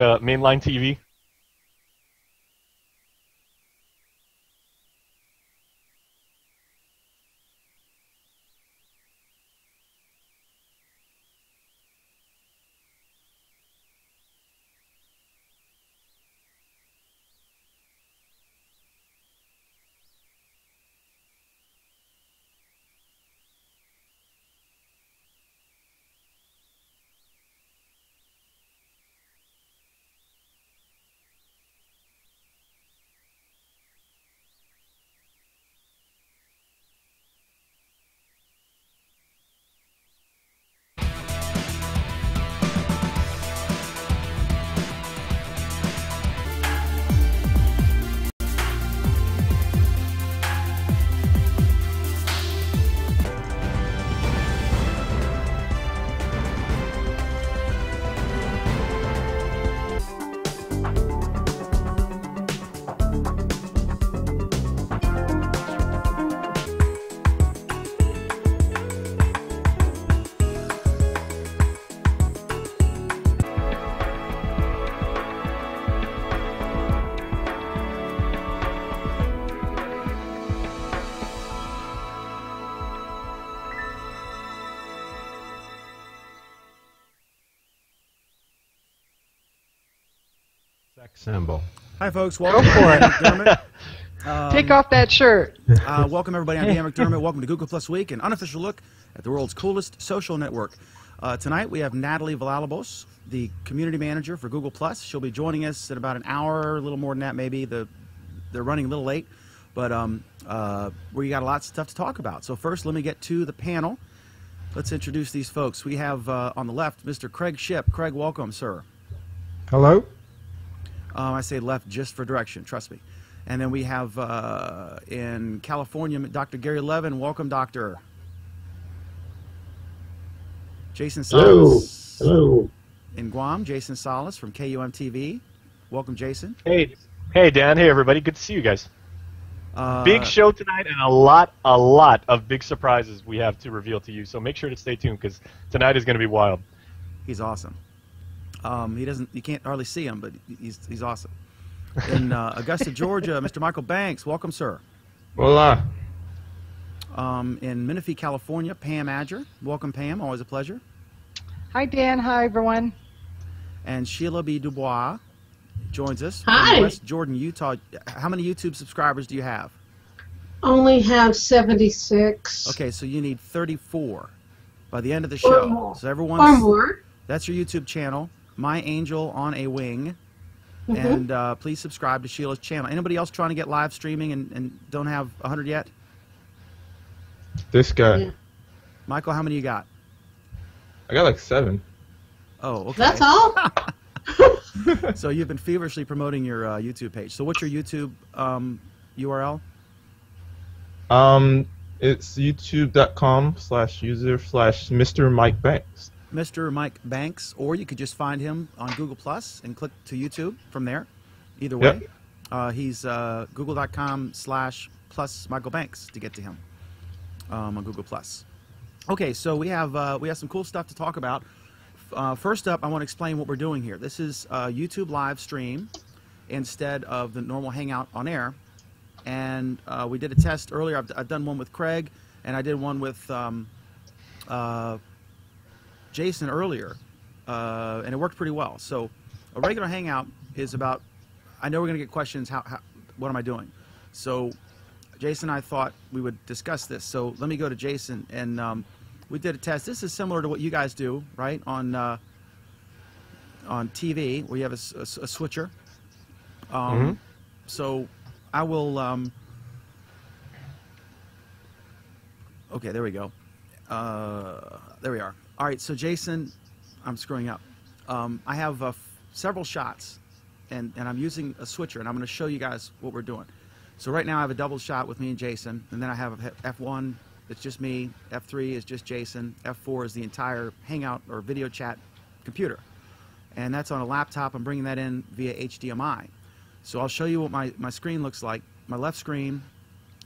uh, mainline TV. Hi, folks. Welcome for it. Um, Take off that shirt. Uh, welcome, everybody. I'm Dan McDermott. Welcome to Google Plus Week, an unofficial look at the world's coolest social network. Uh, tonight, we have Natalie Villalobos, the community manager for Google Plus. She'll be joining us in about an hour, a little more than that, maybe. The, they're running a little late, but um, uh, we got a lot of stuff to talk about. So, first, let me get to the panel. Let's introduce these folks. We have uh, on the left Mr. Craig Shipp. Craig, welcome, sir. Hello? Um, I say left just for direction, trust me. And then we have uh, in California, Dr. Gary Levin. Welcome, Doctor. Jason Hello. Hello. In Guam, Jason Salas from KUAM TV. Welcome, Jason. Hey, hey, Dan. Hey, everybody. Good to see you guys. Uh, Big show tonight, and a lot, a lot of big surprises we have to reveal to you. So make sure to stay tuned because tonight is going to be wild. He's awesome. Um, he doesn't. You can't hardly see him, but he's he's awesome. In uh, Augusta, Georgia, Mr. Michael Banks. Welcome, sir. Hola. Um, in Menifee, California, Pam Adger. Welcome, Pam. Always a pleasure. Hi, Dan. Hi, everyone. and Sheila B. DuBois joins us from Hi. West Jordan, Utah. How many YouTube subscribers do you have? Only have 76. Okay, so you need 34 by the end of the Or show. more. So Or more. that's your YouTube channel, My Angel on a Wing, Mhm. and uh, please subscribe to Sheila's channel. Anybody else trying to get live streaming and, and don't have 100 yet? This guy. Yeah. Michael, how many you got? I got like seven. Oh, okay. That's all? So you've been feverishly promoting your uh, YouTube page. So what's your YouTube um, URL? Um, it's youtube.com slash user slash Mr. Mike Banks. Mr. Mike Banks, or you could just find him on Google Plus and click to YouTube from there. Either way, Yep. uh, he's uh, google.com slash plus Michael Banks to get to him um, on Google Plus. Okay, so we have uh, we have some cool stuff to talk about. Uh, first up, I want to explain what we're doing here. This is a YouTube live stream instead of the normal Hangout on air, and uh, we did a test earlier. I've, I've done one with Craig, and I did one with. Um, uh, Jason earlier, uh, and it worked pretty well. So, a regular hangout is about. I know we're going to get questions. How, how? What am I doing? So, Jason and I thought we would discuss this. So let me go to Jason, and um, we did a test. This is similar to what you guys do, right? On uh, on TV, where you have a switcher. Um, Mhm. So, I will. Um, okay, there we go. Uh, there we are. All right, so Jason, I'm screwing up. Um, I have uh, several shots, and, and I'm using a switcher, and I'm going to show you guys what we're doing. So right now I have a double shot with me and Jason, and then I have a F- F1, it's just me. F3 is just Jason. F4 is the entire Hangout or video chat computer, and that's on a laptop. I'm bringing that in via HDMI. So I'll show you what my, my screen looks like. My left screen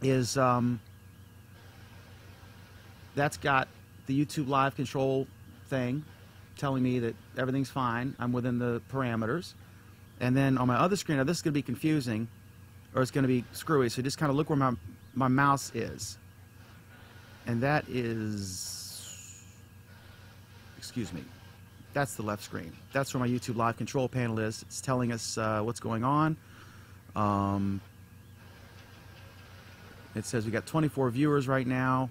is um, that's got the YouTube Live control thing, telling me that everything's fine. I'm within the parameters. And then on my other screen, now this is going to be confusing, or it's going to be screwy. So just kind of look where my my mouse is, and that is, excuse me, that's the left screen. That's where my YouTube Live control panel is. It's telling us uh, what's going on. Um, it says we got 24 viewers right now.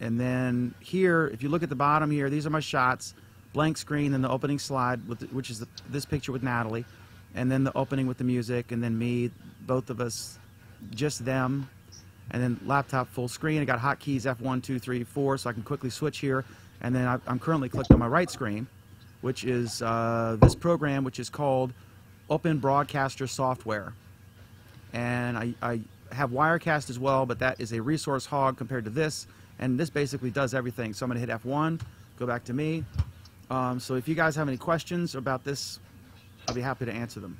And then here, if you look at the bottom here, these are my shots. Blank screen, then the opening slide, with the, which is the, this picture with Natalie. And then the opening with the music, and then me, both of us, just them. And then laptop full screen. I got hotkeys F1, 2, 3, 4, so I can quickly switch here. And then I, I'm currently clicked on my right screen, which is uh, this program, which is called Open Broadcaster Software. And I, I have Wirecast as well, but that is a resource hog compared to this. And this basically does everything. So I'm going to hit F1, go back to me. Um, so if you guys have any questions about this, I'll be happy to answer them.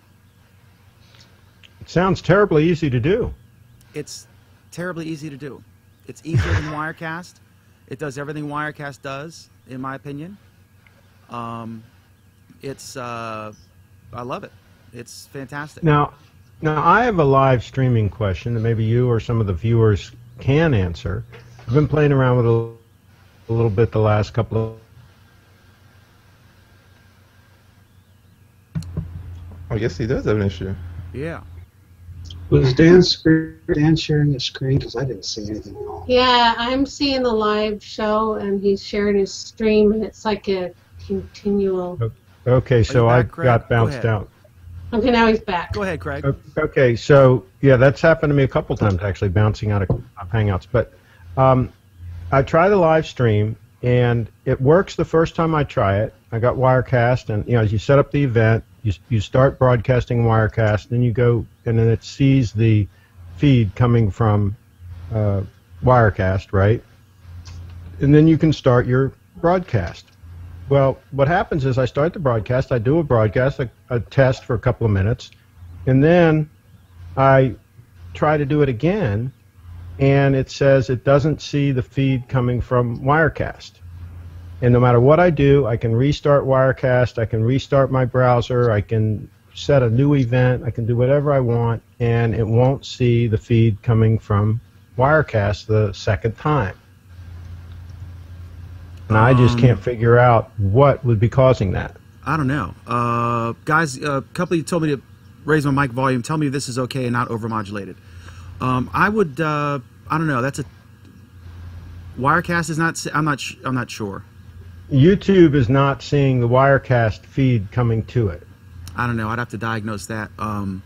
It sounds terribly easy to do. It's terribly easy to do. It's easier than Wirecast. It does everything Wirecast does, in my opinion. Um, it's uh, I love it. It's fantastic. Now, now I have a live streaming question that maybe you or some of the viewers can answer. I've been playing around with a, a little bit the last couple of. I guess he does have an issue. Yeah. Was Dan Dan sharing his screen? Because I didn't see anything at all. Yeah, I'm seeing the live show, and he's sharing his stream, and it's like a continual. Okay, so you I Craig? got bounced ahead. out. Okay, now he's back. Go ahead, Craig. Okay, so yeah, that's happened to me a couple times actually, bouncing out of of Hangouts. But um, I try the live stream, and it works the first time I try it. I got Wirecast, and you know, as you set up the event, you you start broadcasting Wirecast, then you go, and then it sees the feed coming from uh, Wirecast, right? And then you can start your broadcast. Well, what happens is I start the broadcast, I do a broadcast, a, a test for a couple of minutes, and then I try to do it again, and it says it doesn't see the feed coming from Wirecast. And no matter what I do, I can restart Wirecast, I can restart my browser, I can set a new event, I can do whatever I want, and it won't see the feed coming from Wirecast the second time. And I just Um, can't figure out what would be causing that. I don't know. Uh, guys, a couple of you told me to raise my mic volume. Tell me if this is okay and not overmodulated. Um, I would. Uh, I don't know. That's a Wirecast is not. I'm not. I'm not sure. YouTube is not seeing the Wirecast feed coming to it. I don't know. I'd have to diagnose that. Um,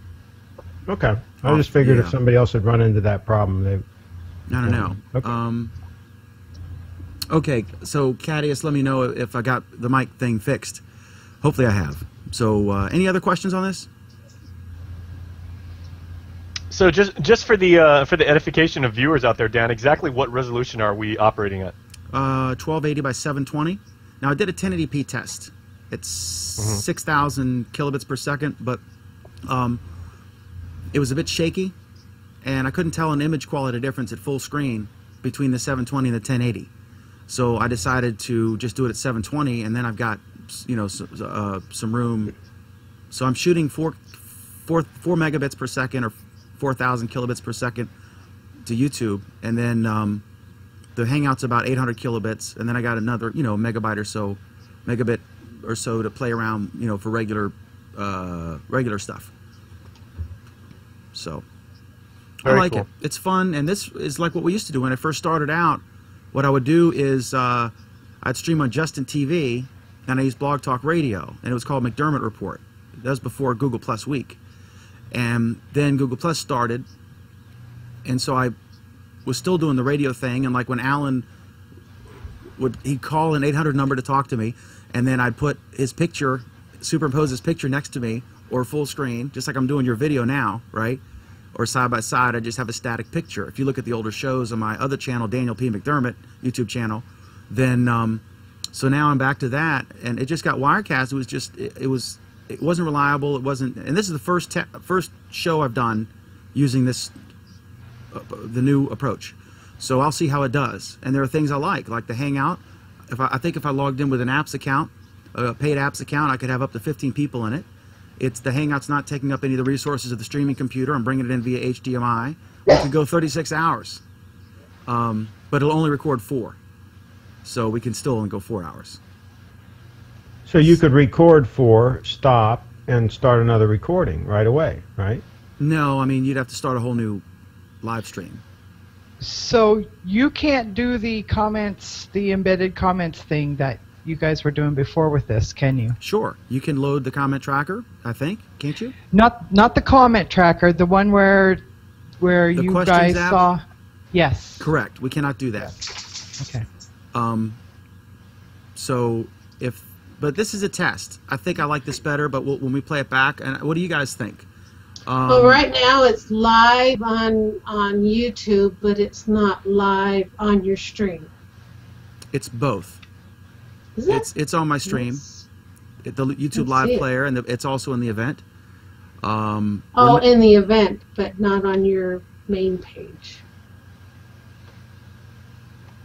Okay. I Oh, just figured yeah. if somebody else had run into that problem, they. I don't know. Okay. Um, okay, so Cadius, let me know if I got the mic thing fixed. Hopefully, I have. So, uh, any other questions on this? So just just for the uh, for the edification of viewers out there, Dan, exactly what resolution are we operating at? Uh, 1280 by 720. Now, I did a 1080p test. It's 6,000 kilobits per second, but um, it was a bit shaky, and I couldn't tell an image quality difference at full screen between the 720 and the 1080. So I decided to just do it at 720, and then I've got you know uh, some room. So I'm shooting four, four, four megabits per second or 4,000 kilobits per second to YouTube, and then um, the Hangout's about 800 kilobits, and then I got another, you know, megabyte or so, megabit or so to play around, you know, for regular, uh, regular stuff. So, Very I like cool. it. It's fun, and this is like what we used to do when I first started out. What I would do is uh, I'd stream on Justin TV, and I used Blog Talk Radio, and it was called McDermott Report. That was before Google Plus Week, and then Google Plus started, and so I was still doing the radio thing, and like when Allen would he'd call an 800 number to talk to me, and then I'd put his picture, superimpose his picture next to me or full screen, just like I'm doing your video now, right? Or side by side, I just have a static picture. If you look at the older shows on my other channel, Daniel P. McDermott YouTube channel, then um, so now I'm back to that, and it just got Wirecast. It was just it, it was it wasn't reliable. It wasn't, and this is the first first show I've done using this uh, the new approach. So I'll see how it does. And there are things I like, like the Hangout. If I, I think if I logged in with an apps account, a paid apps account, I could have up to 15 people in it. It's the Hangout's not taking up any of the resources of the streaming computer. I'm bringing it in via HDMI. We could go 36 hours, um, but it'll only record four, so we can still only go four hours. So you could record four, stop, and start another recording right away, right? No, I mean you'd have to start a whole new live stream. So you can't do the comments, the embedded comments thing that you guys were doing before with this, can you? Sure, you can load the comment tracker. I think, can't you? Not not the comment tracker, the one where where The you questions guys app? saw. Yes. Correct. We cannot do that. Okay. Um, so if, but this is a test. I think I like this better. But we'll, when we play it back, and what do you guys think? Um, well, right now it's live on on YouTube, but it's not live on your stream. It's both. Is it? It's it's on my stream, Yes. it, the YouTube Live it. player, and the, it's also in the event. Um, Oh, in the event, but not on your main page.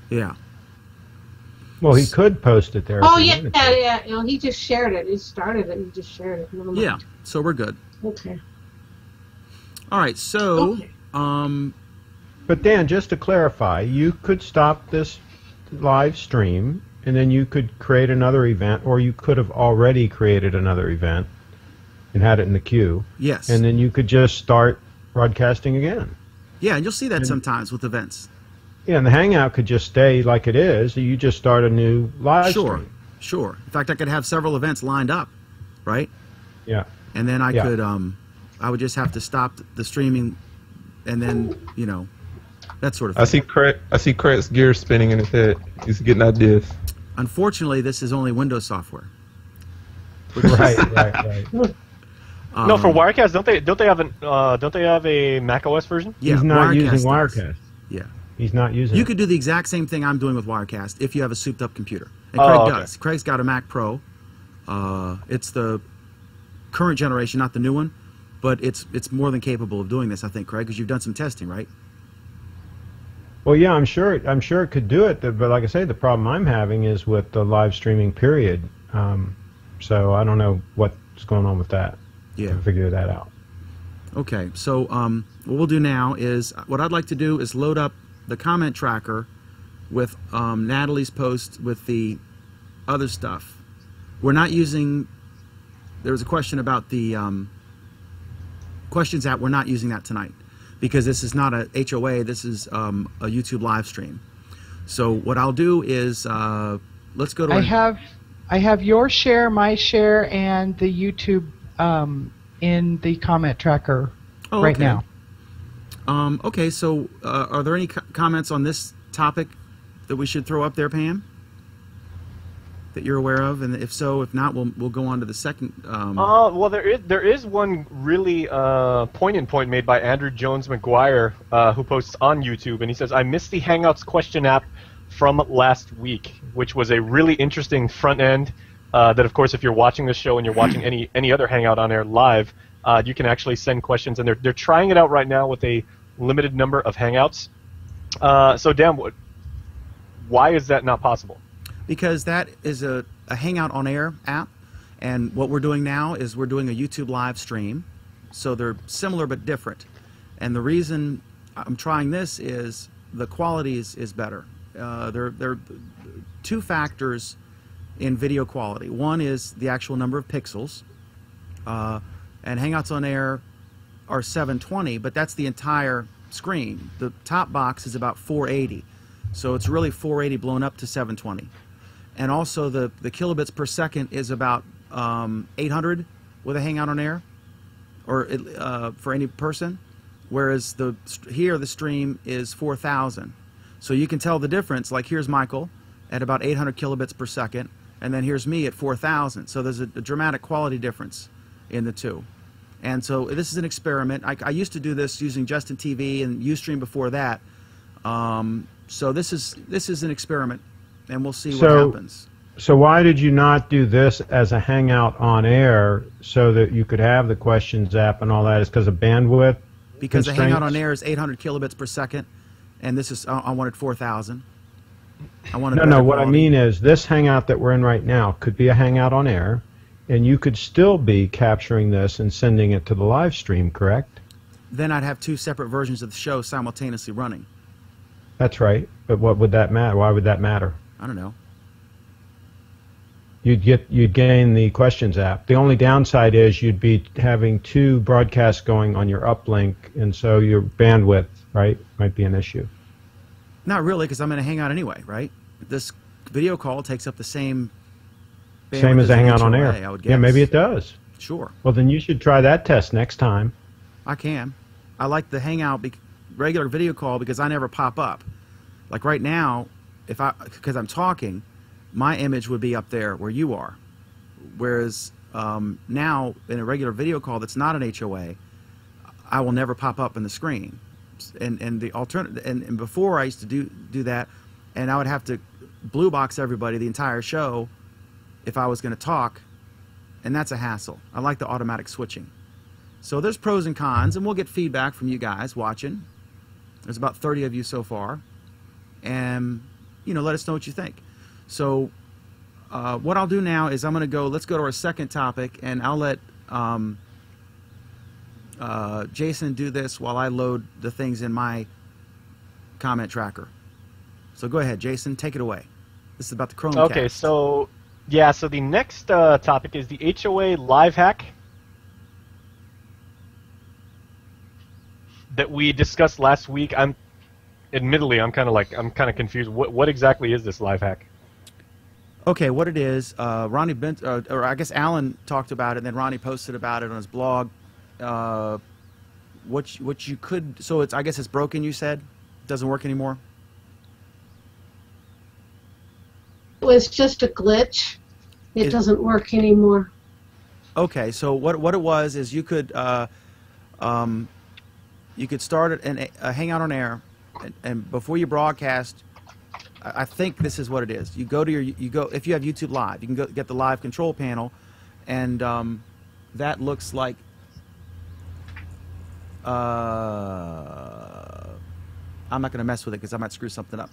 yeah. Well, he could post it there. Oh yeah, yeah, yeah. You know, he just shared it. He started it. He just shared it. Never mind. Yeah. So we're good. Okay. All right. So, Okay. um, But Dan, just to clarify, you could stop this live stream, and then you could create another event, or you could have already created another event and had it in the queue, yes. and then you could just start broadcasting again. yeah, and you'll see that sometimes with events. Yeah, and the Hangout could just stay like it is. You just start a new live Sure. stream. Sure. Sure. In fact, I could have several events lined up, right? Yeah. and then I Yeah. could um, I would just have to stop the streaming, and then you know, that sort of Thing. I see Craig. I see Craig's gears spinning in his head. He's getting ideas. Unfortunately, this is only Windows software. Right, right, right. no, for Um, Wirecast, don't they don't they have an uh, don't they have a Mac OS version? Yeah, He's not Wirecast using does. Wirecast. Yeah, He's not using you it. could do the exact same thing I'm doing with Wirecast if you have a souped-up computer, and Oh, Craig okay. does. Craig's got a Mac Pro. Uh, it's the current generation, not the new one, but it's it's more than capable of doing this. I think, Craig, because you've done some testing, right? Well, yeah, I'm sure. I'm sure it could do it, but like I say, the problem I'm having is with the live streaming period. Um, so I don't know what's going on with that. Yeah. To figure that out. Okay, so um, what we'll do now is what I'd like to do is load up the comment tracker with um, Natalie's post with the other stuff. We're not using. There was a question about the um, questions app. We're not using that tonight because this is not a HOA. This is um, a YouTube live stream. So what I'll do is uh, let's go to. I have I have your share, my share, and the YouTube um, in the comment tracker Oh, right okay. now. Um, okay, so uh, are there any co- comments on this topic that we should throw up there, Pam? That you're aware of, and if so, if not, we'll we'll go on to the second. Um, Uh, well, there is there is one really uh, poignant point made by Andrew Jones McGuire, uh, who posts on YouTube, and he says, "I missed the Hangouts question app from last week, which was a really interesting front end. Uh, that, of course, if you're watching this show and you're watching any any other Hangout on air live, uh, you can actually send questions, and they're they're trying it out right now with a limited number of Hangouts. Uh, so, Dan, what, why is that not possible? because that is a, a Hangout on Air app, and what we're doing now is we're doing a YouTube live stream, so they're similar but different. And the reason I'm trying this is the quality is, is better. Uh, there, there are two factors in video quality. One is the actual number of pixels, uh, and Hangouts on Air are 720, but that's the entire screen. The top box is about 480, so it's really 480 blown up to 720 and also the, the kilobits per second is about um, 800 with a hangout on air or uh, for any person. Whereas the here the stream is 4000 so you can tell the difference like here's michael at about 800 kilobits per second and then here's me at 4000 so there's a, a dramatic quality difference in the two and so this is an experiment i, I used to do this using justin tv and ustream before that um, so this is this is an experiment and we'll see what So- happens So why did you not do this as a Hangout on air so that you could have the questions app and all that? Is because of bandwidth? because the hangout on air is 800 kilobits per second and this is i I wanted 4000 I wanted No, no. What I mean is, this hangout that we're in right now could be a hangout on air, and you could still be capturing this and sending it to the live stream. Correct? Then I'd have two separate versions of the show simultaneously running. That's right. But what would that matter? Why would that matter? I don't know. You'd get you'd gain the questions app. The only downside is you'd be having two broadcasts going on your uplink, and so your bandwidth, right, might be an issue. Not really, because I'm going to hang out anyway, right? This video call takes up the same. Same as a an hangout on air. I would guess. Yeah, maybe it does. Sure, Well, then you should try that test next time. I can. I like the hangout, bec- regular video call because I never pop up. Like right now, if I because I'm talking, my image would be up there where you are, whereas um, now in a regular video call that's not an HOA, I will never pop up in the screen. And and the alternative and, and before I used to do do that, and I would have to blue box everybody the entire show if I was going to talk, and that's a hassle. I like the automatic switching. So there's pros and cons, and we'll get feedback from you guys watching. There's about 30 of you so far, and you know, let us know what you think. So uh, what I'll do now is I'm going to go. Let's go to our second topic, and I'll let um, uh, Jason do this while I load the things in my comment tracker. So go ahead, Jason, take it away. This is about the Chromecast. Okay, so yeah, so the next uh, topic is the HOA live hack that we discussed last week. I'm admittedly I'm kind of like I'm kind of confused. What what exactly is this live hack? Okay, what it is, uh, Ronnie Bent, uh, or I guess Allen talked about it, and then Ronnie posted about it on his blog. Uh, what you, what you could, so it's I guess it's broken. You said doesn't work anymore. It was just a glitch. It It- doesn't work anymore. Okay, so what what it was is you could uh, um, you could start it an, a hangout on air, and, and before you broadcast, I I think this is what it is. You go to your you go if you have YouTube Live, you can go get the live control panel, and um, that looks like. Uh, I'm not going to mess with it because I might screw something up.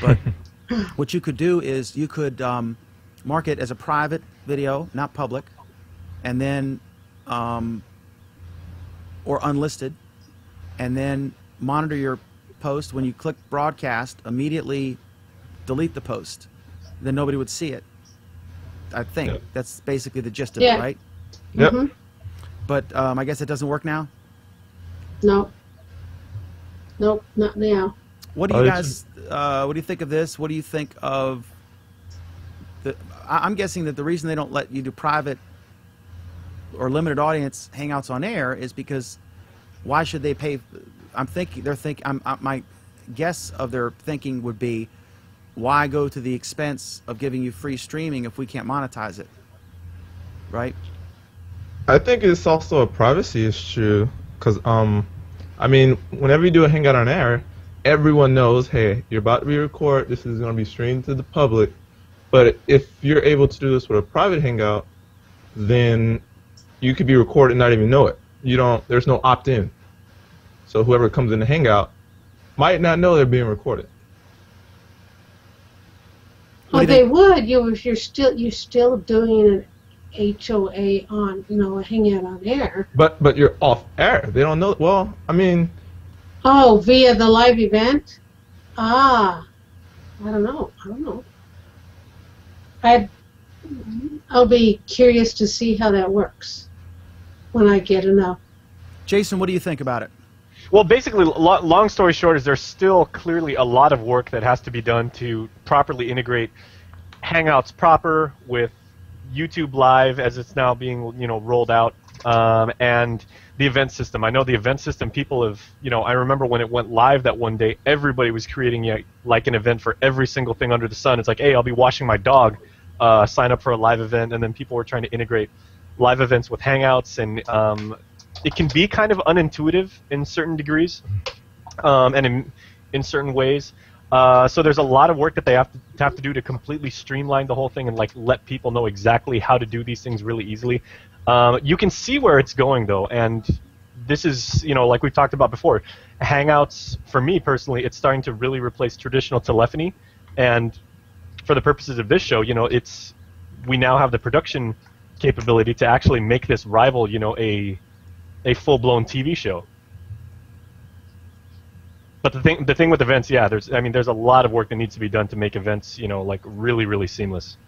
But what you could do is you could um, mark it as a private video, not public, and then um, or unlisted, and then monitor your post. When you click broadcast, immediately delete the post. Then nobody would see it. I think Yep. that's basically the gist of Yeah. it, right? Yep. Mhm. But um, I guess it doesn't work now. Nope. Nope, not now. What do you it's- guys? Uh, what do you think of this? What do you think of the? I'm guessing that the reason they don't let you do private or limited audience hangouts on air is because why should they pay? I'm thinking they're thinking. I'm, I, my guess of their thinking would be why go to the expense of giving you free streaming if we can't monetize it, right? I think it's also a privacy issue because, um, I mean, whenever you do a hangout on air, everyone knows, hey, you're about to be recorded. This is going to be streamed to the public. But if you're able to do this with a private hangout, then you could be recorded and not even know it. You don't. There's no opt-in. So whoever comes in the hangout might not know they're being recorded. Well, they would. You you're still you're still doing an HOA on you know a hangout on air. But but you're off air. They don't know. Well, I mean, Oh, via the live event. Ah, I don't know. I don't know. I I'll be curious to see how that works when I get enough. Jason, what do you think about it? Well, basically, lo- long story short is there's still clearly a lot of work that has to be done to properly integrate Hangouts proper with YouTube Live as it's now being you know rolled out, um, and the event system. I know the event system. People have you know I remember when it went live that one day, everybody was creating like an event for every single thing under the sun. It's like, hey, I'll be washing my dog. Uh, sign up for a live event, and then people were trying to integrate live events with Hangouts, and um, it can be kind of unintuitive in certain degrees, um, and in in certain ways. Uh, so there's a lot of work that they have to have to do to completely streamline the whole thing and like let people know exactly how to do these things really easily. Um, you can see where it's going though, and this is you know like we've talked about before. Hangouts for me personally, it's starting to really replace traditional telephony, And for the purposes of this show, you know, it's we now have the production capability to actually make this rival, you know, a a full blown TV show. But the thing the thing with events, yeah, there's I mean there's a lot of work that needs to be done to make events, you know, like really really seamless.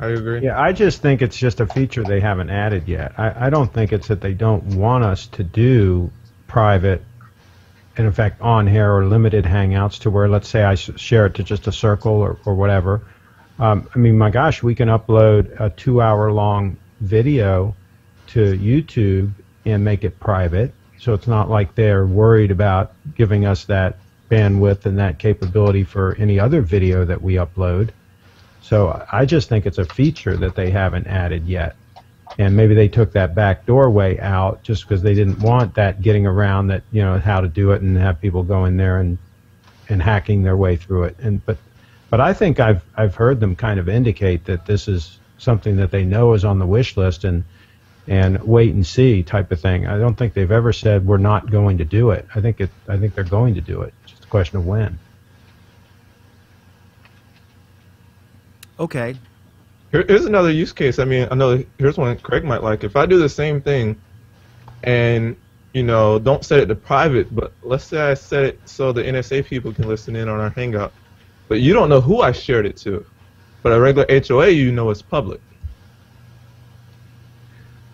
I agree. Yeah, I just think it's just a feature they haven't added yet. I, I don't think it's that they don't want us to do private, and in fact on here or limited hangouts to where, let's say, I share it to just a circle or, or whatever. Um, I mean, my gosh, we can upload a two-hour-long video to YouTube and make it private, so it's not like they're worried about giving us that bandwidth and that capability for any other video that we upload. So I just think it's a feature that they haven't added yet. And maybe they took that back doorway out just because they didn't want that getting around that, you know, how to do it and have people go in there and and hacking their way through it. And but but I think I've I've heard them kind of indicate that this is something that they know is on the wish list and and wait and see type of thing. I don't think they've ever said we're not going to do it. I think it I think they're going to do it. It's just a question of when. Okay. Here, here's another use case. I mean, another here's one Craig might like. If I do the same thing, and you know, don't set it to private, but let's say I set it so the NSA people can listen in on our Hangout, but you don't know who I shared it to. But a regular HOA, you know it's public.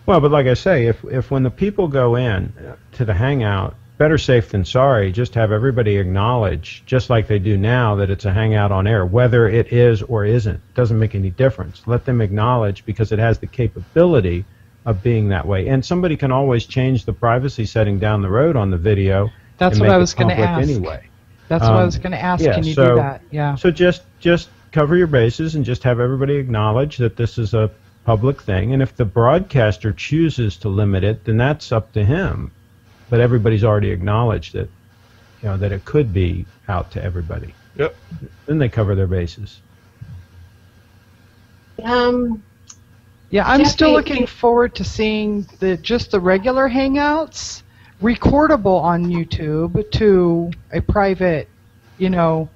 Well, but like I say, if if when the people go in to the hangout, better safe than sorry. Just have everybody acknowledge, just like they do now, that it's a hangout on air, whether it is or isn't. Doesn't make any difference. Let them acknowledge because it has the capability of being that way. And somebody can always change the privacy setting down the road on the video. That's what I was going to ask. anyway. That's what I Um, was going to ask. yeah, Can you so- do that? Yeah. So just just cover your bases and just have everybody acknowledge that this is a public thing. And if the broadcaster chooses to limit it, then that's up to him. But everybody's already acknowledged it, you know, that it could be out to everybody. Yep. Then they cover their bases. Um, Yeah, I'm still looking forward to seeing the just the regular hangouts recordable on YouTube to a private, you know,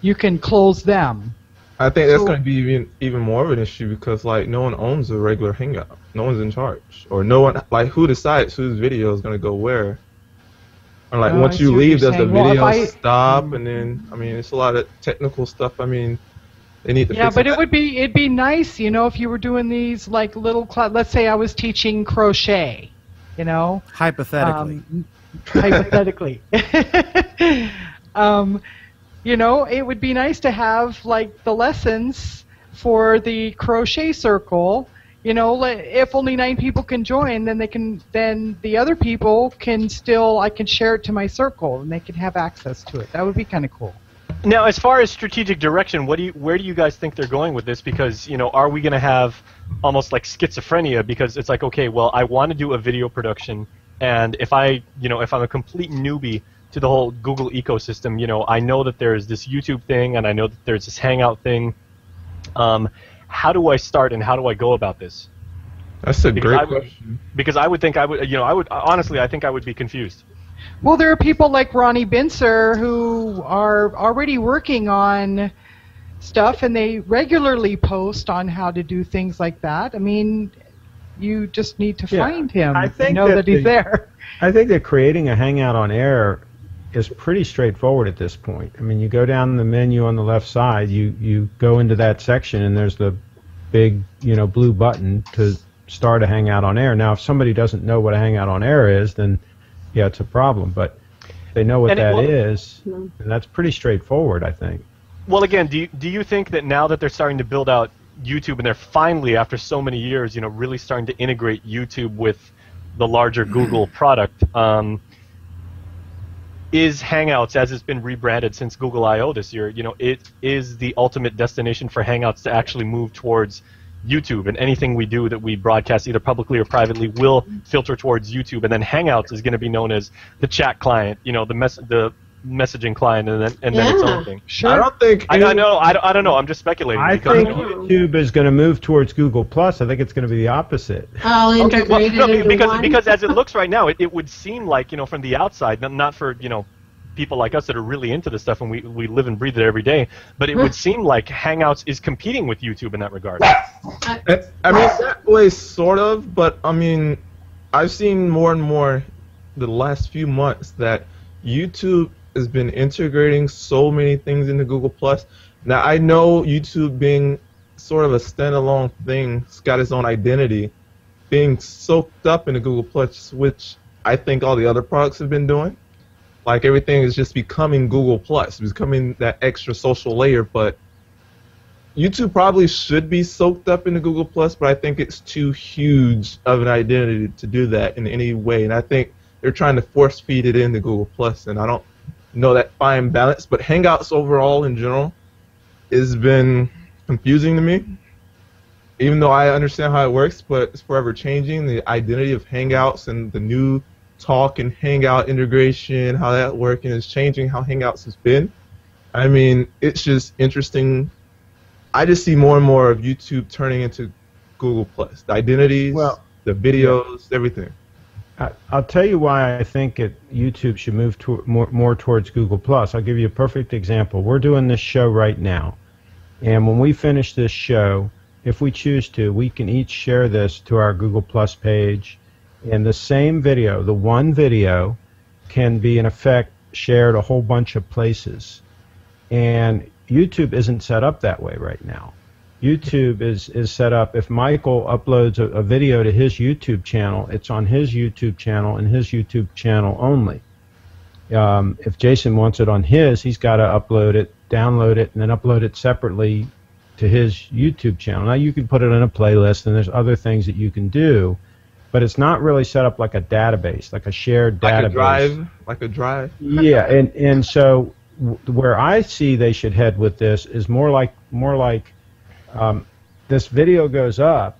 you can close them. I think that's So- going to be even even more of an issue because like no one owns a regular Hangout. No one's in charge, or no one like who decides whose video is going to go where. Or like Oh, once you leave, you're does the saying. Well, if video I- stop? And then I mean, it's a lot of technical stuff. I mean, they need to. Yeah, fix but it. it would be it'd be nice, you know, if you were doing these like little cla Let's say I was teaching crochet, you know, Hypothetically. um, hypothetically. um, you know, it would be nice to have like the lessons for the crochet circle. You know, if only nine people can join, then they can. Then the other people can still. I can share it to my circle, and they can have access to it. That would be kind of cool. Now, as far as strategic direction, what do you, where do you guys think they're going with this? Because you know, are we going to have almost like schizophrenia? Because it's like, okay, well, I want to do a video production, and if I, you know, if I'm a complete newbie to the whole Google ecosystem, you know, I know that there's this YouTube thing, and I know that there's this Hangout thing. Um, how do I start, and how do I go about this? That's a Because great I would- question. Because I would think I would, you know, I would honestly, I think I would be confused. Well, there are people like Ronnie Bincer who are already working on stuff, and they regularly post on how to do things like that. I mean, you just need to Yeah, find him. I and think know that that, he's the- there. I think that creating a hangout on air is pretty straightforward at this point. I mean, you go down the menu on the left side, you you go into that section, and there's the big you know blue button to start a hangout on air. Now, if somebody doesn't know what a hangout on air is, then yeah, it's a problem. But they know what And it that is, No. and that's pretty straightforward, I think. Well, again, do you, do you think that now that they're starting to build out YouTube and they're finally, after so many years, you know, really starting to integrate YouTube with the larger Google product, um, is Hangouts, as it's been rebranded since Google I/O this year, you know, it is the ultimate destination for Hangouts to actually move towards YouTube, and anything we do that we broadcast either publicly or privately will filter towards YouTube, and then Hangouts is going to be known as the chat client, you know, the mess the messaging client, and then and then its Yeah. own thing. Sure. I don't think. I, I know. I, don't- I don't know. I'm just speculating. I think YouTube is going to move towards Google Plus. I think it's going to be the opposite. all okay, well, integrated no, because one. because as it looks right now, it, it would seem like you know from the outside, not, not for you know people like us that are really into this stuff and we, we live and breathe it every day. But it would seem like Hangouts is competing with YouTube in that regard. I, I mean, that way, sort of, but I mean, I've seen more and more the last few months that YouTube has been integrating so many things into Google Plus. Now I know YouTube being sort of a standalone thing, it's got its own identity, being soaked up into Google Plus, which I think all the other products have been doing. Like everything is just becoming Google Plus, becoming that extra social layer, but YouTube probably should be soaked up into Google Plus, but I think it's too huge of an identity to do that in any way. And I think they're trying to force feed it into Google Plus, and I don't know that fine balance. But Hangouts overall, in general, has been confusing to me. Even though I understand how it works, but it's forever changing. The identity of Hangouts and the new talk and Hangout integration, how that working is changing how Hangouts has been. I mean, it's just interesting I just see more and more of YouTube turning into Google Plus. The identities, Well- the videos, everything. I, I'll tell you why I think it, YouTube should move to, more, more towards Google Plus. I'll give you a perfect example. We're doing this show right now, and when we finish this show, if we choose to, we can each share this to our Google Plus page, and the same video, the one video, can be in effect shared a whole bunch of places, and YouTube isn't set up that way right now. YouTube is, is set up. If Michael uploads a, a video to his YouTube channel, it's on his YouTube channel and his YouTube channel only. Um, if Jason wants it on his, he's got to upload it, download it, and then upload it separately to his YouTube channel. Now you can put it in a playlist, and there's other things that you can do, but it's not really set up like a database, like a shared Like database a drive, like a drive. yeah, and and so w- where I see they should head with this is more like more like um, this video goes up,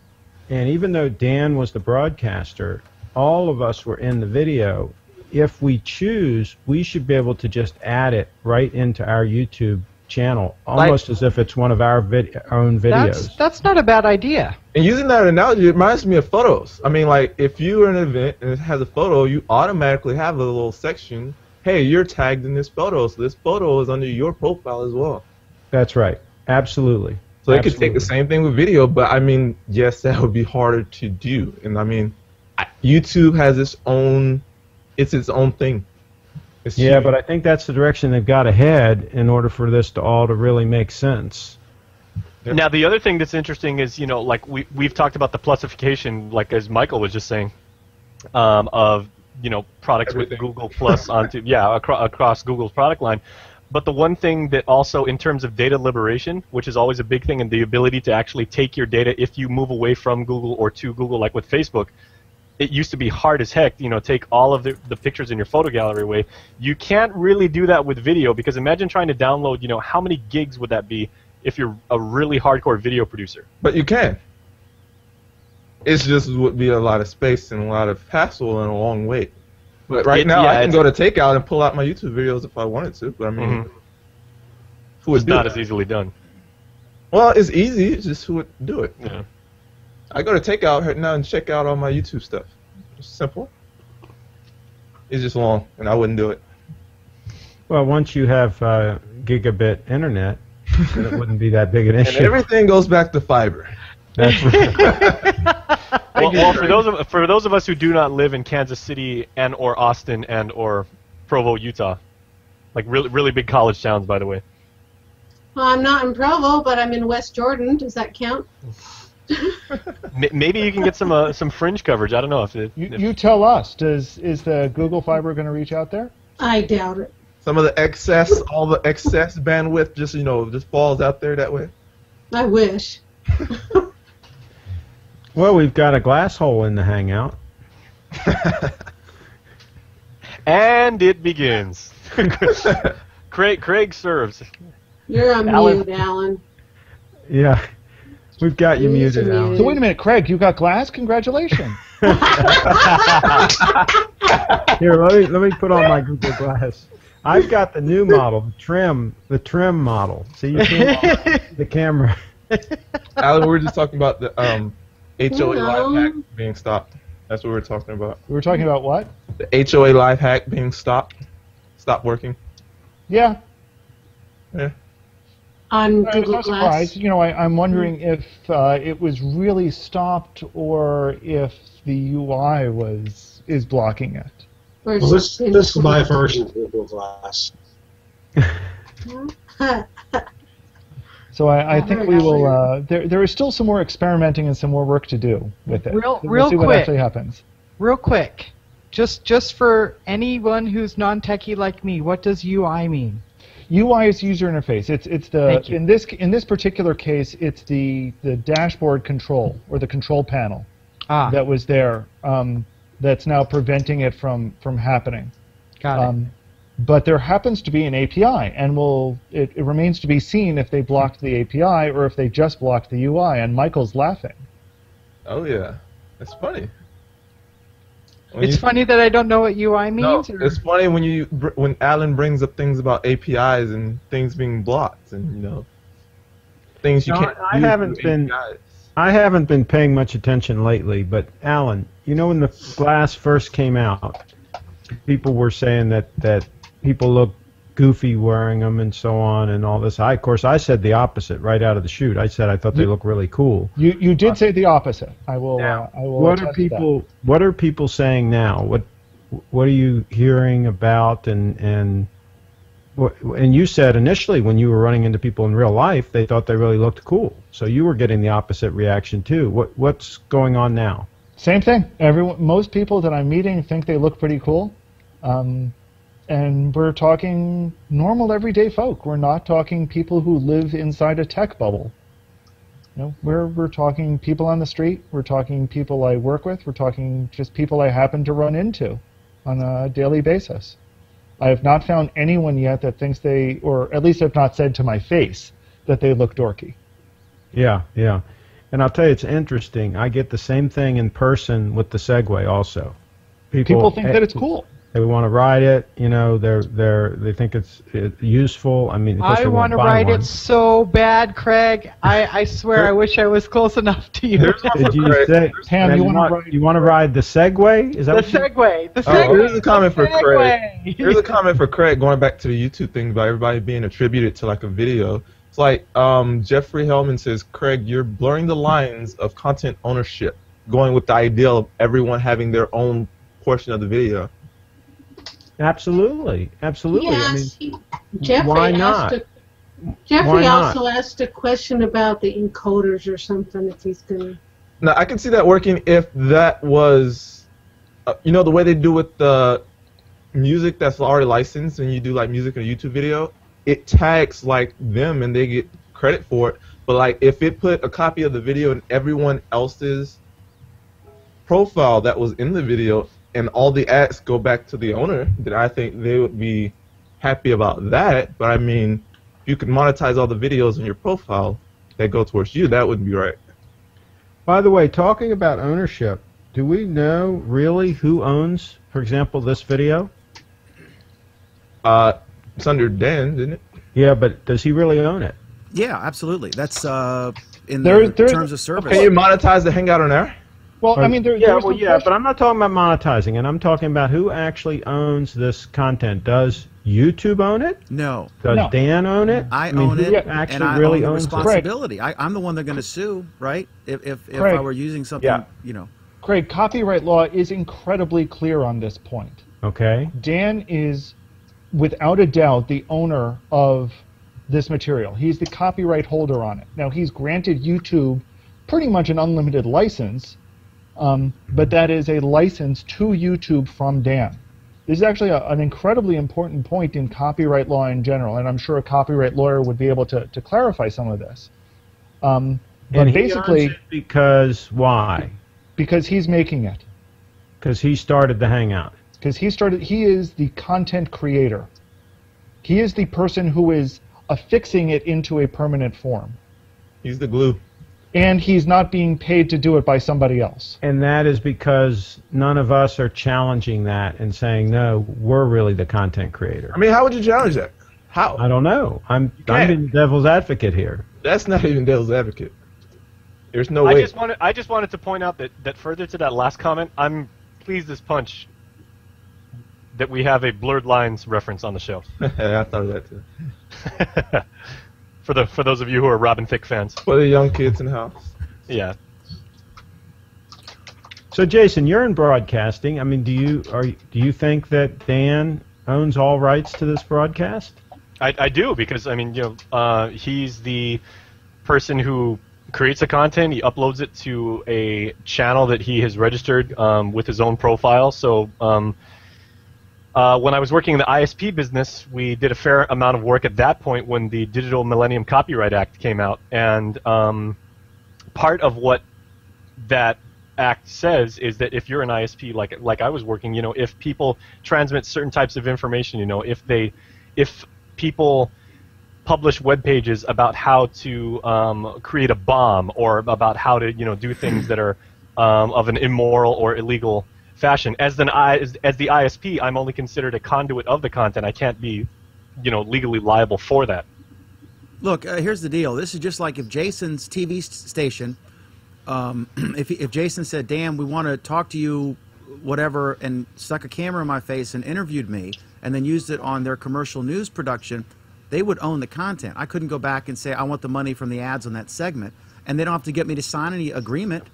and even though Dan was the broadcaster, all of us were in the video. If we choose, we should be able to just add it right into our YouTube channel, almost as if it's one of our vid- own videos. That's that's not a bad idea. And using that analogy, it reminds me of photos. I mean, like if you are in an event and it has a photo, you automatically have a little section. Hey, you're tagged in this photo, so this photo is under your profile as well. That's right. Absolutely. So they could take the same thing with video, but I mean, yes, that would be harder to do. And I mean, YouTube has its own, it's its own thing. It's Yeah, huge. but I think that's the direction they've got to head in order for this to all to really make sense. Now the other thing that's interesting is you know like we we've talked about the plusification like as Michael was just saying um, of you know products with Google Plus onto yeah acro- across Google's product line. But the one thing that also in terms of data liberation, which is always a big thing, and the ability to actually take your data if you move away from Google or to Google, like with Facebook, it used to be hard as heck, you know, take all of the, the pictures in your photo gallery away. You can't really do that with video because imagine trying to download, you know, how many gigs would that be if you're a really hardcore video producer? But you can. It's just would be a lot of space and a lot of hassle and a long wait. But right It- now, yeah, I can go to Takeout and pull out my YouTube videos if I wanted to. But I mean, Mhm. who would It's do not that? as easily done. Well, it's easy. It's just who would do it. Yeah. I go to Takeout right now and check out all my YouTube stuff. It's simple. It's just long, and I wouldn't do it. Well, once you have uh, gigabit internet, then it wouldn't be that big an issue. And issue. everything goes back to fiber. That's right. Well, well, for those of for those of us who do not live in Kansas City and or Austin and or Provo, Utah, like really really big college towns, by the way. Well, I'm not in Provo, but I'm in West Jordan. Does that count? Maybe you can get some uh, some fringe coverage. I don't know if it. You, if- you tell us. Does is the Google Fiber going to reach out there? I doubt it. Some of the excess, all the excess bandwidth, just you know, just falls out there that way. I wish. well, we've got a glass hole in the Hangout. and it begins. Craig Craig serves. You're on Allen- mute, Allen. Yeah, we've got you You're muted, muted. Allen. So wait a minute, Craig. You got glass? Congratulations. Here, let me let me put on my Google Glass. I've got the new model, the trim, the trim model. See, you can't the camera. Allen, we were just talking about the um, HOA Hello. live hack being stopped. That's what we were talking about. we were talking about what? The HOA live hack being stopped. Stop working. Yeah, Yeah. on I was Google not Glass. surprised. You know, I, I'm wondering if uh, it was really stopped or if the UI was is blocking it. Well, this this is my version of Google Glass. So I, I think we will. Uh, there, there is still some more experimenting and some more work to do with it. Real- we'll real see what quick. actually happens. Real quick, just just for anyone who's non-techie like me, what does UI mean? UI is user interface. It's it's the in this in this particular case, it's the the dashboard control or the control panel Ah, that was there. Um, that's now preventing it from from happening. got it. Um, but there happens to be an API, and will it, it remains to be seen if they blocked the API or if they just blocked the UI. And Michael's laughing. Oh yeah, it's funny. When It's you- funny that I don't know what UI No, means. or- it's funny when you when Allen brings up things about APIs and things being blocked and you know things you No, can't. I haven't been- APIs. I haven't been paying much attention lately, but Allen, you know when the glass first came out, people were saying that that people look goofy wearing them and so on and all this. I, of course, I said the opposite right out of the chute. I said I thought they You- look really cool. You you did say the opposite. I will. Now, uh, I will. What are people? What are people saying now? What What are you hearing about? And and what, and you said initially when you were running into people in real life, they thought they really looked cool. So you were getting the opposite reaction too. What What's going on now? Same thing. Everyone, most people that I'm meeting think they look pretty cool, um, and we're talking normal, everyday folk. We're not talking people who live inside a tech bubble. You know, we're we're talking people on the street. We're talking people I work with. We're talking just people I happen to run into on a daily basis. I have not found anyone yet that thinks they, or at least have not said to my face that they look dorky. Yeah, yeah. And I'll tell you, it's interesting. I get the same thing in person with the Segway also. People think that it's eh, cool. They want to ride it. You know, they're they're they think it's uh, useful. I mean, I want to buy ride one. it so bad, Craig. I, I swear I wish I was close enough to you. There's Did you Craig. say, Pam, now you wanna want, ride- you want to ride the Segway? Is that The what you- Segway. Oh, here's a comment for Craig. Here's a comment for Craig going back to the YouTube thing about everybody being attributed to like a video. It's like um, Jeffrey Hellman says, Craig, you're blurring the lines of content ownership, going with the ideal of everyone having their own portion of the video. Absolutely, absolutely. I mean, he- Jeffrey why not? A, Jeffrey Why not? also asked a question about the encoders or something. If he's gonna, Now I can see that working if that was, uh, you know, the way they do with the music that's already licensed, and you do like music in a YouTube video, it tags like them and they get credit for it. But like if it put a copy of the video in everyone else's profile that was in the video, and all the ads go back to the owner, then I think they would be happy about that. But I mean, if you could monetize all the videos in your profile that go towards you, that would be right. by the way, talking about ownership, do we know really who owns, for example, this video? Uh, it's under Dan, isn't it? Yeah, but does he really own it? Yeah, absolutely. That's uh, in There- the there- terms of service. Can you monetize the Hangout on there? Well, I mean, there, yeah, well, no yeah, question- but I'm not talking about monetizing and I'm talking about who actually owns this content. Does YouTube own it? no, Does No. Dan own it? I, mean, own who it, Actually, and I really own the owns it? responsibility. I, I'm the one they're going to sue, right? If if, if Craig. I were using something, Yeah. you know. Craig, copyright law is incredibly clear on this point. Okay. Dan is, without a doubt, the owner of this material. He's the copyright holder on it. Now, he's granted YouTube pretty much an unlimited license, um, but that is a license to YouTube from Dan. This is actually a, an incredibly important point in copyright law in general, and I'm sure a copyright lawyer would be able to, to clarify some of this. Um, but And he basically, owns it because why? because he's making it. Because he started the Hangout. because he started he is the content creator he is the person who is affixing it into a permanent form He's the glue. And he's not being paid to do it by somebody else And that is because none of us are challenging that and saying, no, we're really the content creator. I mean, how would you challenge that? How? I don't know. I'm I'm can't. being devil's advocate here. That's not even devil's advocate. There's no I way. just wanted I just wanted to point out that, that further to that last comment, I'm pleased as punch that we have a blurred lines reference on the show. I thought of that too. for the for those of you who are Robin Thicke fans. For the young kids in the house. Yeah. So Jason, you're in broadcasting. I mean, do you are do you think that Dan owns all rights to this broadcast? I, I do because I mean you know uh, he's the person who creates the content. He uploads it to a channel that he has registered um, with his own profile. So um, uh, when I was working in the ISP business, we did a fair amount of work at that point when the Digital Millennium Copyright Act came out, and um, part of what that act says is that if you're an ISP like like I was working, you know, if people transmit certain types of information, you know, if they if people publish web pages about how to um, create a bomb or about how to you know do things that are um, of an immoral or illegal fashion. As an I as, as the ISP, I'm only considered a conduit of the content. I can't be, you know, legally liable for that. Look, uh, here's the deal. This is just like if Jason's TV station, um, if if Jason said, "Dan, we want to talk to you," whatever, and stuck a camera in my face and interviewed me, and then used it on their commercial news production, they would own the content. I couldn't go back and say, "I want the money from the ads on that segment," and they don't have to get me to sign any agreement.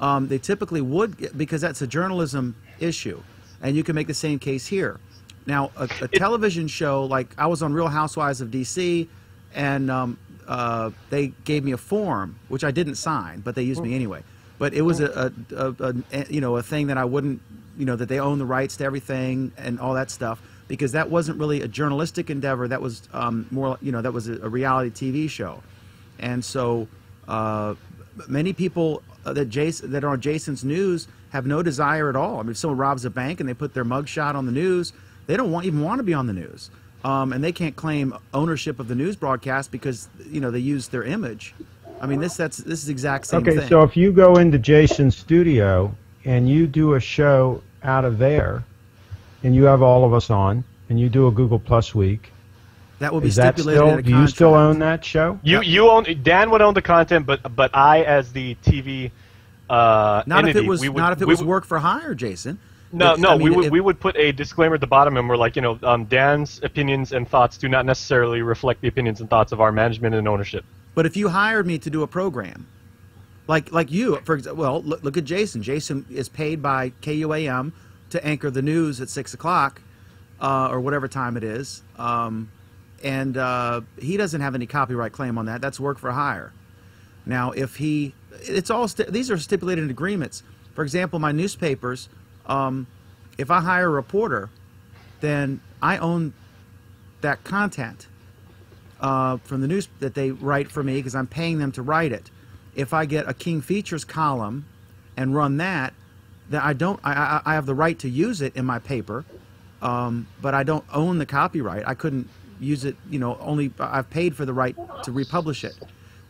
Um, they typically would because that's a journalism issue, and you can make the same case here. Now, a, a television show like I was on Real Housewives of D.C. and um, uh, they gave me a form which I didn't sign, but they used me anyway. But it was a, a, a, a you know a thing that I wouldn't you know that they own the rights to everything and all that stuff because that wasn't really a journalistic endeavor. That was um, more you know that was a, reality TV show, and so uh, many people that Jason that are on Jason's news have no desire at all. I mean, if someone robs a bank and they put their mugshot on the news, they don't want, even want to be on the news, um, and they can't claim ownership of the news broadcast because you know they use their image. I mean, this that's this is the exact same okay, thing. so if you go into Jason's studio and you do a show out of there, and you have all of us on, and you do a Google Plus week, that will be is that stipulated still, in a do you still own that show? You you own Dan would own the content, but but I as the TV uh, Not entity, if it was would, not if it we was would- work for hire, Jason. No, If- no, I mean, we would if- we would put a disclaimer at the bottom, and we're like, you know, um, Dan's opinions and thoughts do not necessarily reflect the opinions and thoughts of our management and ownership. But if you hired me to do a program, like like you, for example, well, look, look at Jason. Jason is paid by KUAM to anchor the news at six o'clock, uh, or whatever time it is, um, and uh, he doesn't have any copyright claim on that. That's work for hire. Now, if he, it's all these are stipulated agreements. For example, my newspapers, um, if I hire a reporter, then I own that content uh, from the news that they write for me because I'm paying them to write it. If I get a King Features column and run that, then I don't. I, I, I have the right to use it in my paper, um, but I don't own the copyright. I couldn't use it. You know, only I've paid for the right to republish it.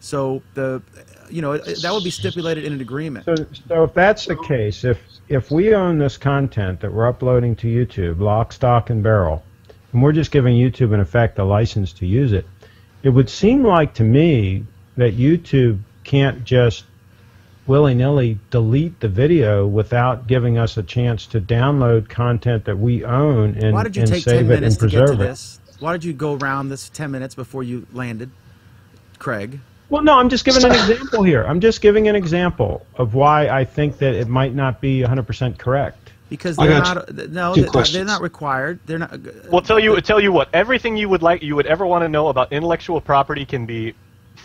So the, you know, it, that would be stipulated in an agreement. So, so if that's the case, if if we own this content that we're uploading to YouTube, lock, stock, and barrel, and we're just giving YouTube in effect a license to use it, it would seem like to me that YouTube can't just willy-nilly delete the video without giving us a chance to download content that we own and, Why did you and take save ten it and minutes to get preserve to it. this? Why did you go around this ten minutes before you landed, Craig? Well, no, I'm just giving an example here. I'm just giving an example of why I think that it might not be 100% correct. Because they're not. No, they're, they're not required. They're not. Well, tell you tell you what, everything you would like, you would ever want to know about intellectual property can be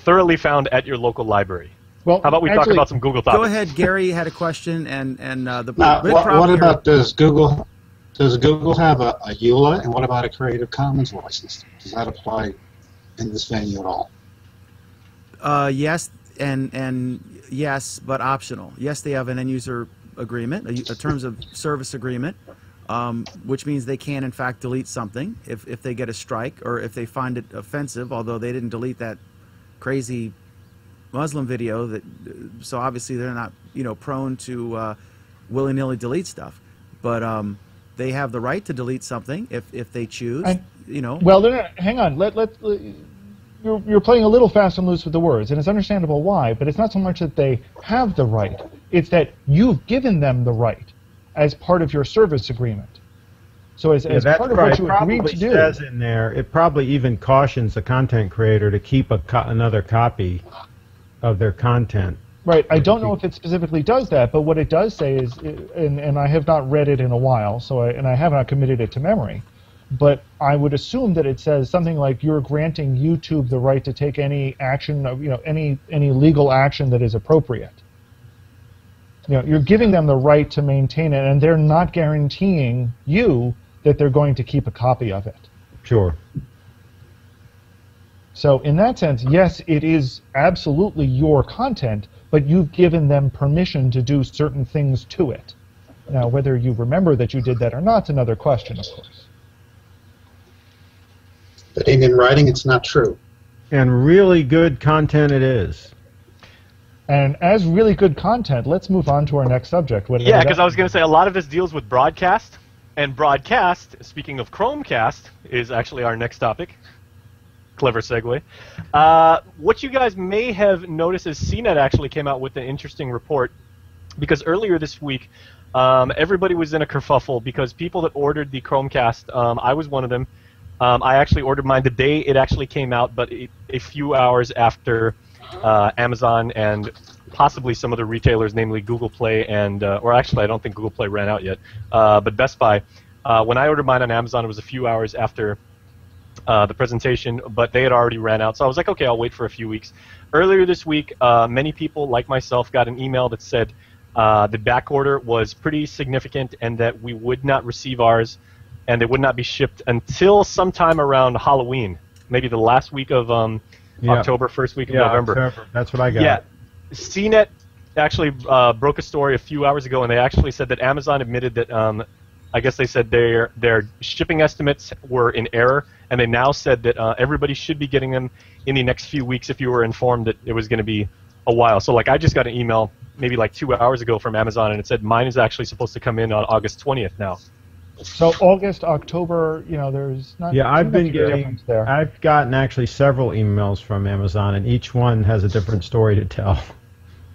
thoroughly found at your local library. Well, How about we talk about some Google topics? Go ahead, Gary had a question, and and uh, the Now, big what, what about does Google does Google have a, a EULA and what about a Creative Commons license? Does that apply in this venue at all? Uh, yes, and and yes, but optional. Yes, they have an end user agreement, a, a terms of service agreement, um, which means they can in fact delete something if if they get a strike or if they find it offensive. Although they didn't delete that crazy Muslim video, that so obviously they're not you know prone to uh, willy nilly delete stuff, but um, they have the right to delete something if if they choose. I- you know. Well, no, no, hang on. Let let. let- You're, you're playing a little fast and loose with the words, and it's understandable why. But it's not so much that they have the right; it's that you've given them the right as part of your service agreement. So as, Yeah, as part of what you agreed to do, says in there. It probably even cautions the content creator to keep a co- another copy of their content. Right. I don't know if it specifically does that, but what it does say is, and, and I have not read it in a while, so I, and I have not committed it to memory, but I would assume that it says something like you're granting YouTube the right to take any action, of, you know, any any legal action that is appropriate. You know, you're giving them the right to maintain it, and they're not guaranteeing you that they're going to keep a copy of it. Sure. So in that sense, yes, it is absolutely your content, but you've given them permission to do certain things to it. Now, whether you remember that you did that or not is another question, of course. But in, in writing, it's not true. And really good content it is. And as really good content, let's move on to our next subject. whatever Yeah, because I was going to say a lot of this deals with broadcast, and broadcast. Speaking of Chromecast, is actually our next topic. Clever segue. Uh, what you guys may have noticed is CNET actually came out with an interesting report because earlier this week, um, everybody was in a kerfuffle because people that ordered the Chromecast, um, I was one of them. Um, I actually ordered mine the day it actually came out, but a, a few hours after uh, Amazon and possibly some other retailers, namely Google Play and, uh, or actually I don't think Google Play ran out yet, uh, but Best Buy. Uh, when I ordered mine on Amazon, it was a few hours after uh, the presentation, but they had already ran out. So I was like, okay, I'll wait for a few weeks. Earlier this week, uh, many people, like myself, got an email that said uh, the back order was pretty significant and that we would not receive ours and they would not be shipped until sometime around Halloween, maybe the last week of um, Yeah. October, first week of Yeah, November. October. That's what I got. Yeah, CNET actually uh, broke a story a few hours ago, and they actually said that Amazon admitted that. Um, I guess they said their their shipping estimates were in error, and they now said that uh, everybody should be getting them in the next few weeks if you were informed that it was going to be a while. So, like, I just got an email maybe like two hours ago from Amazon, and it said mine is actually supposed to come in on August 20th now. So August, October, you know, there's not Yeah, too I've been much of getting. difference there. I've gotten actually several emails from Amazon, and each one has a different story to tell.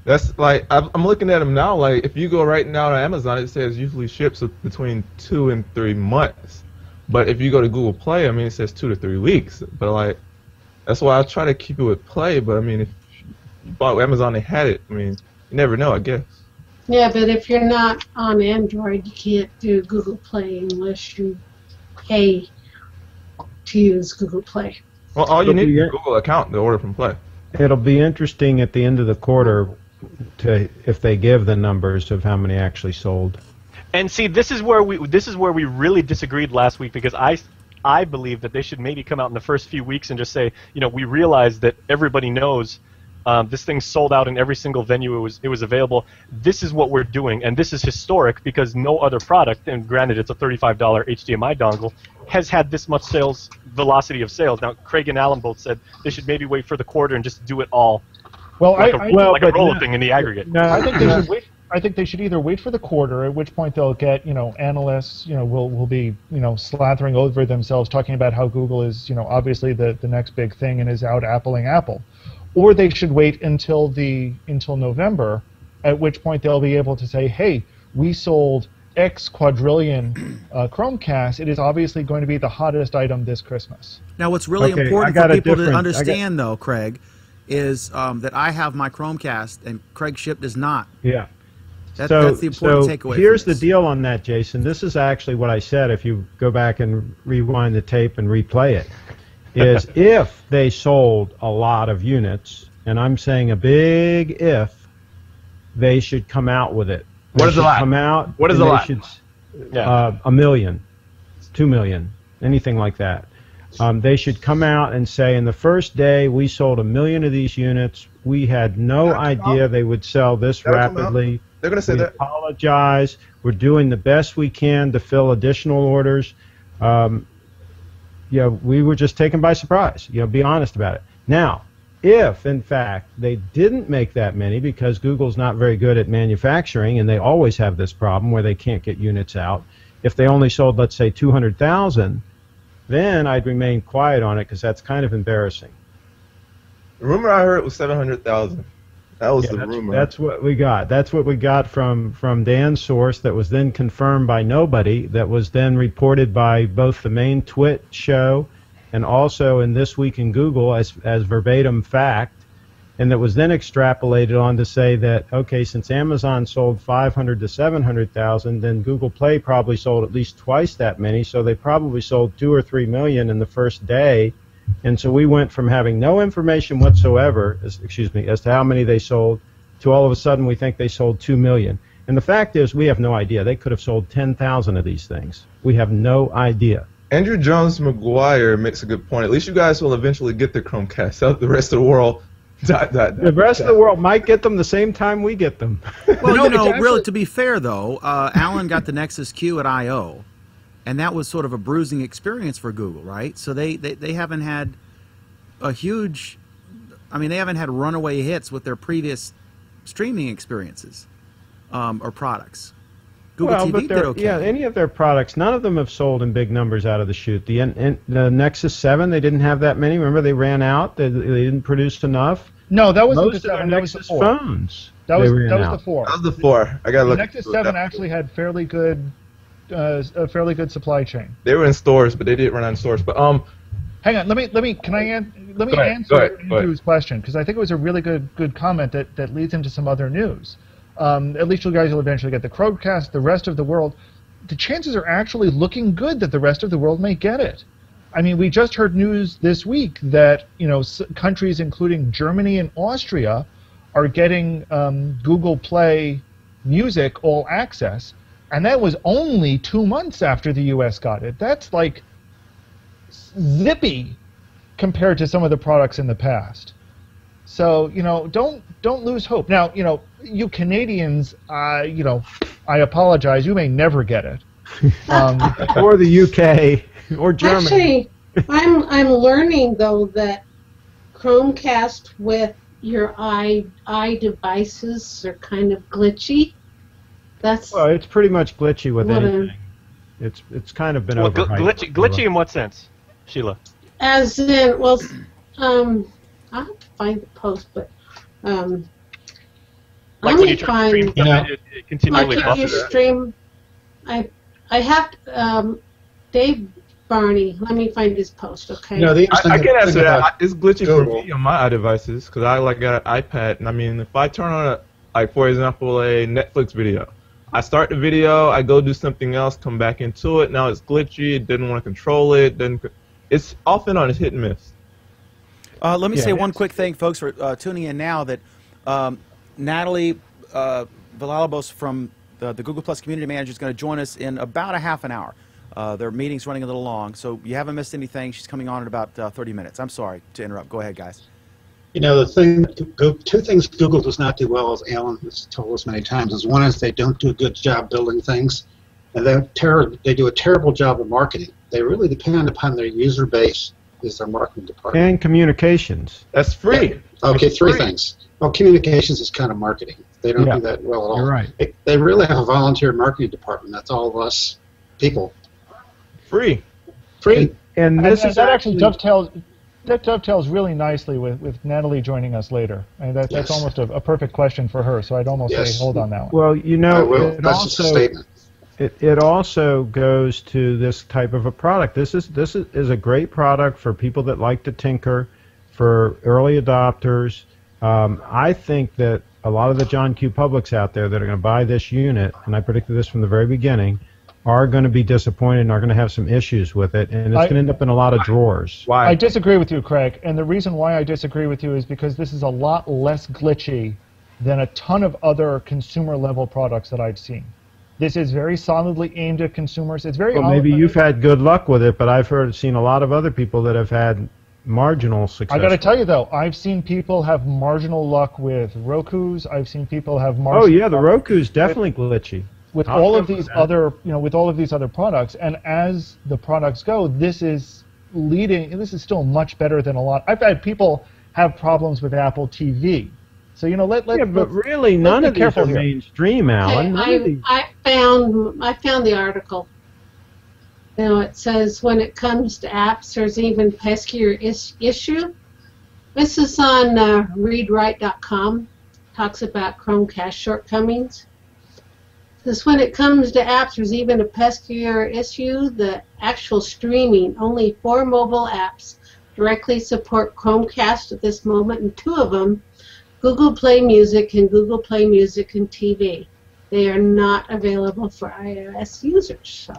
That's like I'm I'm looking at them now. Like if you go right now to Amazon, it says usually ships between two and three months. But if you go to Google Play, I mean it says two to three weeks. But like that's why I try to keep it with Play. But I mean if you bought Amazon, they had it. I mean you never know. I guess. Yeah, but if you're not on Android, you can't do Google Play unless you pay to use Google Play. Well, all you It'll need is a. Google account to order from Play. It'll be interesting at the end of the quarter to if they give the numbers of how many actually sold. And see, this is where we this is where we really disagreed last week because I I believe that they should maybe come out in the first few weeks and just say, you know, we realize that everybody knows um, this thing sold out in every single venue it was it was available. This is what we're doing, and this is historic because no other product, and granted it's a $35 HDMI dongle, has had this much sales velocity of sales. Now, Craig and Allen both said they should maybe wait for the quarter and just do it all Well, like I, I, a well, like a roll no- thing in the aggregate. No, I think they should wait. I think they should either wait for the quarter, at which point they'll get, you know, analysts, you know, will will be, you know, slathering over themselves, talking about how Google is, you know, obviously the the next big thing and is out appling Apple, or they should wait until the until November, at which point they'll be able to say, hey, we sold X quadrillion uh, Chromecast. It is obviously going to be the hottest item this Christmas. Now, what's really Okay, important for people to different- I got- understand, though, Craig, is um, that I have my Chromecast and Craig Shipp does not. Yeah. That, so, that's the important so takeaway. here's the deal on that, Jason. This is actually what I said. If you go back and rewind the tape and replay it, is if they sold a lot of units, and I'm saying a big if, they should come out with it. What They is a lot? Come out. What is and a they lot? Should, Yeah. uh, a million, two million, anything like that. Um, they should come out and say, in the first day, we sold a million of these units. We had no idea they would sell this That'll rapidly. They're gonna say We that. apologize. We're doing the best we can to fill additional orders. Um, you know, we were just taken by surprise. You know, be honest about it. Now, if in fact they didn't make that many because Google's not very good at manufacturing and they always have this problem where they can't get units out. If they only sold, let's say, 200,000, then I'd remain quiet on it because that's kind of embarrassing. The rumor I heard was seven hundred thousand. That was Yeah, the that's, rumor. that's what we got. That's what we got from from Dan's source. That was then confirmed by nobody. That was then reported by both the main TWiT show and also in this week in Google as as verbatim fact. And that was then extrapolated on to say that okay, since Amazon sold 500 to 700,000, then Google Play probably sold at least twice that many. So they probably sold two or three million in the first day. And so we went from having no information whatsoever, as, excuse me, as to how many they sold, to all of a sudden we think they sold two million. And the fact is, we have no idea. They could have sold 10,000 of these things. We have no idea. Andrew Jones McGuire makes a good point. At least you guys will eventually get the Chromecast. out the rest of the world, dot, dot, dot, The rest of the world might get them the same time we get them. Well, No, you it's know, actually- really, to be fair though, uh, Allen got the Nexus Q at I/O, and that was sort of a bruising experience for Google, right? So they, they, they haven't had a huge, I mean, they haven't had runaway hits with their previous streaming experiences um, or products. Google well, TV but did they're- okay. yeah, any of their products, none of them have sold in big numbers out of the chute. The, N- N- the Nexus 7, they didn't have that many. Remember, they ran out. They, they didn't produce enough. No, that wasn't Most the of their seven. That was the Nexus four. phones. That was that was out. the four. That was the four. I gotta The look. Nexus Seven that. actually had fairly good, uh, a fairly good supply chain. They were in stores, but they didn't run out in stores. But um, Hang on, let me let me can I an, let me ahead, answer go ahead. Andrew's question because I think it was a really good good comment that that leads into some other news. Um, at least you guys will eventually get the Chromecast. The rest of the world, the chances are actually looking good that the rest of the world may get it. I mean, we just heard news this week that you know s- countries including Germany and Austria are getting um, Google Play Music all access, and that was only two months after the U.S. got it. That's like zippy compared to some of the products in the past. So you know, don't don't lose hope. Now you know, you Canadians, uh, you know, I apologize. You may never get it. Um, or the UK or Germany. Actually, I'm I'm learning though that Chromecast with your i i devices are kind of glitchy. That's well, it's pretty much glitchy with What a- anything. It's it's kind of been Well, gl- overhyped. glitchy, glitchy in what sense, Sheila? as in well, um, I'll have to find the post, but um, Like let when you try to stream find You stuff, know- it, it continually like if you buffers. stream. I I have um, Dave Barney. Let me find his post, okay? No, know, the I, I can thing answer that. It's glitchy Google. for me on my devices because I like got an iPad, and I mean, if I turn on a like for example a Netflix video, I start the video, I go do something else, come back into it. Now it's glitchy. It didn't want to control it. Then it's often on. It's hit and miss. Uh, let me Yeah, say one quick thing, folks, for uh, tuning in now. That um, Natalie uh, Villalobos from the, the Google Plus Community Manager is going to join us in about a half an hour. Uh, their meeting's running a little long, so you haven't missed anything. She's coming on in about uh, 30 minutes. I'm sorry to interrupt. Go ahead, guys. You know, the thing, two things Google does not do well, as Allen has told us many times, is one is they don't do a good job building things, and they're ter- they do a terrible job of marketing. They really depend upon their user base as their marketing department. and communications. That's free. Okay, It's three free. things. Well, communications is kind of marketing. They don't Yeah. do that well at all. You're right. They, they really have a volunteer marketing department. That's all of us people. Free. Free. And and this that, is that actually dovetails that dovetails really nicely with, with Natalie joining us later. I mean, that, that's almost a, a perfect question for her. So I'd almost Yes. say hold on that one. Well, you know, it That's a also statement. it, it also goes to this type of a product. This is this is, is a great product for people that like to tinker, for early adopters. Um, I think that a lot of the John Q publics out there that are going to buy this unit, and I predicted this from the very beginning, are going to be disappointed and are going to have some issues with it, and it's I- going to end up in a lot of drawers. Why? I disagree with you, Craig. And the reason why I disagree with you is because this is a lot less glitchy than a ton of other consumer level products that I've seen. This is very solidly aimed at consumers. It's very Well, maybe you've had good luck with it, but I've heard seen a lot of other people that have had marginal success. I got to tell you though, I've seen people have marginal luck with Roku's. I've seen people have oh, marginal Oh yeah, the Roku's definitely glitchy. with I'll all of these that. other, you know, with all of these other products. And as the products go, this is leading. This is still much better than a lot. I've had people have problems with Apple TV. So you know, let let Yeah, but let's- really, let's none of these are here. mainstream, Allen. None I, I found I found the article. Know, it says when it comes to apps, there's even peskier is, issue. This is on uh, readwrite.com. talks about Chromecast shortcomings. This when it comes to apps, there's even a peskier issue. The actual streaming, only four mobile apps directly support Chromecast at this moment, and two of them, Google Play Music and Google Play Music and TV. They are not available for iOS users. So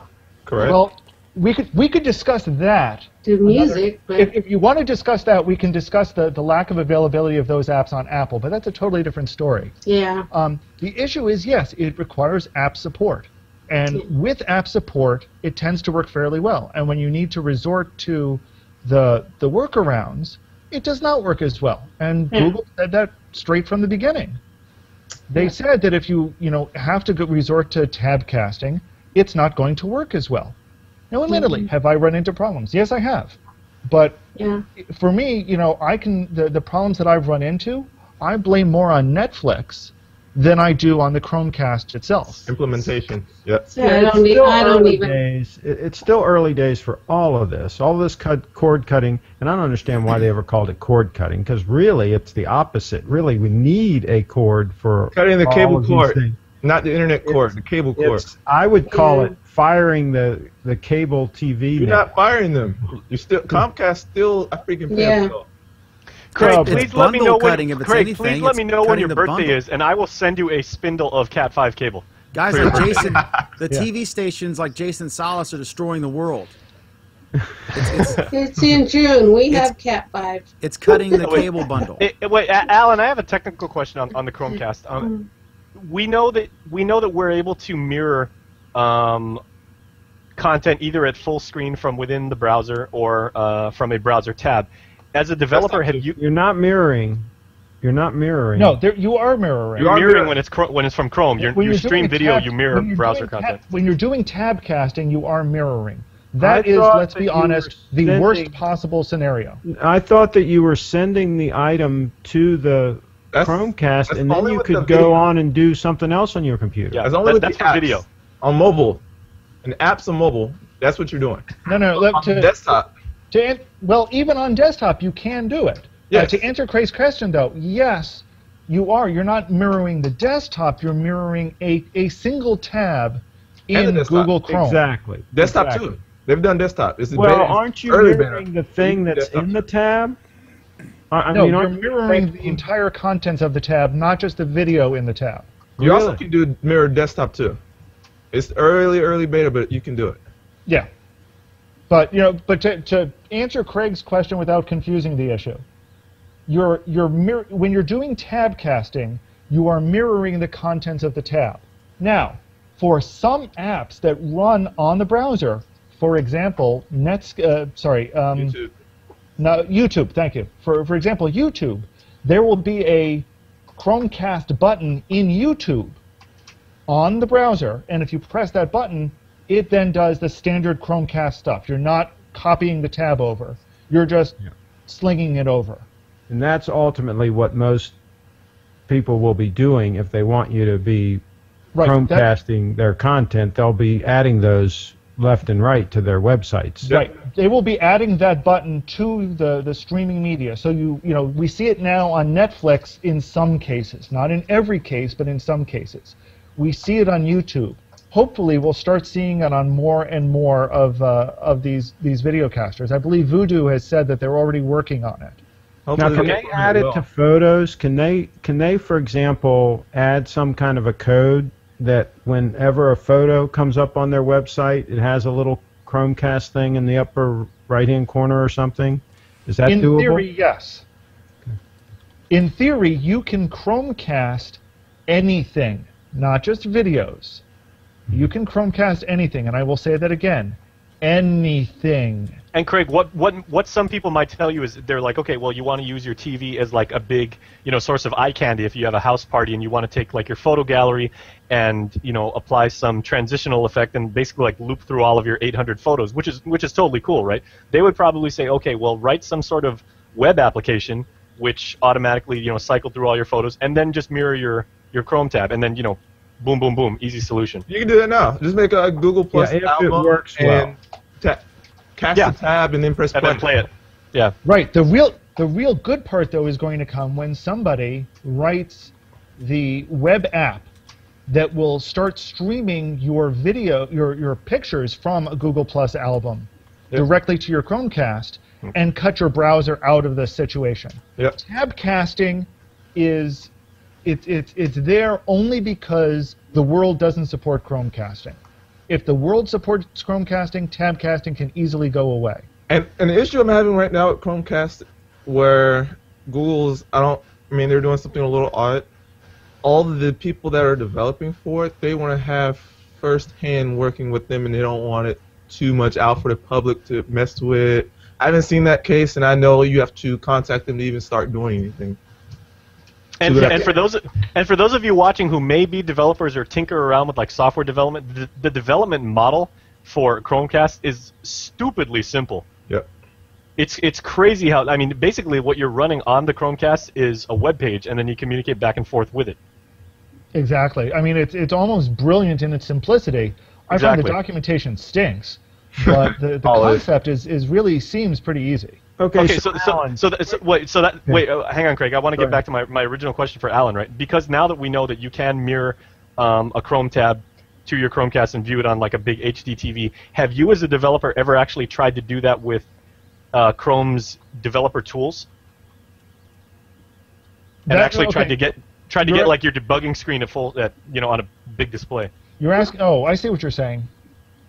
Correct. Well, we could we could discuss that. do music, but If, if you want to discuss that, we can discuss the, the lack of availability of those apps on Apple, but that's a totally different story. yeah, Um, the issue is, yes, it requires app support. And with app support, it tends to work fairly well. And when you need to resort to the, the workarounds, it does not work as well. And Yeah. Google said that straight from the beginning. They said that if you, you know, have to go resort to tab casting, it's not going to work as well. Now, admittedly, have I run into problems? Yes, I have. But yeah, for me, you know, I can the, the problems that I've run into, I blame more on Netflix than I do on the Chromecast itself. Implementation. Yep. So I it's don't, still I don't early even. Days. It- It's still early days for all of this. All this cut, cord cutting, and I don't understand why they ever called it cord cutting, because really it's the opposite. Really, we need a cord for Cutting the all cable of these cord. Things. Not the internet cord, the cable cord. I would call it firing the, the cable TV. You're net. not firing them. You still Comcast still a freaking pay Yeah. bill. Craig, Well, please let me know when. cutting if it's Craig, anything, please let me know when your birthday bundle. is, and I will send you a spindle of Cat Five cable. Guys like. Jason, the Yeah. TV stations like Jason Salas are destroying the world. It's in June. We have Cat Five. It's cutting the cable bundle. Eh, eh, wait, Allen, I have a technical question on, on the Chromecast. Um, we know that we know that we're able to mirror um, content either at full screen from within the browser or uh, from a browser tab. As a developer, have you You're not mirroring. You're not mirroring. No, there, you are mirroring. You are you're mirroring mirroring. when it's when it's from Chrome? You're, When you you're stream video, tab- you mirror browser doing tab- content. when you're doing tab casting, you are mirroring. That I is, let's that be honest, were the worst possible scenario. I thought that you were sending the item to the That's- Chromecast, that's and then you with the could go on and do something else on your computer. Yeah, As long that- with that's the for apps video. on mobile, and apps on mobile. That's what you're doing. No, no. Let, On to, desktop. to an- well, even on desktop, you can do it. Uh, to answer Craig's question, though, yes, you are. You're not mirroring the desktop. You're mirroring a, a single tab And the in. Google Chrome. Exactly. Desktop Exactly. too. They've done desktop. It's Well, aren't you mirroring beta. the thing that's Desktop. in the tab? I, I No, mean, you're mirroring the entire contents of the tab, not just the video in the tab. You also can do mirror desktop too. It's early, early beta, but you can do it. Yeah. But you know, but to, to answer Craig's question without confusing the issue, you're you're mir- when you're doing tab casting, you are mirroring the contents of the tab. Now, for some apps that run on the browser, for example, Netscape, uh, sorry, um, YouTube. No, YouTube. Thank you. For for example, YouTube, there will be a Chromecast button in YouTube on the browser, and if you press that button, it then does the standard Chromecast stuff. You're not copying the tab over. You're just slinging it over. And that's ultimately what most people will be doing if they want you to be Right. that- their content. They'll be adding those left and right to their websites. Right. They will be adding that button to the, the streaming media. So you you know we see it now on Netflix in some cases, not in every case, but in some cases. We see it on YouTube. Hopefully, we'll start seeing it on more and more of uh, of these these videocasters. I believe Vudu has said that they're already working on it. Now, can they they add it well. to photos? Can they, can they, for example, add some kind of a code that whenever a photo comes up on their website, it has a little Chromecast thing in the upper right-hand corner or something? Is that in doable? theory, yes. In theory, you can Chromecast anything, not just videos. You can Chromecast anything, and I will say that again. Anything. And Craig, what what what some people might tell you is they're like, okay, well, you want to use your TV as like a big, you know, source of eye candy if you have a house party and you want to take like your photo gallery and you know apply some transitional effect and basically like loop through all of your 800 photos, which is which is totally cool, right? They would probably say, okay, well, write some sort of web application which automatically you know cycle through all your photos and then just mirror your your Chrome tab and then you know, boom, boom, boom, easy solution. You can do that now. Just make a Google Plus if it album works well. and ta- cast Yeah. the tab and then press And then play it. Yeah. Right. The real the real good part though is going to come when somebody writes the web app that will start streaming your video, your, your pictures from a Google Plus album directly to your Chromecast hmm. and cut your browser out of the situation. Yep. Tabcasting is it's it's it's there only because the world doesn't support Chromecasting. If the world supports Chromecasting, tabcasting can easily go away. And and the issue I'm having right now with Chromecast, where Google's I don't I mean they're doing something a little odd. All the people that are developing for it, they want to have first hand working with them, and they don't want it too much out for the public to mess with. I haven't seen that case, and I know you have to contact them to even start doing anything. And, for, and for those and for those of you watching who may be developers or tinker around with like software development, the, the development model for Chromecast is stupidly simple. Yep. It's it's crazy how I mean basically what you're running on the Chromecast is a web page and then you communicate back and forth with it. Exactly. I mean, it's it's almost brilliant in its simplicity. I find the documentation stinks, but the, the concept is, is really seems pretty easy. Okay, Okay, so, so so so, that, so wait, so that wait, uh, hang on, Craig. I want to Go get back to my, my original question for Allen, right? Because now that we know that you can mirror um, a Chrome tab to your Chromecast and view it on like a big HD TV, have you as a developer ever actually tried to do that with uh, Chrome's developer tools? And That- actually tried to get tried to You're- get like your debugging screen at full at you know on a big display. You're asking. Oh, I see what you're saying.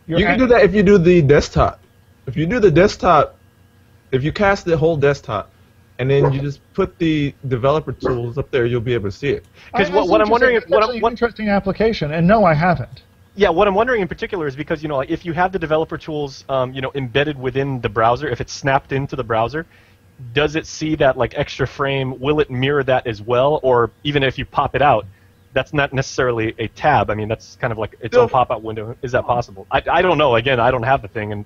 You're you can a- do that if you do the desktop. If you do the desktop, if you cast the whole desktop, and then you just put the developer tools up there, you'll be able to see it. Because I- I what, what I'm wondering, saying. if, what, I'm- an what, interesting application, and no, I haven't. Yeah, what I'm wondering in particular is because you know, like, if you have the developer tools, um, you know, embedded within the browser, if it's snapped into the browser, does it see that like extra frame? Will it mirror that as well, or even if you pop it out, that's not necessarily a tab. I mean, that's kind of like its No. own pop-out window. Is that possible? I, I don't know. Again, I don't have the thing, and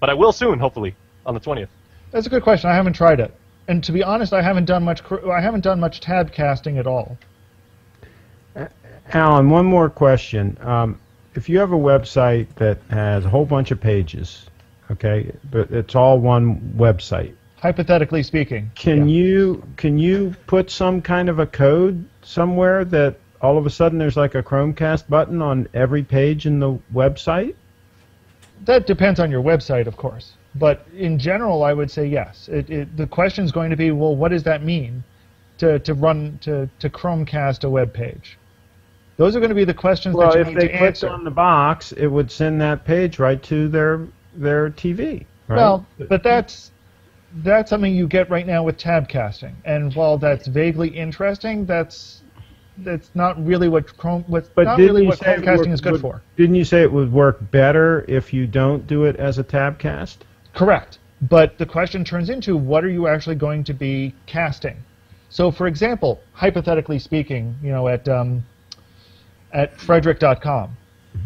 but I will soon, hopefully, on the 20th. That's a good question. I haven't tried it, and to be honest, I haven't done much. I haven't done much tab casting at all. Allen, one more question. Um, if you have a website that has a whole bunch of pages, okay, but it's all one website, Hypothetically speaking, can Yeah. you can you put some kind of a code somewhere that all of a sudden there's like a Chromecast button on every page in the website? That depends on your website, of course. But in general, I would say yes. It, it, the question is going to be, well, what does that mean to, to run to, to Chromecast a web page? Those are going to be the questions Well, that you if they clicked answer. on the box, it would send that page right to their their TV. Right? Well, but that's that's something you get right now with tab casting. And while that's vaguely interesting, that's that's not really what Chrome what's But not really what Chromecasting is good would- for. Didn't you say it would work better if you don't do it as a tabcast? Correct. But the question turns into what are you actually going to be casting? So, for example, hypothetically speaking, you know, at um, at Frederick.com,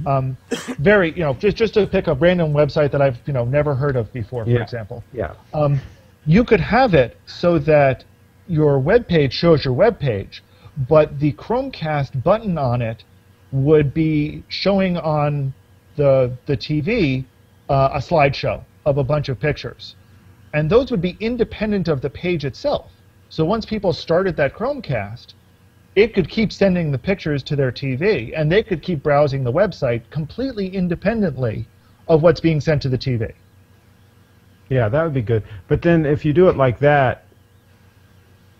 um, very, you know, just just to pick a random website that I've you know never heard of before, for Yeah. example, Yeah. um, you could have it so that your web page shows your web page, but the Chromecast button on it would be showing on the the TV uh, a slideshow of a bunch of pictures, and those would be independent of the page itself. So once people started that Chromecast, it could keep sending the pictures to their TV, and they could keep browsing the website completely independently of what's being sent to the TV. Yeah, that would be good. But then if you do it like that,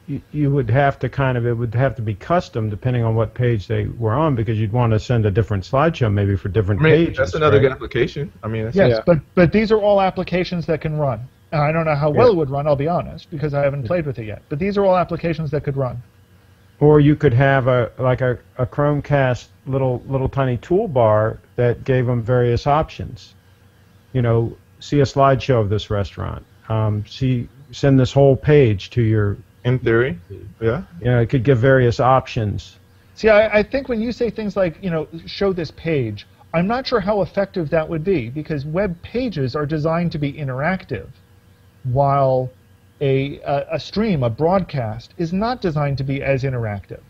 you, you would have to kind of it would have to be custom depending on what page they were on because you'd want to send a different slideshow maybe for different I mean, pages. that's another right? good application. I mean, that's Yes, Yeah. but but these are all applications that can run. And I don't know how well Yeah. it would run. I'll be honest, because I haven't played with it yet. But these are all applications that could run. Or you could have a like a, a Chromecast little little tiny toolbar that gave them various options. You know, see a slideshow of this restaurant. Um, see, send this whole page to your. In theory. Yeah. Yeah, it could give various options. See, I, I think when you say things like, you know, show this page, I'm not sure how effective that would be because web pages are designed to be interactive, while a, a, a stream, a broadcast, is not designed to be as interactive.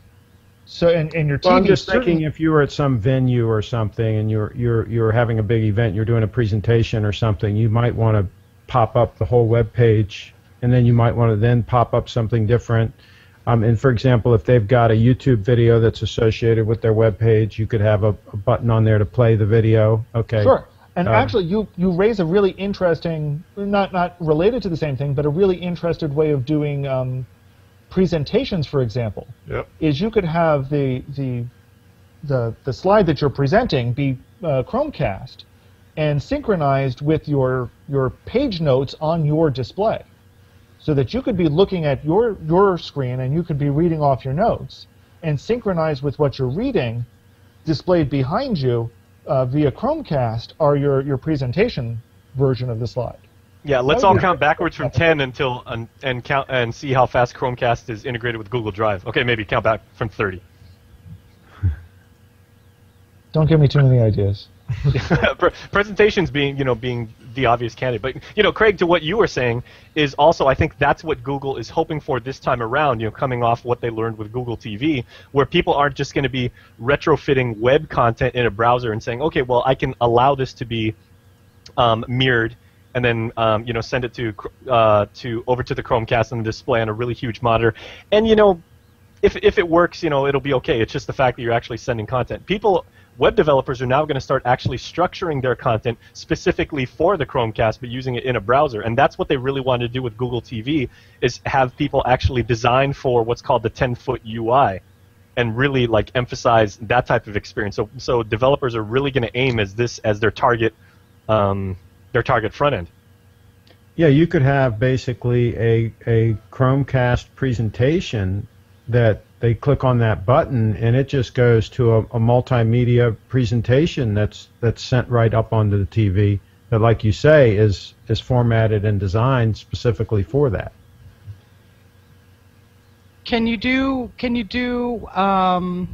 So, and, and your TV Well, I'm just certain- thinking if you were at some venue or something and you're you're you're having a big event, you're doing a presentation or something, you might want to pop up the whole web page, and then you might want to then pop up something different. Um, and for example, if they've got a YouTube video that's associated with their web page, you could have a, a button on there to play the video. Okay. Sure. And Um, actually, you, you raise a really interesting, not not related to the same thing, but a really interested way of doing um, presentations, for example. Yep. Is you could have the the the, the slide that you're presenting be uh, Chromecast and synchronized with your your page notes on your display, so that you could be looking at your your screen and you could be reading off your notes, and synchronized with what you're reading, displayed behind you uh, via Chromecast are your your presentation version of the slide. Yeah, let's all count backwards from 10 until and, and count and see how fast Chromecast is integrated with Google Drive. Okay, maybe count back from 30. Don't give me too many ideas. Presentations being you know being the obvious candidate but you know craig to what you were saying is also i think that's what google is hoping for this time around you know coming off what they learned with google tv where people aren't just going to be retrofitting web content in a browser and saying okay well i can allow this to be um, mirrored and then um, you know send it to uh, to over to the chromecast and display on a really huge monitor and you know if, if it works, you know, it'll be okay. It's just the fact that you're actually sending content. People, web developers are now going to start actually structuring their content specifically for the Chromecast, but using it in a browser. And that's what they really wanted to do with Google TV, is have people actually design for what's called the 10-foot UI, and really like emphasize that type of experience. So, so developers are really going to aim as this as their target, um, their target front end. Yeah, you could have basically a, a Chromecast presentation that they click on that button and it just goes to a, a multimedia presentation that's that's sent right up onto the TV that, like you say, is is formatted and designed specifically for that. Can you do can you do um,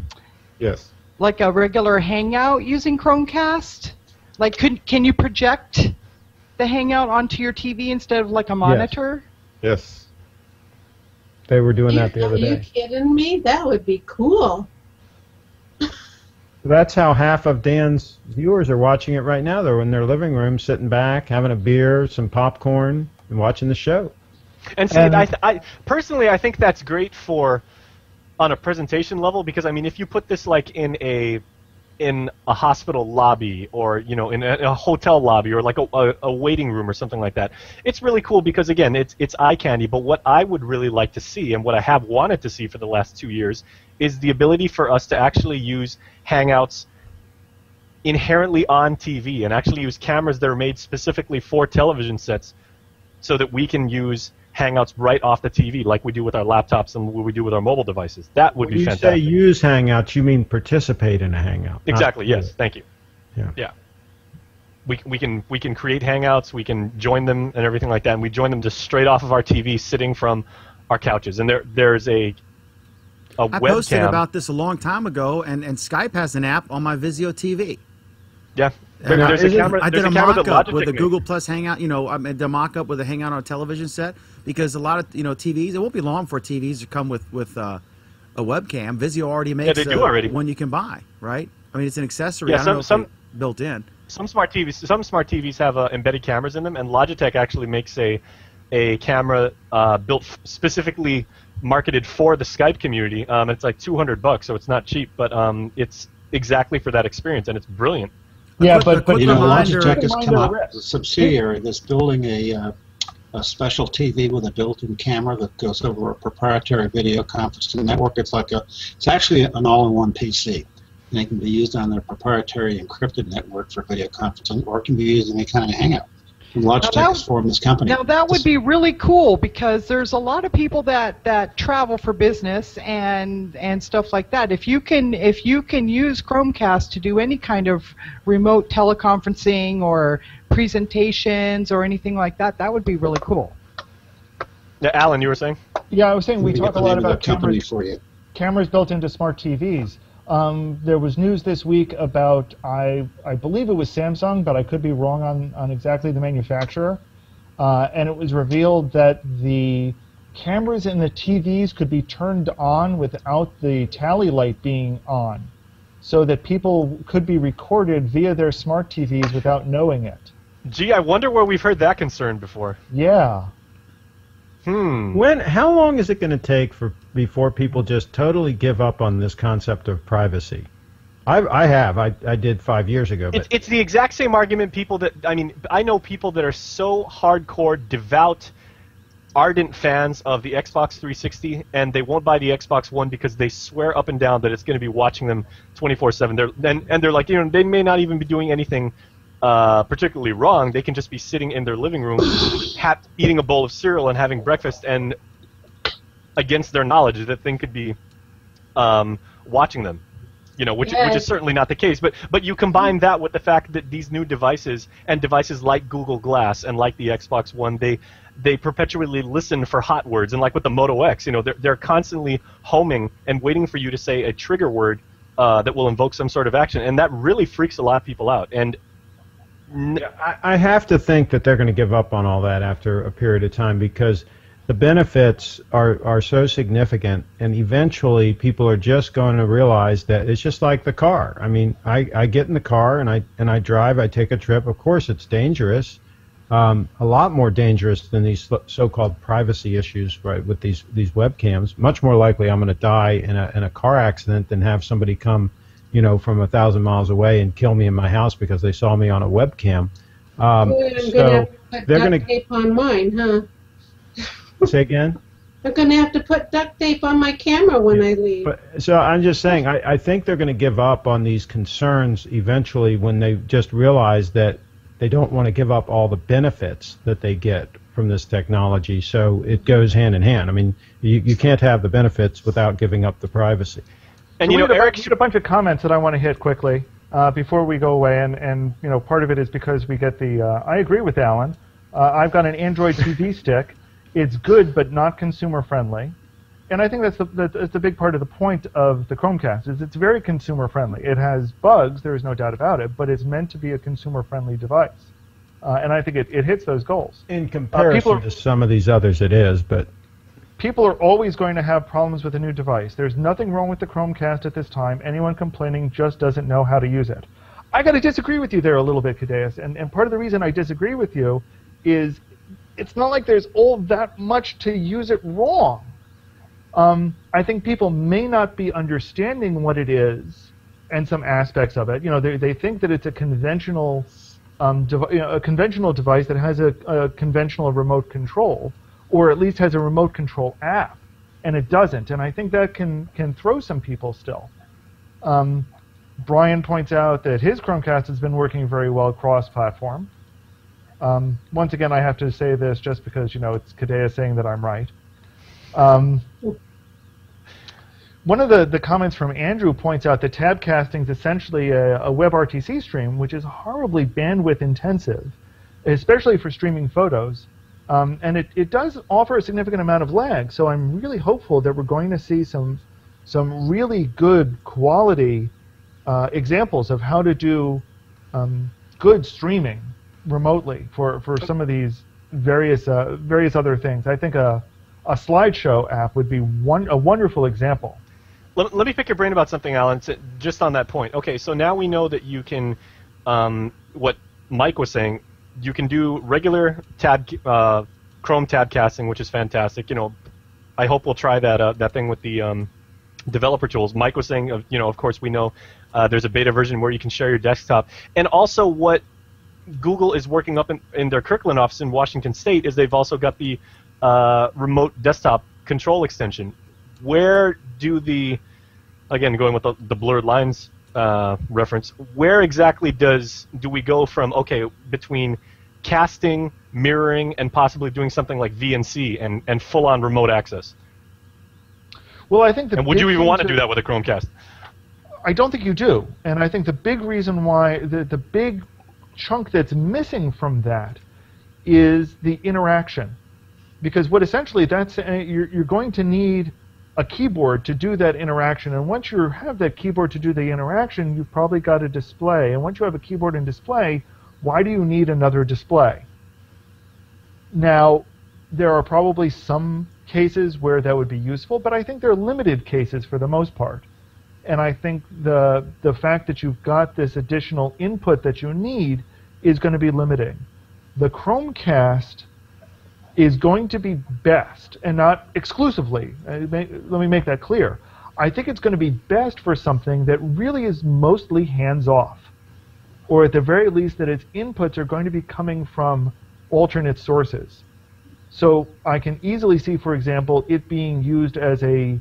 Yes. like a regular Hangout using Chromecast? Like, could can you project the Hangout onto your TV instead of like a monitor? Yes. They were doing that the other day. Are other you kidding me? That would be cool. That's how half of Dan's viewers are watching it right now. They're in their living room, sitting back, having a beer, some popcorn, and watching the show. And see, And- I, th- I personally, I think that's great for on a presentation level because I mean, if you put this like in a in a hospital lobby or you know in a, a hotel lobby or like a, a, a waiting room or something like that, it's really cool because again, it's it's eye candy. But what I would really like to see and what I have wanted to see for the last two years is the ability for us to actually use Hangouts inherently on TV and actually use cameras that are made specifically for television sets so that we can use Hangouts right off the TV like we do with our laptops and what we do with our mobile devices. That would When be you fantastic. You say use Hangouts, you mean participate in a Hangout. exactly. create Yes. it. Thank you. Yeah. Yeah. We, we can we can create Hangouts. We can join them and everything like that. And we join them just straight off of our TV, sitting from our couches. And there there's a a I posted webcam. I posted about this a long time ago, and, and Skype has an app on my Vizio TV. yeah. And There- I- there's a is it- camera. I did a, camera that mock-up with a. Google Plus Hangout. You know, I made a mock-up with a Hangout on a television set because a lot of you know TVs. It won't be long for TVs to come with with uh, a webcam. Vizio already makes yeah, they do uh, already. one you can buy, right? I mean, it's an accessory. Yeah, I don't some- know if some- built in. some smart TVs some smart TVs have uh, embedded cameras in them, and Logitech actually makes a a camera uh, built f- specifically marketed for the Skype community. Um, it's like 200 bucks, so it's not cheap, but um, it's exactly for that experience, and it's brilliant. Yeah, quick- but but You know, Logitech has come up reminder- with a subsidiary that's building a, uh, a special TV with a built-in camera that goes over a proprietary video conferencing network. It's like a, it's actually an all-in-one PC, and it can be used on their proprietary encrypted network for video conferencing, or it can be used in any kind of hangout. And Logitech that- has formed this company. Now that would be really cool because there's a lot of people that, that travel for business and and stuff like that. If you can if you can use Chromecast to do any kind of remote teleconferencing or presentations or anything like that, that would be really cool. Yeah, Allen, you were saying? yeah, I was saying we talk a lot about cameras, for you. cameras built into smart TVs. Um, there was news this week about I I believe it was Samsung, but I could be wrong on on exactly the manufacturer. Uh, and it was revealed that the cameras in the TVs could be turned on without the tally light being on, so that people could be recorded via their smart TVs without knowing it. Gee, I wonder where we've heard that concern before. Yeah. Hmm. When? How long is it going to take for before people just totally give up on this concept of privacy? I, I have. I, I did five years ago. But It's, it's the exact same argument people that I mean I know people that are so hardcore devout ardent fans of the Xbox 360 and they won't buy the Xbox One because they swear up and down that it's going to be watching them 24/7 they're and, and they're like you know they may not even be doing anything uh, particularly wrong they can just be sitting in their living room ha- eating a bowl of cereal and having breakfast and against their knowledge that thing could be um, watching them you know, which, which is certainly not the case. But but you combine that with the fact that these new devices and devices like Google Glass and like the Xbox One, they they perpetually listen for hot words. And like with the Moto X, you know, they're they're constantly homing and waiting for you to say a trigger word uh, that will invoke some sort of action, and that really freaks a lot of people out. And I, I have to think that they're going to give up on all that after a period of time because the benefits are, are so significant, and eventually people are just going to realize that it's just like the car. I mean, I, I get in the car and I and I drive. I take a trip. Of course, it's dangerous, um, a lot more dangerous than these so- so-called privacy issues, right? With these these webcams, much more likely I'm going to die in a in a car accident than have somebody come, you know, from a thousand miles away and kill me in my house because they saw me on a webcam. Um, so gonna they're duct gonna- tape on mine, huh? say again. I'm gonna have to put duct tape on my camera when I leave. But so I'm just saying, I, I think they're going to give up on these concerns eventually when they just realize that they don't want to give up all the benefits that they get from this technology. So it goes hand in hand. I mean, you, you can't have the benefits without giving up the privacy. And So you know, a, Eric, bunch, a bunch of comments that I want to hit quickly uh, before we go away, and, and you know part of it is because we get the. Uh, I agree with Allen. Uh, I've got an Android TV stick. It's good, but not consumer friendly, and I think that's the that's the big part of the point of the Chromecast is it's very consumer friendly. It has bugs, there is no doubt about it, but it's meant to be a consumer friendly device, uh, and I think it, it hits those goals. In comparison are- to some of these others, it is, but people are always going to have problems with a new device. There's nothing wrong with the Chromecast at this time. Anyone complaining just doesn't know how to use it. I got to disagree with you there a little bit, Cadeus. And, and part of the reason I disagree with you is it's not like there's all that much to use it wrong. Um, I think people may not be understanding what it is and some aspects of it. You know, they, they think that it's a conventional, um, devi- you know, a conventional device that has a, a conventional remote control, or at least has a remote control app, and it doesn't. And I think that can can throw some people still. Um, Brian points out that his Chromecast has been working very well cross-platform. Um, once again, I have to say this just because you know it's Kadea saying that I'm right. Um, one of the, the comments from Andrew points out that tabcasting is essentially a, a WebRTC stream, which is horribly bandwidth intensive, especially for streaming photos. Um, and it, it does offer a significant amount of lag, so I'm really hopeful that we're going to see some some really good quality uh, examples of how to do um, good streaming remotely for, for some of these various uh, various other things. I think a a slideshow app would be one a wonderful example. let, let me pick your brain about something, Allen. s- Just on that point. Okay, so now we know that you can, um, what Mike was saying, you can do regular tab, uh, Chrome tab casting, which is fantastic. You know, I hope we'll try that uh, that thing with the um, developer tools. Mike was saying, of you know, of course we know uh, there's a beta version where you can share your desktop, and also what Google is working up in, in their Kirkland office in Washington State is they've also got the uh, remote desktop control extension. Where do the again going with the, the blurred lines uh, reference? Where exactly does do we go from okay between casting, mirroring, and possibly doing something like VNC and, and full on remote access? Well, I think the And would you even want to do that with a Chromecast? I don't think you do. And I think the big reason why, the, the big chunk that's missing from that is the interaction. Because what essentially that's, uh, you're, you're going to need a keyboard to do that interaction. And once you have that keyboard to do the interaction, you've probably got a display. And once you have a keyboard and display, why do you need another display? Now, there are probably some cases where that would be useful, but I think there are limited cases for the most part and I think the the fact that you've got this additional input that you need is going to be limiting. The Chromecast is going to be best, and not exclusively. uh, Let me make that clear. I think it's going to be best for something that really is mostly hands off, or at the very least, that its inputs are going to be coming from alternate sources. So I can easily see, for example, it being used as a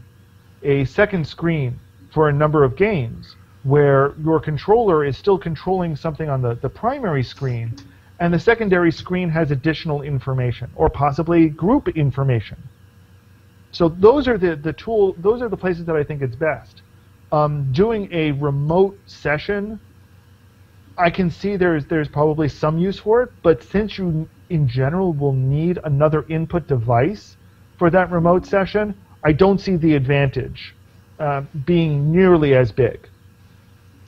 a second screen for a number of games where your controller is still controlling something on the, the primary screen and the secondary screen has additional information or possibly group information. So those are the, the tool those are the places that I think it's best. Um, doing a remote session, I can see there's there's probably some use for it, but since you in general will need another input device for that remote session, I don't see the advantage uh, being nearly as big.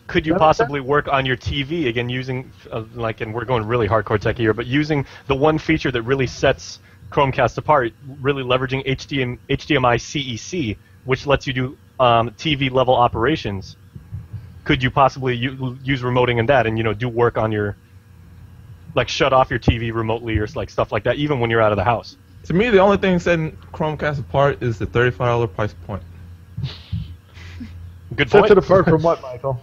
Could you possibly work on your TV again using uh, like, and we're going really hardcore tech here, but using the one feature that really sets Chromecast apart, really leveraging HDM, HDMI CEC, E which lets you do um, TV level operations. Could you possibly u- use remoting in that and you know do work on your like shut off your TV remotely or like stuff like that, even when you're out of the house? To me, the only thing setting Chromecast apart is the thirty-five dollar price point. Good Sets point. it apart from what, Michael?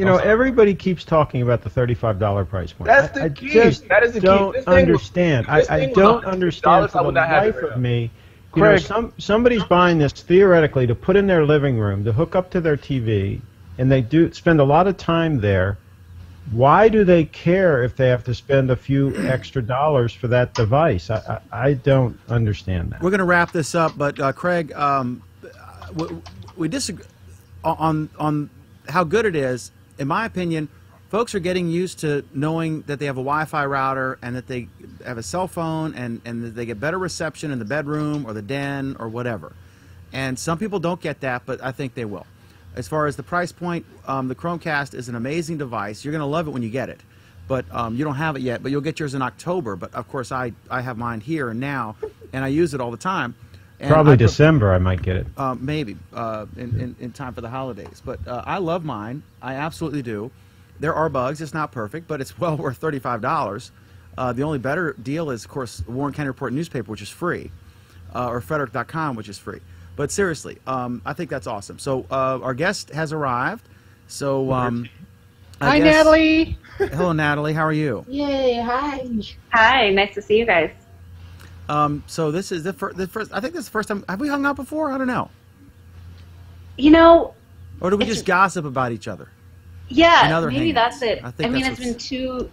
You know, everybody keeps talking about the thirty-five dollar price point. That's the I key. just That is the key. don't This thing was- understand. this I, I don't $100, understand for I the would not have it life of me. You know, Craig. some somebody's buying this theoretically to put in their living room to hook up to their TV, and they do spend a lot of time there. Why do they care if they have to spend a few extra dollars for that device? I, I, I don't understand that. We're going to wrap this up, but uh, Craig, um, we, we disagree on on how good it is. In my opinion, folks are getting used to knowing that they have a Wi-Fi router and that they have a cell phone and and that they get better reception in the bedroom or the den or whatever. And some people don't get that, but I think they will. As far as the price point, um, the Chromecast is an amazing device. You're going to love it when you get it, but um, you don't have it yet. But you'll get yours in October. But of course, I I have mine here and now, and I use it all the time. And Probably I pref- December, I might get it. uh, maybe uh, in, in, in time for the holidays. But uh, I love mine. I absolutely do. There are bugs. It's not perfect, but it's well worth thirty-five dollars. Uh, the only better deal is, of course, Warren County Report newspaper, which is free, uh, or Frederick.com, which is free. But seriously, um, I think that's awesome. So uh, our guest has arrived. So um, I Hi, guess- Natalie. Hello, Natalie. How are you? Yay! Hi. Hi, nice to see you guys. Um, so this is the, fir- the first. I think this is the first time. Have we hung out before? I don't know. You know, Or do we just gossip about each other? yeah, Another maybe hangouts. that's it. I I, mean, it's been two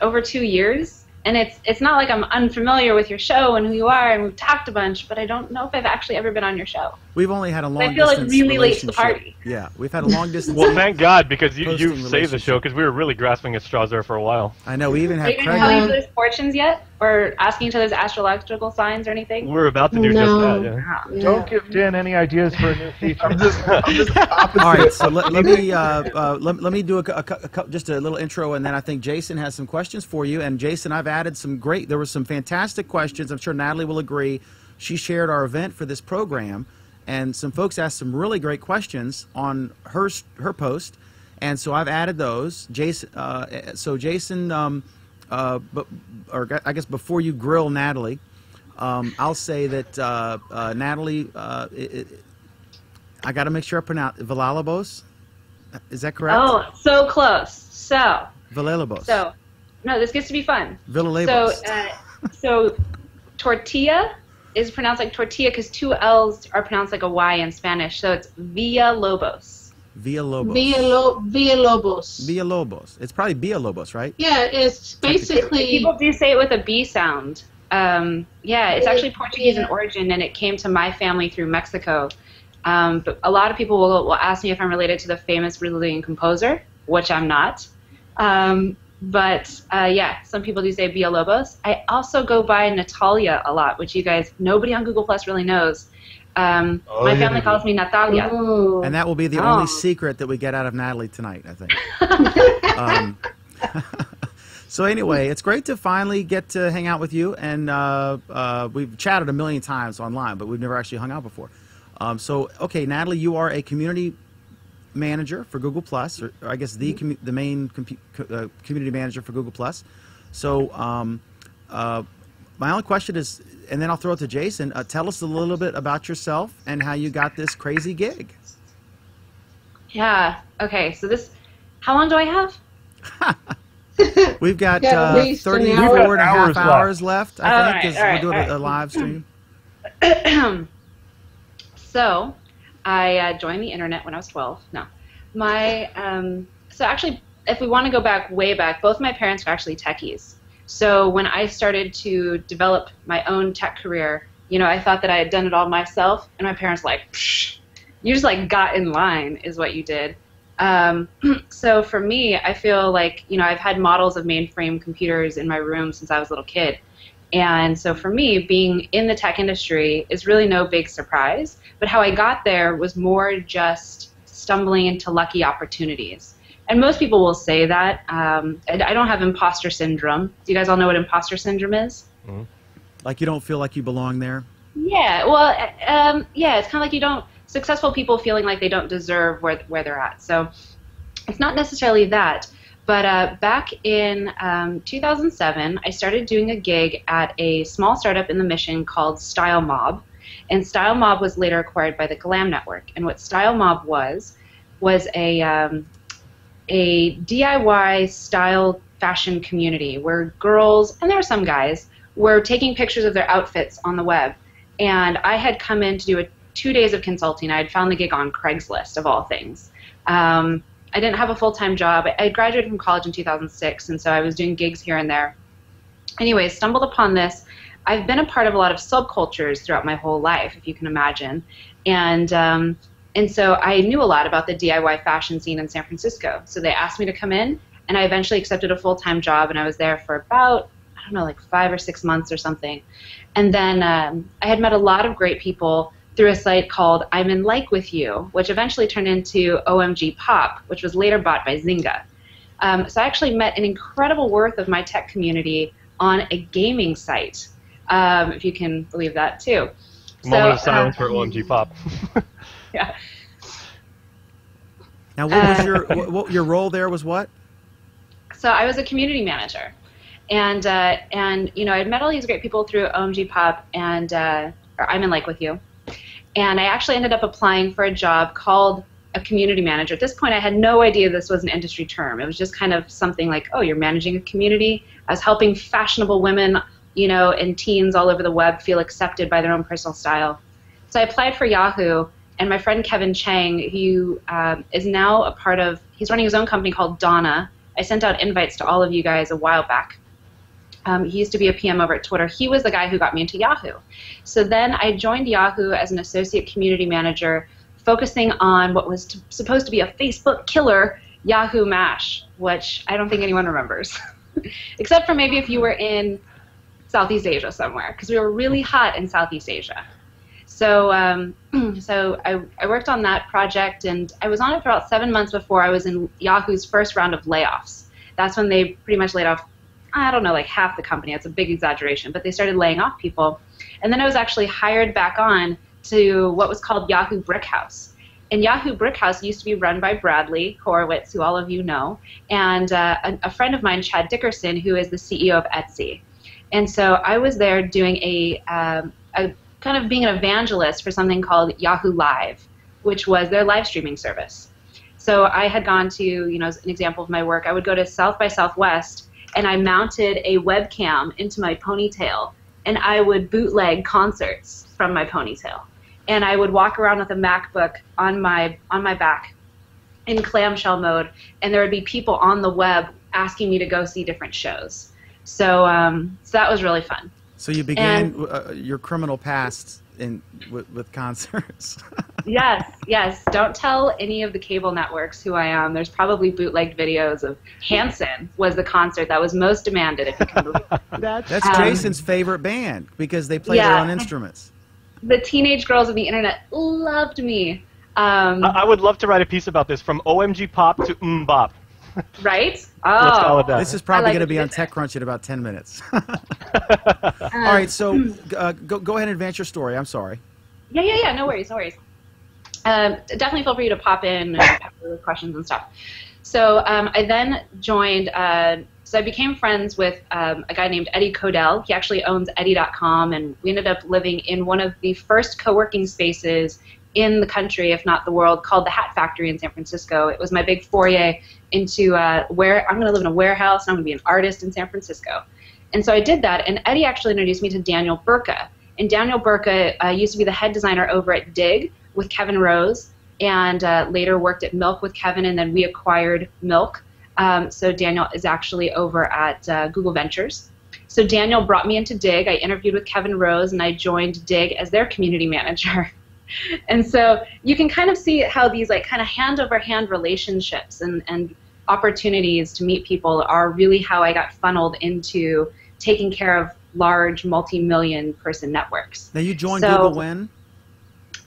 over two years, and it's it's not like I'm unfamiliar with your show and who you are, and we've talked a bunch, but I don't know if I've actually ever been on your show. We've only had a long. I feel like distance really late to the relationship. party. Yeah, we've had a long distance. Well, thank God because you you saved the show because we were really grasping at straws there for a while. I know. We even Are had you guys Craig. telling Um, each other's fortunes yet, or asking each other's astrological signs or anything? We're about to do No. just that. Yeah. Yeah. Don't give Dan any ideas for a new feature. I'm just, I'm just opposite. All right, so let, let me uh, uh, let, let me do a, cou- a, a, just a little intro, and then I think Jason has some questions for you. And Jason, I've added some great. There were some fantastic questions. I'm sure Natalie will agree. She shared our event for this program, and some folks asked some really great questions on her her post, and so I've added those. Jason, uh, so Jason, um, uh, but or I guess before you grill Natalie, um, I'll say that uh, uh, Natalie. Uh, it, it, I got to make sure I pronounce Villalobos. Is that correct? Oh, so close. So, Villalobos. so, no, this gets to be fun. Villalobos. So, uh, so tortilla is pronounced like tortilla because two L's are pronounced like a Y in Spanish. So it's Villa Lobos. Villalobos. Villalo- Villalobos. Villalobos. It's probably Villalobos, right? Yeah, it's basically. People do say it with a B sound. Um, yeah, it's actually Portuguese in origin, and it came to my family through Mexico. Um, but a lot of people will, will ask me if I'm related to the famous Brazilian composer, which I'm not. Um, but uh, yeah, some people do say Villalobos. I also go by Natalia a lot, which you guys, nobody on Google Plus really knows. Um, Oh, my family calls me Natalia. Ooh. And that will be the Oh. only secret that we get out of Natalie tonight, I think. um, so anyway, it's great to finally get to hang out with you, and uh, uh, we've chatted a million times online, but we've never actually hung out before. Um, so okay, Natalie, you are a community manager for Google Plus, or, or I guess the commu- the main compu- uh, community manager for Google Plus. So um, uh, My only question is, and then I'll throw it to Jason. Uh, tell us a little bit about yourself and how you got this crazy gig. Yeah. Okay. So this, how long do I have? We've got Got uh, least an 34 hour. and a half Hours left. hours left, I All think, right, because all we're doing all a, a live stream. so, I uh, joined the internet when I was 12. No, my um, so actually, if we want to go back way back, both my parents are actually techies. So when I started to develop my own tech career, you know, I thought that I had done it all myself, and my parents were like, Psh, you just like got in line, is what you did. Um, so for me, I feel like you know I've had models of mainframe computers in my room since I was a little kid. And so for me, being in the tech industry is really no big surprise. But how I got there was more just stumbling into lucky opportunities. And most people will say that. Um, I don't have imposter syndrome. Do you guys all know what imposter syndrome is? Like you don't feel like you belong there. Yeah, well, um, yeah, it's kind of like you don't successful people feeling like they don't deserve where where they're at. So it's not necessarily that. But uh, back in um, 2007, I started doing a gig at a small startup in the Mission called Style Mob, and Style Mob was later acquired by the Glam Network. And what Style Mob was was a um, a DIY style fashion community where girls and there were some guys were taking pictures of their outfits on the web. And I had come in to do a two days of consulting. I had found the gig on Craigslist of all things. Um, I didn't have a full time job. I graduated from college in 2006, and so I was doing gigs here and there. Anyways, stumbled upon this. I've been a part of a lot of subcultures throughout my whole life, if you can imagine, and um, and so I knew a lot about the DIY fashion scene in San Francisco. So they asked me to come in, and I eventually accepted a full time job, and I was there for about I don't know, like five or six months or something. And then um, I had met a lot of great people through a site called I'm in Like with You, which eventually turned into OMG Pop, which was later bought by Zynga. Um, so I actually met an incredible worth of my tech community on a gaming site, um, if you can believe that too. Moment of silence uh, for OMG Pop. Yeah. Now, what was Uh, your what, what, your role there? Was what? So I was a community manager, and uh, and you know I'd met all these great people through OMG Pop and uh, or I'm in Like with You, and I actually ended up applying for a job called a community manager. At this point, I had no idea this was an industry term. It was just kind of something like, oh, you're managing a community. I was helping fashionable women, you know, and teens all over the web feel accepted by their own personal style. So I applied for Yahoo, and my friend Kevin Cheng, who um, is now a part of, he's running his own company called Donna. I sent out invites to all of you guys a while back. Um, he used to be a PM over at Twitter. He was the guy who got me into Yahoo. So then I joined Yahoo as an associate community manager, focusing on what was t- supposed to be a Facebook killer, Yahoo Mash, which I don't think anyone remembers, except for maybe if you were in Southeast Asia somewhere, because we were really hot in Southeast Asia. So, um, so I, I worked on that project, and I was on it for about seven months before I was in Yahoo's first round of layoffs. That's when they pretty much laid off, I don't know, like half the company. That's a big exaggeration, but they started laying off people. And then I was actually hired back on to what was called Yahoo Brickhouse. And Yahoo Brickhouse used to be run by Bradley Horowitz, who all of you know, and uh, a, a friend of mine, Chad Dickerson, who is the CEO of Etsy. And so I was there doing a, um, a kind of being an evangelist for something called Yahoo Live, which was their live streaming service. So I had gone to, you know, as an example of my work, I would go to South by Southwest and I mounted a webcam into my ponytail and I would bootleg concerts from my ponytail. And I would walk around with a MacBook on my on my back in clamshell mode and there would be people on the web asking me to go see different shows. So um, so that was really fun. So you began uh, your criminal past in with, with concerts. yes, yes. Don't tell any of the cable networks who I am. There's probably bootlegged videos of Hanson was the concert that was most demanded, if you can believe it. That's That's Um, Jason's favorite band because they play their own instruments. The teenage girls of the internet loved me. Um, I I would love to write a piece about this from OMG Pop to Mm Bop. right? Oh. Let's it that. This is probably like going to be on did there. TechCrunch in about 10 minutes. All right, so uh, go, go ahead and advance your story. I'm sorry. Yeah, yeah, yeah. No worries, no worries. Um, definitely feel free to pop in and have questions and stuff. So um, I then joined uh, so I became friends with um, a guy named Eddie Codel. He actually owns Eddie.com, and we ended up living in one of the first co-working spaces in the country, if not the world, called the Hat Factory in San Francisco. It was my big foray into uh, where I'm going to live in a warehouse and I'm going to be an artist in San Francisco. And so I did that, and Eddie actually introduced me to Daniel Burka. And Daniel Burka uh, used to be the head designer over at Digg with Kevin Rose, and uh, later worked at Milk with Kevin, and then we acquired Milk. Um, so Daniel is actually over at uh, Google Ventures. So Daniel brought me into Digg. I interviewed with Kevin Rose, and I joined Digg as their community manager. and so you can kind of see how these like kind of hand over hand relationships and, and opportunities to meet people are really how I got funneled into taking care of large multi-million person networks. Now you joined So- Google when?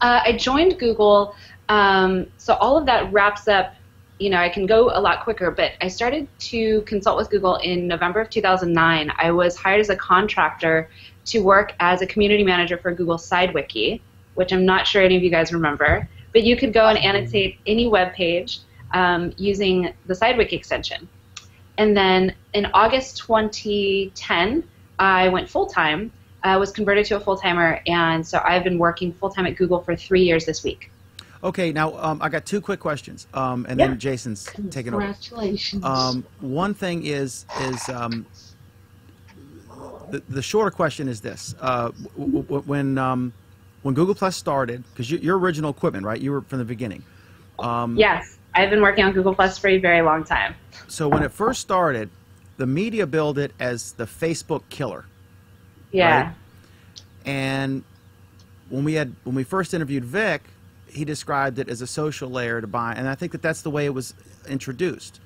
Uh, I joined Google, um, so all of that wraps up. You know, I can go a lot quicker, but I started to consult with Google in November of 2009. I was hired as a contractor to work as a community manager for Google SideWiki, which I'm not sure any of you guys remember, but you could go and annotate any web page um, using the SideWiki extension. And then in August 2010, I went full time. I was converted to a full timer, and so I've been working full time at Google for three years this week. Okay, now um, I got two quick questions, um, and Yeah. then Jason's taking over. Congratulations. Um, one thing is is um, the, the shorter question is this: uh, w- w- when um, when Google Plus started, because you, your original equipment, right? You were from the beginning. Um, Yes, I've been working on Google Plus for a very long time. So when it first started, the media billed it as the Facebook killer, Yeah. Right. and when we had when we first interviewed Vic, he described it as a social layer to buy, and I think that that's the way it was introduced.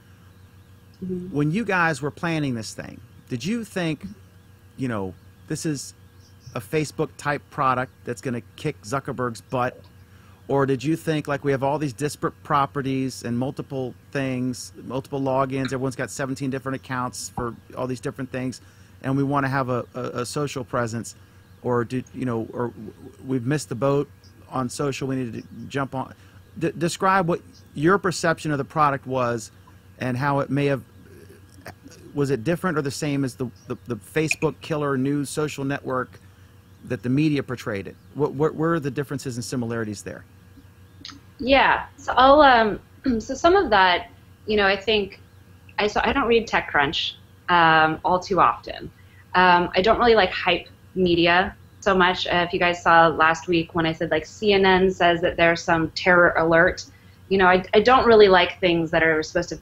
When you guys were planning this thing, did you think, you know, this is a Facebook type product that's going to kick Zuckerberg's butt? Or did you think like we have all these disparate properties and multiple things, multiple logins, everyone's got 17 different accounts for all these different things, and we want to have a, a, a social presence? Or did you know, or we've missed the boat on social, we need to jump on. D- describe what your perception of the product was and how it may have was it different or the same as the, the, the Facebook killer news social network that the media portrayed it? What, what were the differences and similarities there? Yeah. So I'll um so some of that, you know, I think I so I don't read TechCrunch um, all too often. Um, I don't really like hype media so much. Uh, if you guys saw last week when I said like CNN says that there's some terror alert, you know, I, I don't really like things that are supposed to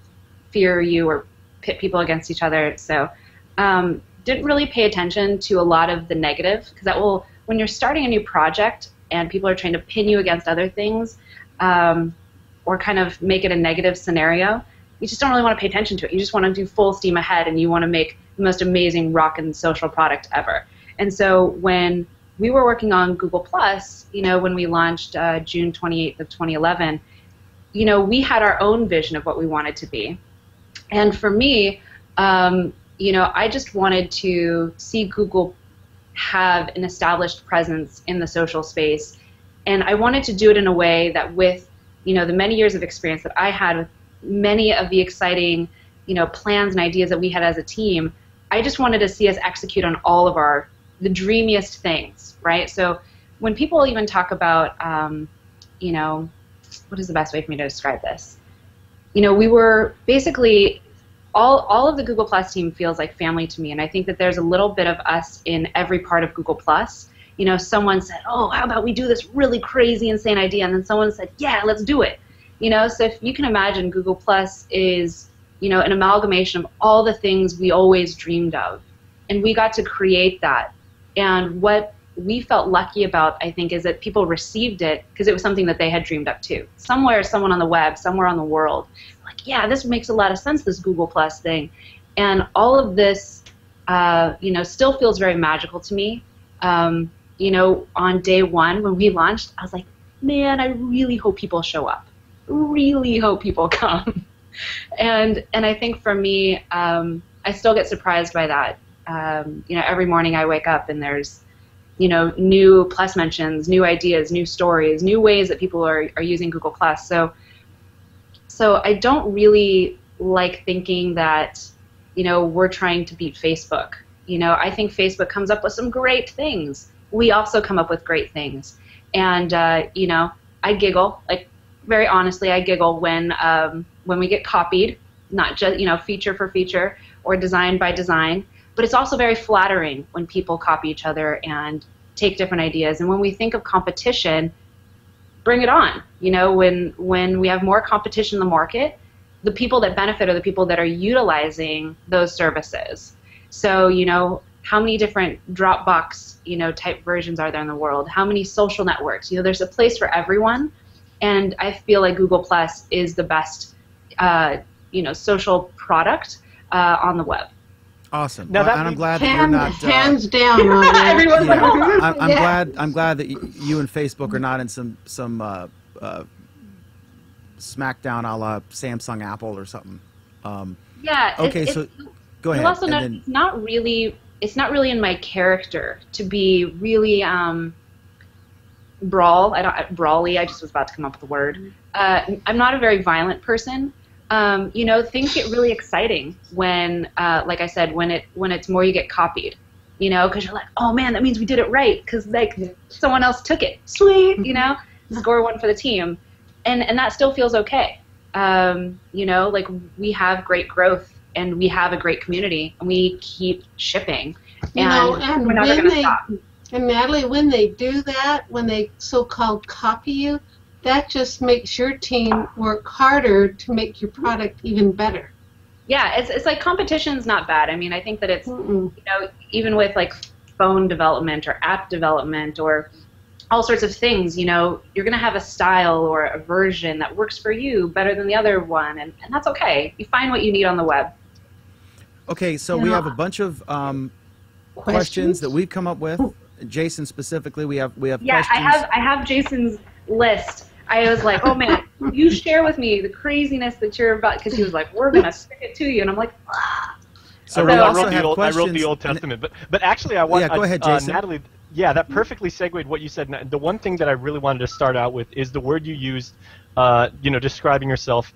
fear you or pit people against each other. So um, didn't really pay attention to a lot of the negative because that will when you're starting a new project and people are trying to pin you against other things um, or kind of make it a negative scenario, you just don't really want to pay attention to it. You just want to do full steam ahead and you want to make the most amazing rock and social product ever. And so when we were working on Google Plus, you know, when we launched uh, June 28th of 2011, you know, we had our own vision of what we wanted to be. And for me, um, you know, I just wanted to see Google have an established presence in the social space, and I wanted to do it in a way that, with you know, the many years of experience that I had with many of the exciting, you know, plans and ideas that we had as a team, I just wanted to see us execute on all of our the dreamiest things, right? So when people even talk about, um, you know, what is the best way for me to describe this? You know, we were basically all all of the Google Plus team feels like family to me, and I think that there's a little bit of us in every part of Google Plus. You know, someone said, "Oh, how about we do this really crazy, insane idea?" And then someone said, "Yeah, let's do it." You know, so if you can imagine, Google Plus is you know an amalgamation of all the things we always dreamed of, and we got to create that. And what we felt lucky about, I think, is that people received it because it was something that they had dreamed up too. Somewhere, someone on the web, somewhere on the world, like, yeah, this makes a lot of sense, this Google Plus thing. And all of this, uh, you know, still feels very magical to me. Um, you know, on day one when we launched, I was like, man, I really hope people show up. Really hope people come. and and I think for me, um, I still get surprised by that. Um, you know, every morning I wake up and there's you know, new plus mentions, new ideas, new stories, new ways that people are, are using Google Plus. So, so I don't really like thinking that, you know, we're trying to beat Facebook. You know, I think Facebook comes up with some great things. We also come up with great things. And, uh, you know, I giggle, like, very honestly, I giggle when, um, when we get copied, not just, you know, feature for feature or design by design. But it's also very flattering when people copy each other and take different ideas. And when we think of competition, bring it on. You know, when when we have more competition in the market, the people that benefit are the people that are utilizing those services. So, you know, how many different Dropbox, you know, type versions are there in the world? How many social networks? You know, there's a place for everyone, and I feel like Google Plus is the best, uh, you know, social product uh, on the web. Awesome. Now Well, and I'm means- glad that you're not. uh, hands down on that. Everyone's like, oh, I'm, I'm Yeah. glad. I'm glad that you and Facebook are not in some some uh, uh, smackdown a la Samsung, Apple, or something. Um, yeah. okay, it's- so go ahead. also and then- it's not really it's not really in my character to be really um, brawl. I don't brawly. I just was about to come up with a word. Uh, I'm not a very violent person. Um, you know, things get really exciting when, uh, like I said, when it when it's more you get copied. You know, because you're like, oh man, that means we did it right because like someone else took it. Sweet, you know, score one for the team, and and that still feels okay. Um, you know, like we have great growth and we have a great community and we keep shipping. You know, and we're never when going to they stop. and Natalie, when they do that, when they so-called copy you, that just makes your team work harder to make your product even better. Yeah, it's it's like competition's not bad. I mean, I think that it's Mm-mm. you know even with like phone development or app development or all sorts of things, you know, you're going to have a style or a version that works for you better than the other one, and, and that's okay. You find what you need on the web. okay, so You we have a bunch of um, questions that we've come up with. Jason specifically, we have we have Yeah, questions. I have I have Jason's list. I was like, oh man, you share with me the craziness that you're about because he was like, we're gonna stick it to you, and I'm like, ah. so I wrote, I wrote the have old, I wrote the Old Testament, but but actually, I want Yeah, go ahead, uh, Jason. Natalie. Yeah, that perfectly segued what you said. The one thing that I really wanted to start out with is the word you used, uh, you know, describing yourself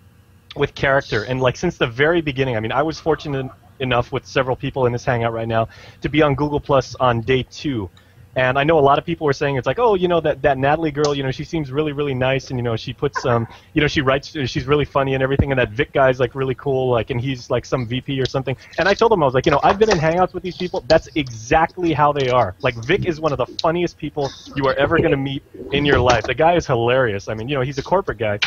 with character. And like since the very beginning, I mean, I was fortunate enough with several people in this hangout right now to be on Google Plus on day two. And I know a lot of people were saying it's like, oh, you know that that Natalie girl, you know, she seems really really nice, and you know, she puts um, you know, she writes, she's really funny and everything, and that Vic guy's like really cool, like, and he's like some VP or something. And I told them I was like, you know, I've been in hangouts with these people. That's exactly how they are. Like Vic is one of the funniest people you are ever gonna meet in your life. The guy is hilarious. I mean, you know, he's a corporate guy,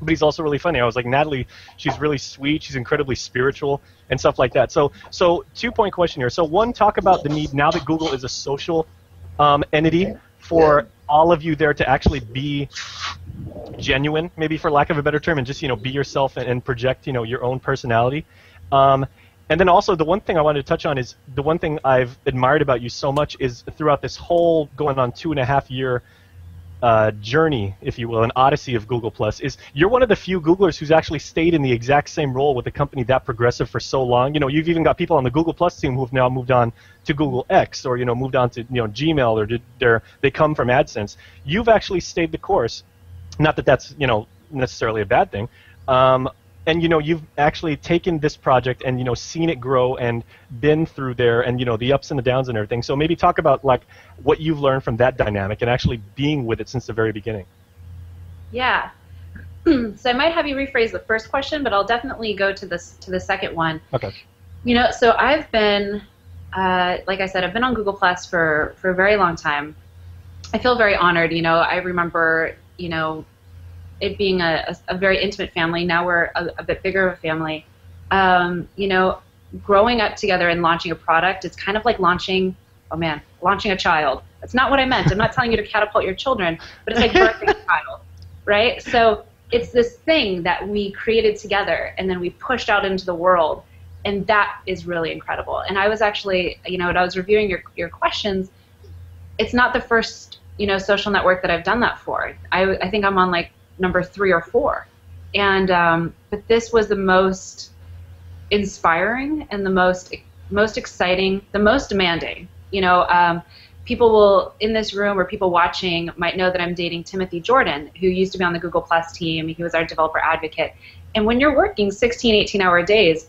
but he's also really funny. I was like, Natalie, she's really sweet. She's incredibly spiritual and stuff like that. So, so two point question here. So, one, talk about the need now that Google is a social um, entity for all of you there to actually be genuine, maybe for lack of a better term, and just you know be yourself and, and project you know your own personality. Um, and then also the one thing I wanted to touch on is the one thing I've admired about you so much is throughout this whole going on two and a half year uh, journey, if you will, an odyssey of Google Plus, is you're one of the few Googlers who's actually stayed in the exact same role with a company that progressive for so long. You know, you've even got people on the Google Plus team who've now moved on to Google X or you know moved on to you know Gmail or did they're, they come from AdSense. You've actually stayed the course. Not that that's you know necessarily a bad thing. Um, and you know you've actually taken this project and you know seen it grow and been through there and you know the ups and the downs and everything so maybe talk about like what you've learned from that dynamic and actually being with it since the very beginning Yeah. so I might have you rephrase the first question, but I'll definitely go to this to the second one. okay You know, so I've been, uh, like I said, I've been on Google Plus for for a very long time. I feel very honored. You know, I remember, you know, it being a, a, a very intimate family. Now we're a, a bit bigger of a family. Um, you know, growing up together and launching a product, it's kind of like launching, oh man, launching a child. That's not what I meant. I'm not telling you to catapult your children, but it's like birthing a child, right? So it's this thing that we created together and then we pushed out into the world, and that is really incredible. And I was actually, you know, when I was reviewing your your questions, it's not the first, you know, social network that I've done that for. I, I think I'm on like number three or four, and um, but this was the most inspiring and the most most exciting, the most demanding. You know, um, people will in this room or people watching might know that I'm dating Timothy Jordan, who used to be on the Google Plus team. He was our developer advocate. And when you're working 16, 18 hour days,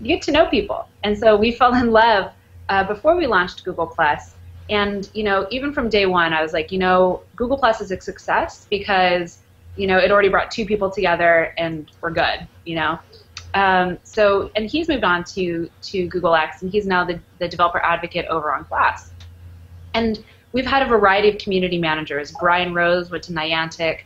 you get to know people. And so we fell in love uh, before we launched Google Plus. And you know, even from day one, I was like, you know, Google Plus is a success because you know it already brought two people together, and we're good. You know, um, so and he's moved on to to Google X, and he's now the the developer advocate over on Glass. And we've had a variety of community managers. Brian Rose went to Niantic.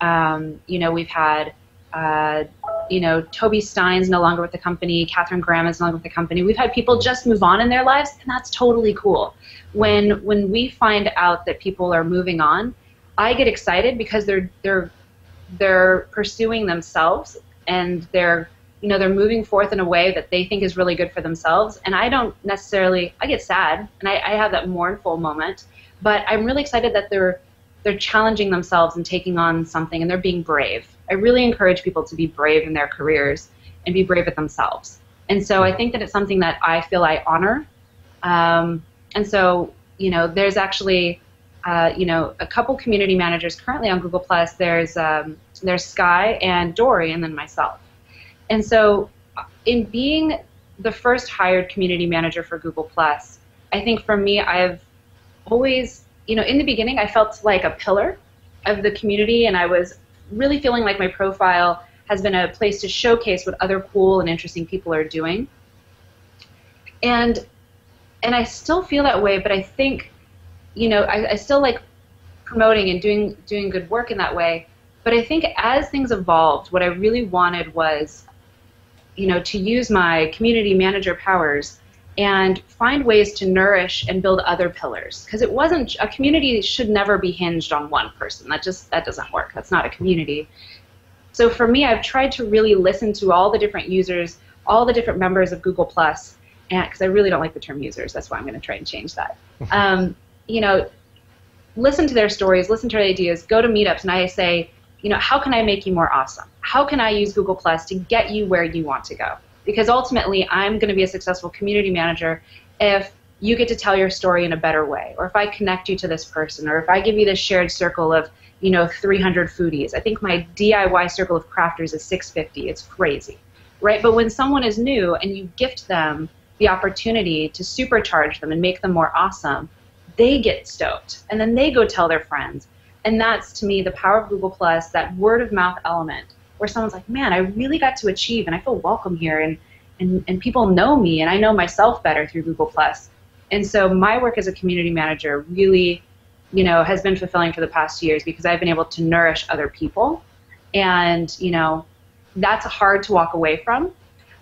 Um, you know, we've had uh, you know, Toby Stein's no longer with the company, Catherine Graham is no longer with the company. We've had people just move on in their lives, and that's totally cool. When when we find out that people are moving on, I get excited because they're they're they're pursuing themselves and they're you know they're moving forth in a way that they think is really good for themselves. And I don't necessarily I get sad and I, I have that mournful moment, but I'm really excited that they're they're challenging themselves and taking on something and they're being brave I really encourage people to be brave in their careers and be brave with themselves. And so I think that it's something that I feel I honor. Um, and so, you know, there's actually, uh, you know, a couple community managers currently on Google Plus. There's um, there's Sky and Dory, and then myself. And so, in being the first hired community manager for Google Plus, I think for me, I've always, you know, in the beginning, I felt like a pillar of the community, and I was really feeling like my profile has been a place to showcase what other cool and interesting people are doing. And and I still feel that way, but I think, you know, I, I still like promoting and doing doing good work in that way. But I think as things evolved, what I really wanted was, you know, to use my community manager powers and find ways to nourish and build other pillars. Because it wasn't a community should never be hinged on one person. That just that doesn't work. That's not a community. So for me i've tried to really listen to all the different users all the different members of google plus and because i really don't like the term users. That's why i'm going to try and change that. Um, you know listen to their stories listen to their ideas go to meetups and i say you know how can i make you more awesome how can i use google plus to get you where you want to go because ultimately I'm going to be a successful community manager if you get to tell your story in a better way or if I connect you to this person or if I give you this shared circle of you know 300 foodies. I think my DIY circle of crafters is 650. It's crazy. Right? But when someone is new and you gift them the opportunity to supercharge them and make them more awesome, they get stoked and then they go tell their friends. And that's to me the power of Google Plus, that word of mouth element where someone's like, man, I really got to achieve and I feel welcome here and, and, and people know me and I know myself better through Google Plus. And so my work as a community manager really, you know, has been fulfilling for the past years because I've been able to nourish other people. And, you know, that's hard to walk away from.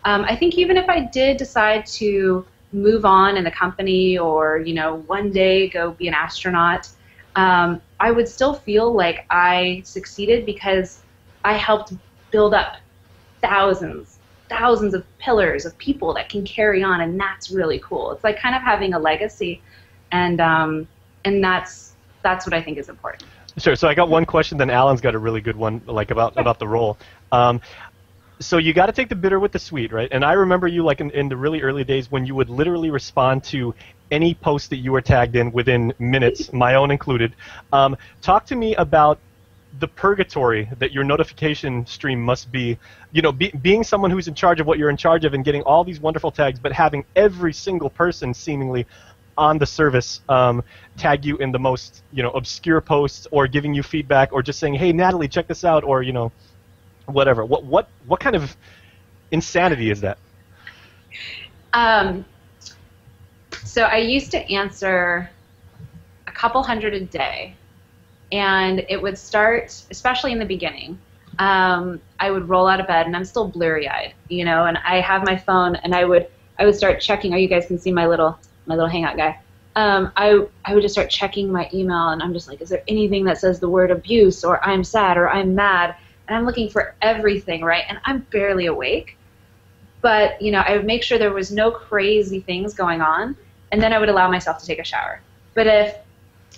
Um, I think even if I did decide to move on in the company or, you know, one day go be an astronaut, um, I would still feel like I succeeded because I helped build up thousands, thousands of pillars of people that can carry on, and that's really cool. It's like kind of having a legacy, and um, and that's that's what I think is important. Sure. So I got one question, then Allen's got a really good one, like about about the role. Um, so you got to take the bitter with the sweet, right? And I remember you like in, in the really early days when you would literally respond to any post that you were tagged in within minutes, my own included. Um, talk to me about the purgatory that your notification stream must be. You know, be, being someone who's in charge of what you're in charge of and getting all these wonderful tags, but having every single person seemingly on the service um, tag you in the most you know obscure posts or giving you feedback or just saying, "Hey, Natalie, check this out," or you know, whatever. What what what kind of insanity is that? Um, so I used to answer a couple hundred a day and it would start, especially in the beginning. Um, I would roll out of bed, and I'm still blurry-eyed, you know, and I have my phone, and I would I would start checking. Oh, you guys can see my little my little hangout guy. Um, I I would just start checking my email, and I'm just like, is there anything that says the word abuse, or I'm sad, or I'm mad? And I'm looking for everything, right? And I'm barely awake. But you know, I would make sure there was no crazy things going on, and then I would allow myself to take a shower. But if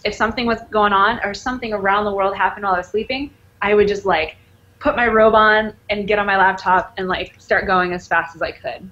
if something was going on or something around the world happened while I was sleeping, I would just like put my robe on and get on my laptop and like start going as fast as I could.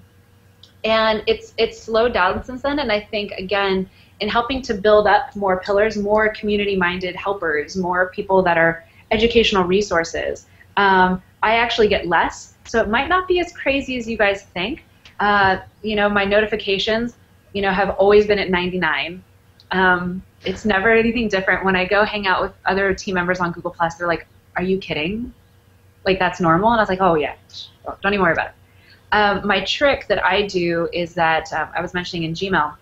And it's it's slowed down since then, and I think again in helping to build up more pillars, more community-minded helpers, more people that are educational resources. Um, I actually get less, so it might not be as crazy as you guys think. Uh, you know, my notifications, you know, have always been at 99. Um, it's never anything different. When I go hang out with other team members on Google Plus, they're like, "Are you kidding? Like that's normal?" And I was like, "Oh yeah, don't even worry about it." Um, my trick that I do is that um, I was mentioning in Gmail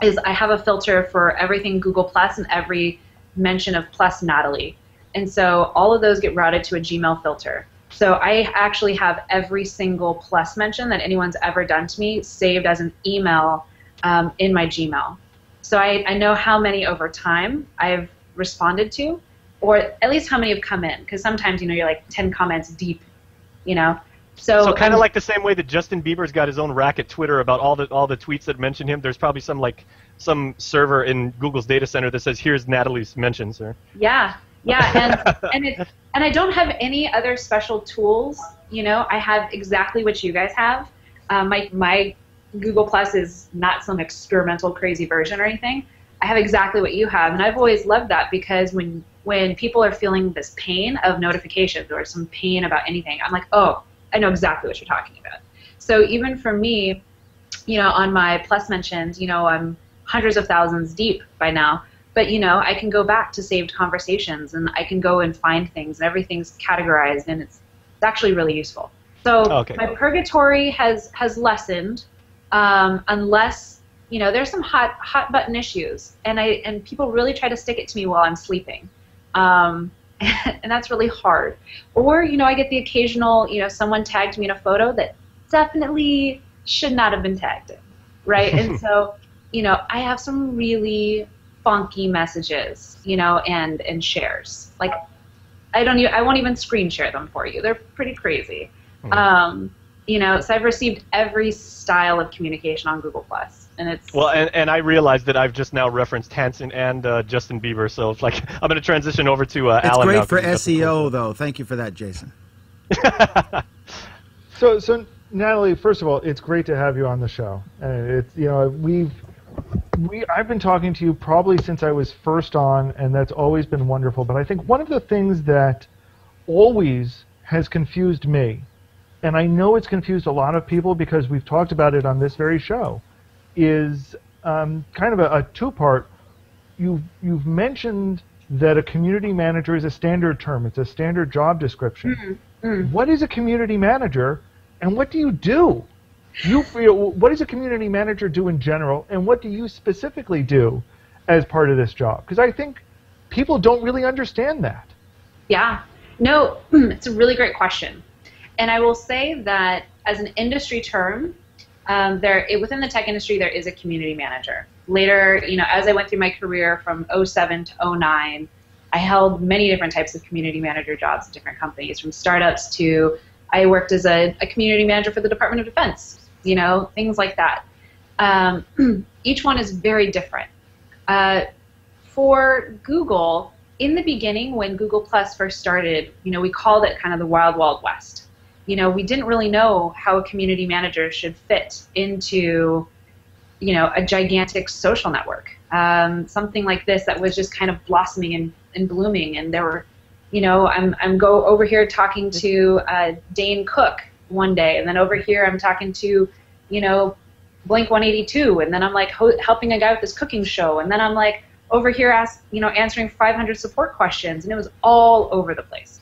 is I have a filter for everything Google Plus and every mention of Plus Natalie, and so all of those get routed to a Gmail filter. So I actually have every single Plus mention that anyone's ever done to me saved as an email um, in my Gmail. So I, I know how many over time I've responded to, or at least how many have come in. Because sometimes you know you're like 10 comments deep, you know. So, So kind of like the same way that Justin Bieber's got his own rack at Twitter about all the all the tweets that mention him. There's probably some like some server in Google's data center that says here's Natalie's mentions. Or Yeah, yeah, and and it and I don't have any other special tools. You know, I have exactly what you guys have. Um, my my Google Plus is not some experimental crazy version or anything. I have exactly what you have, and I've always loved that because when when people are feeling this pain of notifications or some pain about anything, I'm like, oh, I know exactly what you're talking about. So even for me, you know, on my plus mentions, you know, I'm hundreds of thousands deep by now. But you know, I can go back to saved conversations and I can go and find things and everything's categorized and it's it's actually really useful. So Okay. my purgatory has has lessened, um, unless you know there's some hot hot button issues and I and people really try to stick it to me while I'm sleeping. Um, and that's really hard. Or, you know, I get the occasional, you know, someone tagged me in a photo that definitely should not have been tagged in, right? and so, you know, I have some really funky messages, you know, and and shares. Like, I don't, e- I won't even screen share them for you. They're pretty crazy. Um, you know, so I've received every style of communication on Google Plus, and it's well, and, and I realized that I've just now referenced Hanson and uh, Justin Bieber, so it's like I'm going to transition over to uh, It's Allen now, great for 'cause he's got SEO, though. Thank you for that, Jason. So, so Natalie, first of all, it's great to have you on the show, and it's you know we've we I've been talking to you probably since I was first on, and that's always been wonderful. But I think one of the things that always has confused me, and I know it's confused a lot of people because we've talked about it on this very show, is um, kind of a, a two-part. You've you've mentioned that a community manager is a standard term; it's a standard job description. What is a community manager, and what do you do? You what does a community manager do in general, and what do you specifically do as part of this job? Because I think people don't really understand that. Yeah. No, it's a really great question. And I will say that as an industry term, um, there it, within the tech industry there is a community manager. Later, you know, as I went through my career from 07 to 09, I held many different types of community manager jobs at different companies, from startups to I worked as a, a community manager for the Department of Defense. You know, things like that. Um, each one is very different. Uh, for Google, in the beginning, when Google Plus first started, you know, we called it kind of the wild, wild west. You know, we didn't really know how a community manager should fit into, you know, a gigantic social network. Um, something like this that was just kind of blossoming and, and blooming, and there were, you know, I'm I'm go over here talking to uh, Dane Cook one day, and then over here I'm talking to, you know, Blink 182, and then I'm like ho- helping a guy with his cooking show, and then I'm like over here ask, you know, answering 500 support questions, and it was all over the place.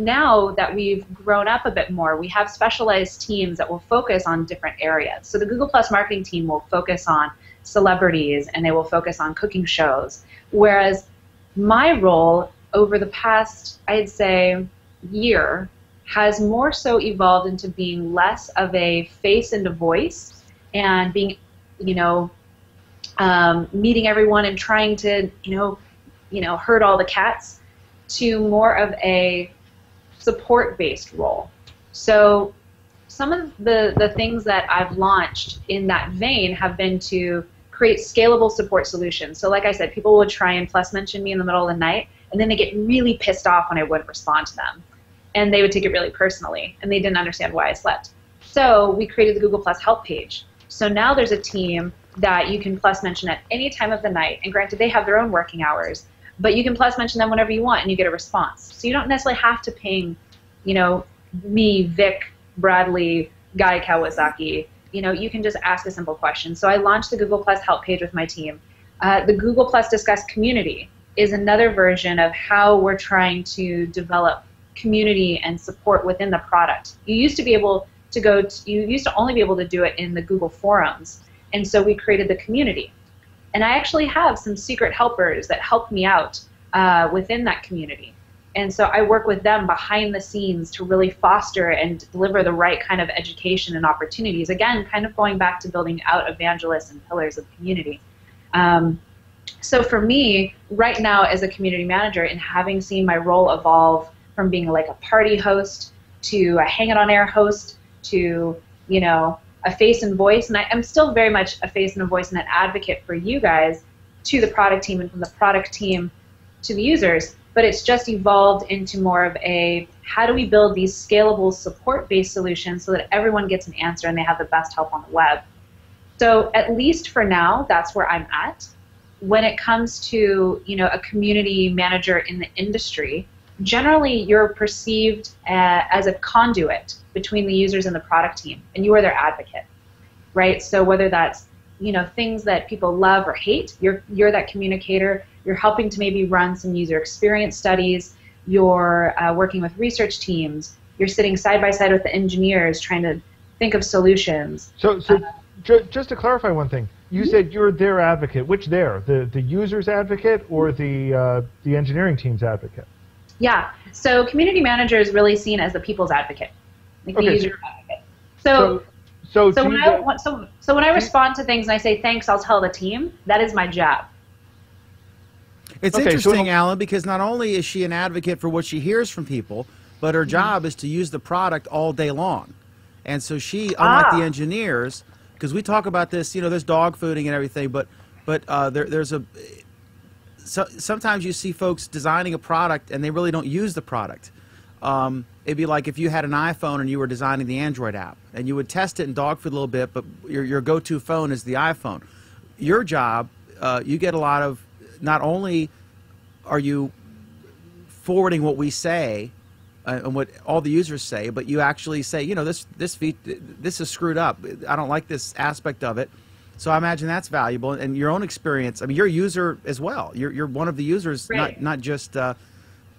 Now that we've grown up a bit more, we have specialized teams that will focus on different areas. So the Google Plus marketing team will focus on celebrities, and they will focus on cooking shows, whereas my role over the past, I'd say, year has more so evolved into being less of a face and a voice and being, you know, um, meeting everyone and trying to, you know, you know, herd all the cats to more of a support-based role. So some of the, the things that I've launched in that vein have been to create scalable support solutions. So like I said, people would try and plus mention me in the middle of the night, and then they get really pissed off when I wouldn't respond to them. And they would take it really personally, and they didn't understand why I slept. So we created the Google Plus help page. So now there's a team that you can plus mention at any time of the night, and granted they have their own working hours, but you can plus mention them whenever you want, and you get a response. So you don't necessarily have to ping, you know, me, Vic, Bradley, Guy Kawasaki, you know, you can just ask a simple question. So I launched the Google Plus help page with my team. Uh, the Google Plus Discuss community is another version of how we're trying to develop community and support within the product. You used to be able to go, to, you used to only be able to do it in the Google forums. And so we created the community. And I actually have some secret helpers that help me out uh, within that community. And so I work with them behind the scenes to really foster and deliver the right kind of education and opportunities. Again, kind of going back to building out evangelists and pillars of community. Um, so for me, right now as a community manager and having seen my role evolve from being like a party host to a Hangout On Air host to, you know, a face and voice, and I, am still very much a face and a voice and an advocate for you guys to the product team and from the product team to the users, but it's just evolved into more of a how do we build these scalable support based solutions so that everyone gets an answer and they have the best help on the web. So at least for now, that's where I'm at. When it comes to you know a community manager in the industry, generally you're perceived uh, as a conduit between the users and the product team, and you are their advocate, right? So whether that's you know things that people love or hate, you're you're that communicator. You're helping to maybe run some user experience studies. You're uh, working with research teams. You're sitting side by side with the engineers, trying to think of solutions. So, so uh, ju- just to clarify one thing, you mm-hmm. said you're their advocate. Which there, The the user's advocate or the uh, the engineering team's advocate? Yeah. So community manager is really seen as the people's advocate, like okay. the user advocate. So. So, so, so when I so, so when I respond to things and I say thanks, I'll tell the team. That is my job. It's okay, interesting, so Allen, because not only is she an advocate for what she hears from people, but her mm-hmm. job is to use the product all day long. And so she, unlike ah. the engineers, because we talk about this, you know, there's dog fooding and everything, but but uh, there, there's a so, sometimes you see folks designing a product and they really don't use the product. Um, it'd be like if you had an iPhone and you were designing the Android app and you would test it in dog food a little bit, but your, your go-to phone is the iPhone. Your job, uh, you get a lot of, not only are you forwarding what we say uh, and what all the users say, but you actually say, you know, this this this is screwed up. I don't like this aspect of it. So I imagine that's valuable, and your own experience. I mean, you're a user as well. You're you're one of the users, right. not not just, uh,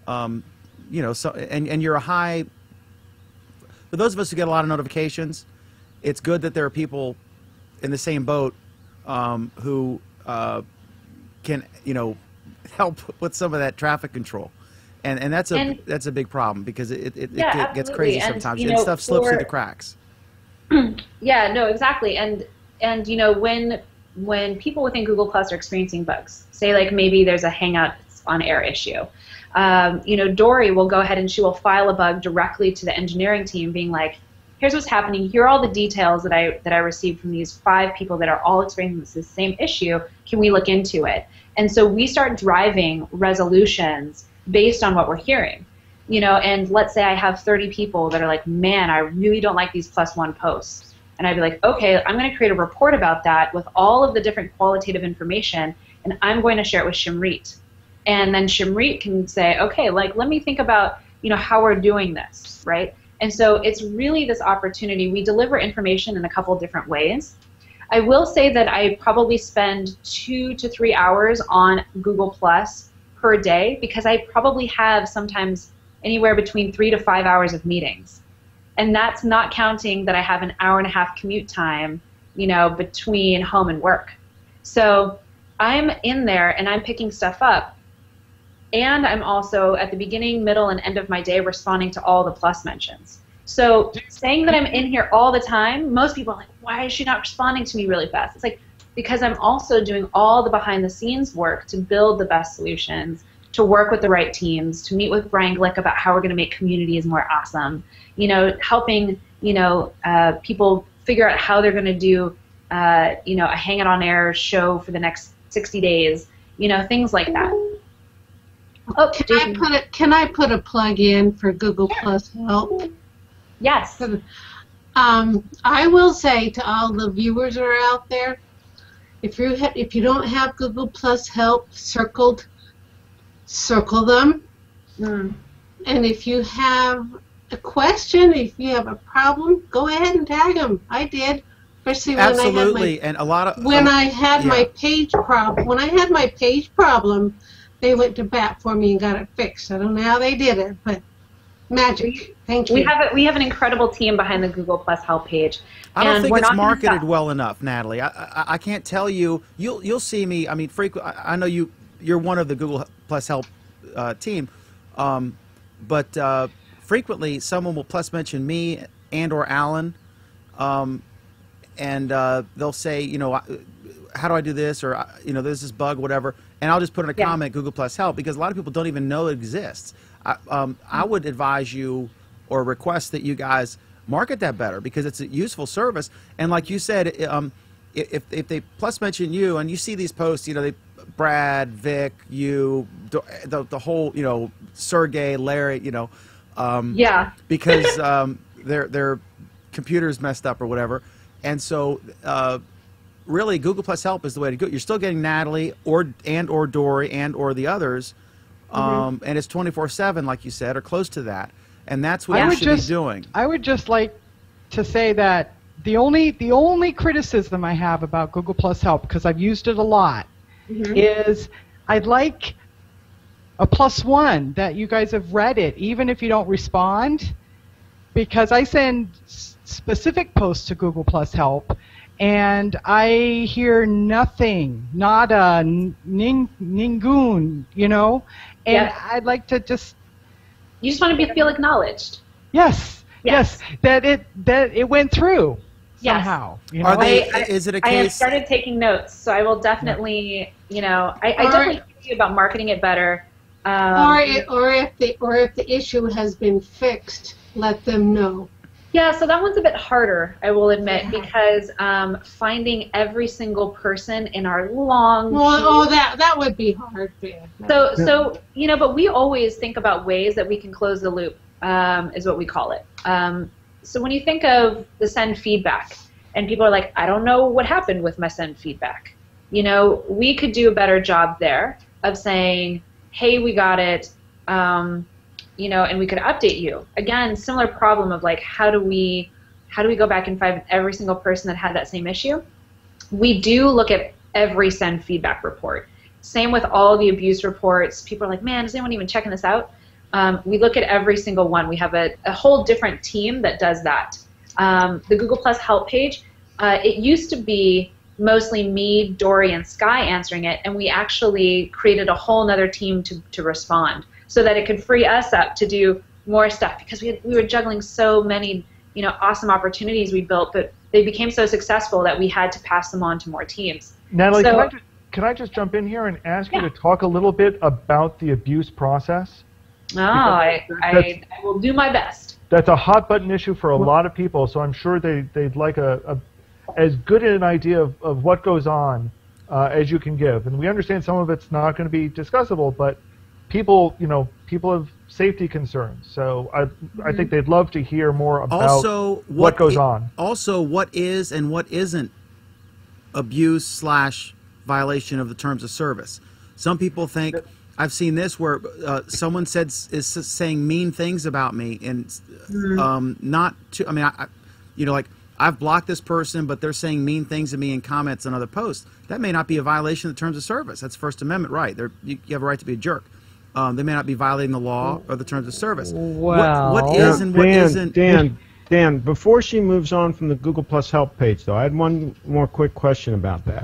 um, you know. So and and you're a high. For those of us who get a lot of notifications, it's good that there are people in the same boat um, who uh, can you know help with some of that traffic control. And, and that's a and, that's a big problem because it, it, yeah, it gets crazy sometimes and, and know, stuff slips for, through the cracks. yeah, no, exactly. And and you know when when people within Google Plus are experiencing bugs, say like maybe there's a Hangout on air issue, um, you know Dory will go ahead and she will file a bug directly to the engineering team, being like, "Here's what's happening. Here are all the details that I that I received from these five people that are all experiencing the same issue. Can we look into it?" And so we start driving resolutions based on what we're hearing. You know, and let's say I have 30 people that are like, "Man, I really don't like these plus one posts." And I'd be like, okay, I'm going to create a report about that with all of the different qualitative information, and I'm going to share it with Shimrit. And then Shimrit can say, okay, like let me think about you know how we're doing this, right? And so it's really this opportunity. We deliver information in a couple different ways. I will say that I probably spend two to three hours on Google Plus per day because I probably have sometimes anywhere between three to five hours of meetings and that's not counting that I have an hour and a half commute time, you know, between home and work. So I'm in there and I'm picking stuff up. And I'm also at the beginning, middle, and end of my day responding to all the plus mentions. So saying that I'm in here all the time, most people are like, why is she not responding to me really fast? It's like, because I'm also doing all the behind the scenes work to build the best solutions, to work with the right teams, to meet with Brian Glick about how we're going to make communities more awesome, you know, helping, you know, uh, people figure out how they're going to do, uh, you know, a Hangout On Air show for the next 60 days, you know, things like that. Oh, can Jason. I put a can I put a plug in for Google Plus Help? Yes. Um, I will say to all the viewers that are out there, if you ha- if you don't have Google Plus Help circled, circle them. Mm. And if you have a question, if you have a problem, go ahead and tag them. I did. especially when I Absolutely, had and a lot of my when um, I had my page problem. When I had my page problem, they went to bat for me and got it fixed. I don't know how they did it, but magic. Thank you. We have a, we have an incredible team behind the Google Plus help page. I don't and think it's marketed well enough, Natalie. I, I I can't tell you. You'll you'll see me. I mean, frequent. I I know you. You're one of the Google Plus Help uh, team, um, but uh, frequently someone will plus mention me and or Allen, um, and uh, they'll say, you know, how do I do this, or you know, there's this bug, whatever, and I'll just put in a Yeah. comment Google Plus Help because a lot of people don't even know it exists. I, um, I would advise you or request that you guys market that better because it's a useful service. And like you said, um, if if they plus mention you and you see these posts, you know, they Brad, Vic, you, the the, the whole, you know, Sergey, Larry, you know, um, Yeah. because um, their their computers messed up or whatever, and so uh, really Google Plus Help is the way to go. You're still getting Natalie or and or Dory and or the others, um, and it's 24 seven, like you said, or close to that, and that's what I you would should just- be doing. I would just like to say that the only the only criticism I have about Google Plus Help because I've used it a lot is I'd like a plus one that you guys have read it even if you don't respond because I send specific posts to Google Plus Help and I hear nothing, not a ning, ningoon, you know, and Yes. I'd like to just You just want to be feel acknowledged. Yes, Yes. yes, that it that it went through Yes. somehow. You Are they? I- is it a I have started taking notes, so I will definitely, you know, I, I definitely right. think about marketing it better. Um, or, or if the or if the issue has been fixed, let them know. Yeah, so that one's a bit harder, I will admit, Yeah. because um, finding every single person in our long Well, queue- oh, that that would be hard. Yeah. So, so you know, but we always think about ways that we can close the loop, um, is what we call it. Um, so when you think of the send feedback, and people are like, I don't know what happened with my send feedback. You know, we could do a better job there of saying, hey, we got it, um, you know, and we could update you. Again, similar problem of like, how do we, how do we go back and find every single person that had that same issue? We do look at every send feedback report. Same with all the abuse reports. People are like, man, is anyone even checking this out? Um, we look at every single one. We have a, a whole different team that does that. Um, the Google Plus help page, uh, it used to be mostly me, Dory, and Sky answering it, and we actually created a whole other team to, to respond so that it could free us up to do more stuff because we, had, we were juggling so many you know awesome opportunities we built, but they became so successful that we had to pass them on to more teams. Natalie, So- can, I just, can I just jump in here and ask Yeah. you to talk a little bit about the abuse process? Oh, I, I, I will do my best. That's a hot button issue for a lot of people, so I'm sure they, they'd like a, a as good an idea of, of what goes on uh, as you can give. And we understand some of it's not going to be discussable, but people, you know, people have safety concerns. So I, I think they'd love to hear more about also, what, what goes i- on. Also, what is and what isn't abuse slash violation of the terms of service? Some people think I've seen this where uh, someone said is saying mean things about me and um, not to. I mean, I, I, you know, like I've blocked this person, but they're saying mean things to me in comments on other posts. That may not be a violation of the terms of service. That's First Amendment right. They're, you, you have a right to be a jerk. Um, they may not be violating the law or the terms of service. what, what Well- is and what Dan, isn't? Dan, Dan, before she moves on from the Google Plus help page, though, I had one more quick question about that.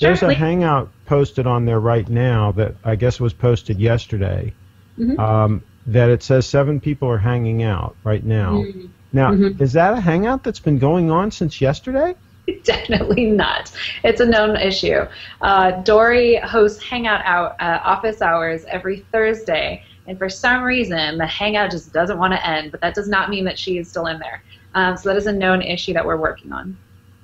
Sure, There's a please. Hangout posted on there right now that I guess was posted yesterday. Mhm. Um, that it says seven people are hanging out right now. Mhm. Now, Mhm. is that a Hangout that's been going on since yesterday? Definitely not. It's a known issue. Uh, Dory hosts Hangout out uh, office hours every Thursday, and for some reason, the Hangout just doesn't want to end. But that does not mean that she is still in there. Um, so that is a known issue that we're working on.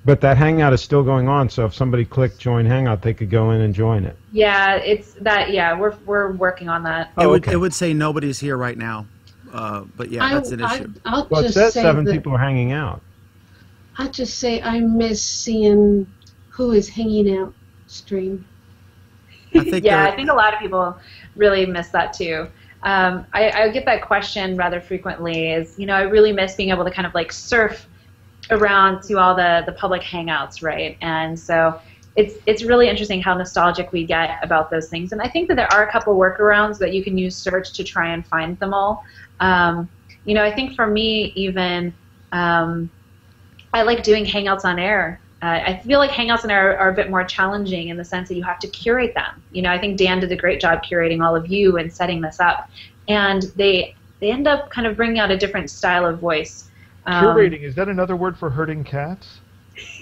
But that Hangout is still going on, so if somebody clicked join Hangout, they could go in and join it. Yeah, it's that. Yeah, we're we're working on that. It Oh, would okay. it would say nobody's here right now, uh, but yeah, that's an I, issue. I, will Well, it just says say seven that, people are hanging out. I just say I miss seeing who is hanging out stream. I think yeah, I think a lot of people really miss that too. Um, I, I get that question rather frequently. Is you know I really miss being able to kind of like surf around to all the the public hangouts, right? And so it's it's really interesting how nostalgic we get about those things. And I think that there are a couple workarounds that you can use search to try and find them all. Um, you know, I think for me, even um, I like doing Hangouts on Air. Uh, I feel like Hangouts on Air are a bit more challenging in the sense that you have to curate them. You know, I think Dan did a great job curating all of you and setting this up, and they they end up kind of bringing out a different style of voice. Um, Curating is that another word for herding cats?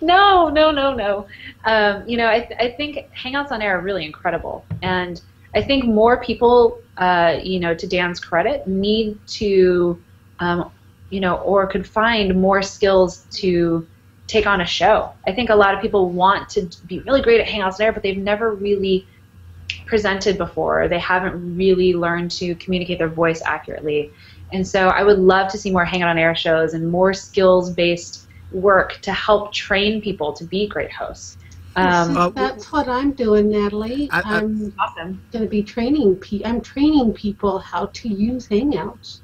no, no, no, no. Um, you know, I, th- I think Hangouts on Air are really incredible, and I think more people, uh, you know, to Dan's credit, need to, um, you know, or could find more skills to take on a show. I think a lot of people want to be really great at Hangouts on Air, but they've never really presented before. They haven't really learned to communicate their voice accurately. And so I would love to see more Hangout on Air shows and more skills based work to help train people to be great hosts. Um, See, Uh, that's what I'm doing, Natalie. I- I- am awesome. going to be training. Pe- I'm training people how to use Hangouts.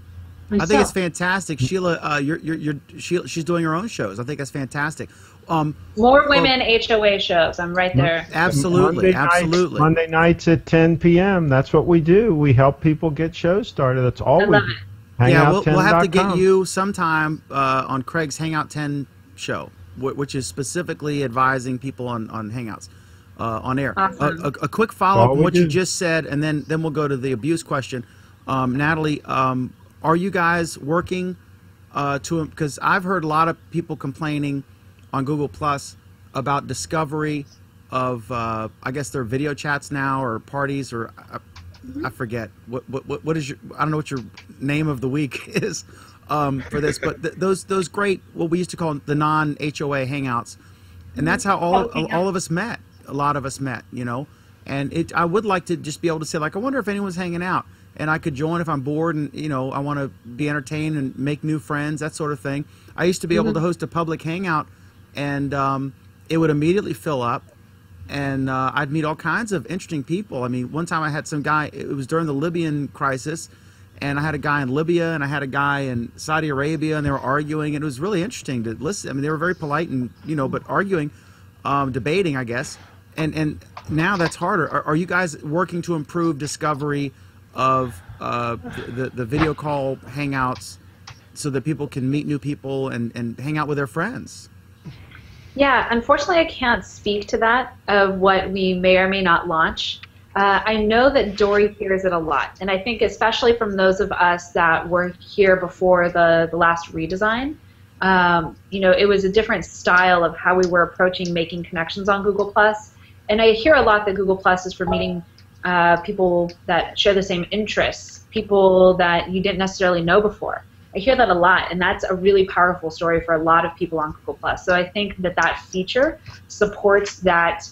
I think it's fantastic, Sheila. Uh, you're, you're, you're, Sheila. She's doing her own shows. I think that's fantastic. Um, More women HOA shows. I'm right there. absolutely, Monday nights- absolutely. Monday nights at 10 p.m. That's what we do. We help people get shows started. That's all I we love do. it. yeah, we'll, we'll have to get you sometime uh, on Craig's Hangout 10 show, wh- which is specifically advising people on, on Hangouts uh, on air. Awesome. A, a, a quick follow up on what you do. just said, and then, then we'll go to the abuse question. Um, Natalie, um, are you guys working uh, to because I've heard a lot of people complaining on Google Plus about discovery of uh, I guess they're video chats now or parties or I, I forget what, what what what is your I don't know what your name of the week is um, for this, but th- those those great what we used to call the non HOA hangouts, and that's how all all of us met. A lot of us met, you know, and it I would like to just be able to say like I wonder if anyone's hanging out and I could join if I'm bored and you know I want to be entertained and make new friends that sort of thing. I used to be able to host a public hangout, and um, it would immediately fill up, and uh, I'd meet all kinds of interesting people. I mean, one time I had some guy. It was during the Libyan crisis, and I had a guy in Libya and I had a guy in Saudi Arabia, and they were arguing. And it was really interesting to listen. I mean, they were very polite and you know, but arguing, um, debating, I guess. And and now that's harder. Are, are you guys working to improve discovery of uh, the, the video call hangouts so that people can meet new people and and hang out with their friends? Yeah, unfortunately, I can't speak to that of what we may or may not launch. Uh, I know that Dory hears it a lot, and I think especially from those of us that were here before the, the last redesign, um, you know, it was a different style of how we were approaching making connections on Google Plus. And I hear a lot that Google Plus is for meeting uh, people that share the same interests, people that you didn't necessarily know before. I hear that a lot, and that's a really powerful story for a lot of people on Google Plus. So I think that that feature supports that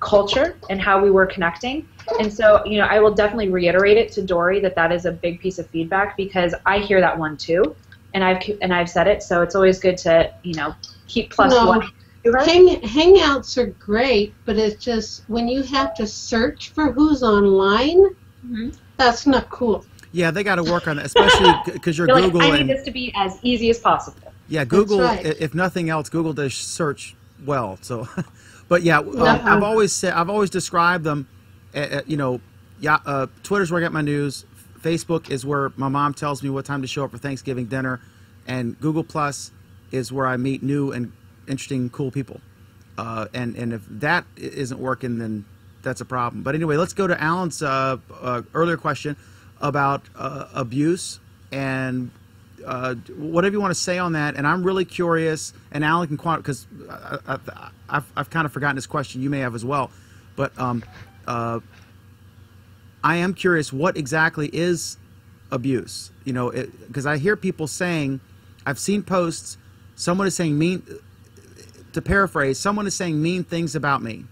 culture and how we were connecting. And so, you know, I will definitely reiterate it to Dory that that is a big piece of feedback because I hear that one too, and I've and I've said it. So it's always good to you know keep plus No. one. Hang, hangouts are great, but it's just when you have to search for who's online, Mhm. that's not cool. Yeah, they got to work on that, especially because you're You're like, Google I need and this to be as easy as possible. Yeah, Google. right. If nothing else, Google does search well. So, but yeah, um, Uh-huh. I've always said I've always described them. Uh, you know, yeah, uh, Twitter's where I get my news. Facebook is where my mom tells me what time to show up for Thanksgiving dinner, and Google Plus is where I meet new and interesting, cool people. Uh, and and if that isn't working, then that's a problem. But anyway, let's go to Allen's uh, uh, earlier question about uh, abuse and uh, whatever you want to say on that. And I'm really curious, and Allen can quantify because I've, I've kind of forgotten his question. You may have as well, but um, uh, I am curious what exactly is abuse. You know, because I hear people saying, I've seen posts. Someone is saying mean. To paraphrase, someone is saying mean things about me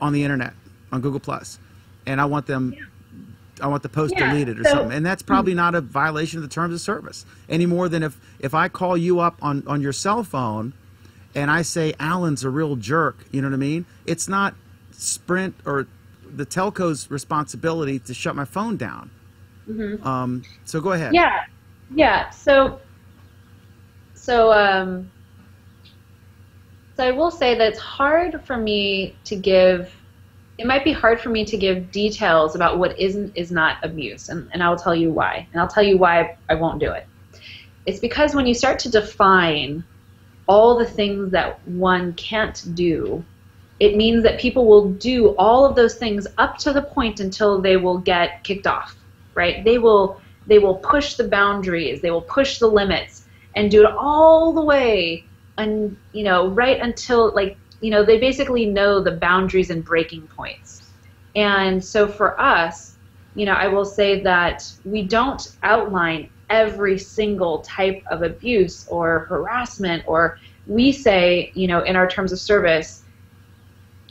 on the internet on Google Plus, and I want them. I want the post Yeah, deleted or so- something, and that's probably not a violation of the terms of service any more than if if I call you up on on your cell phone, and I say Allen's a real jerk. You know what I mean? It's not Sprint or the telco's responsibility to shut my phone down. Um, so go ahead. Yeah, yeah. So, so um, so I will say that it's hard for me to give. It might be hard for me to give details about what isn't is not abuse, and, and I'll tell you why. And I'll tell you why I won't do it. It's because when you start to define all the things that one can't do, it means that people will do all of those things up to the point until they will get kicked off, right? They will they will push the boundaries, they will push the limits, and do it all the way and you know right until like you know they basically know the boundaries and breaking points and so for us you know i will say that we don't outline every single type of abuse or harassment or we say you know in our terms of service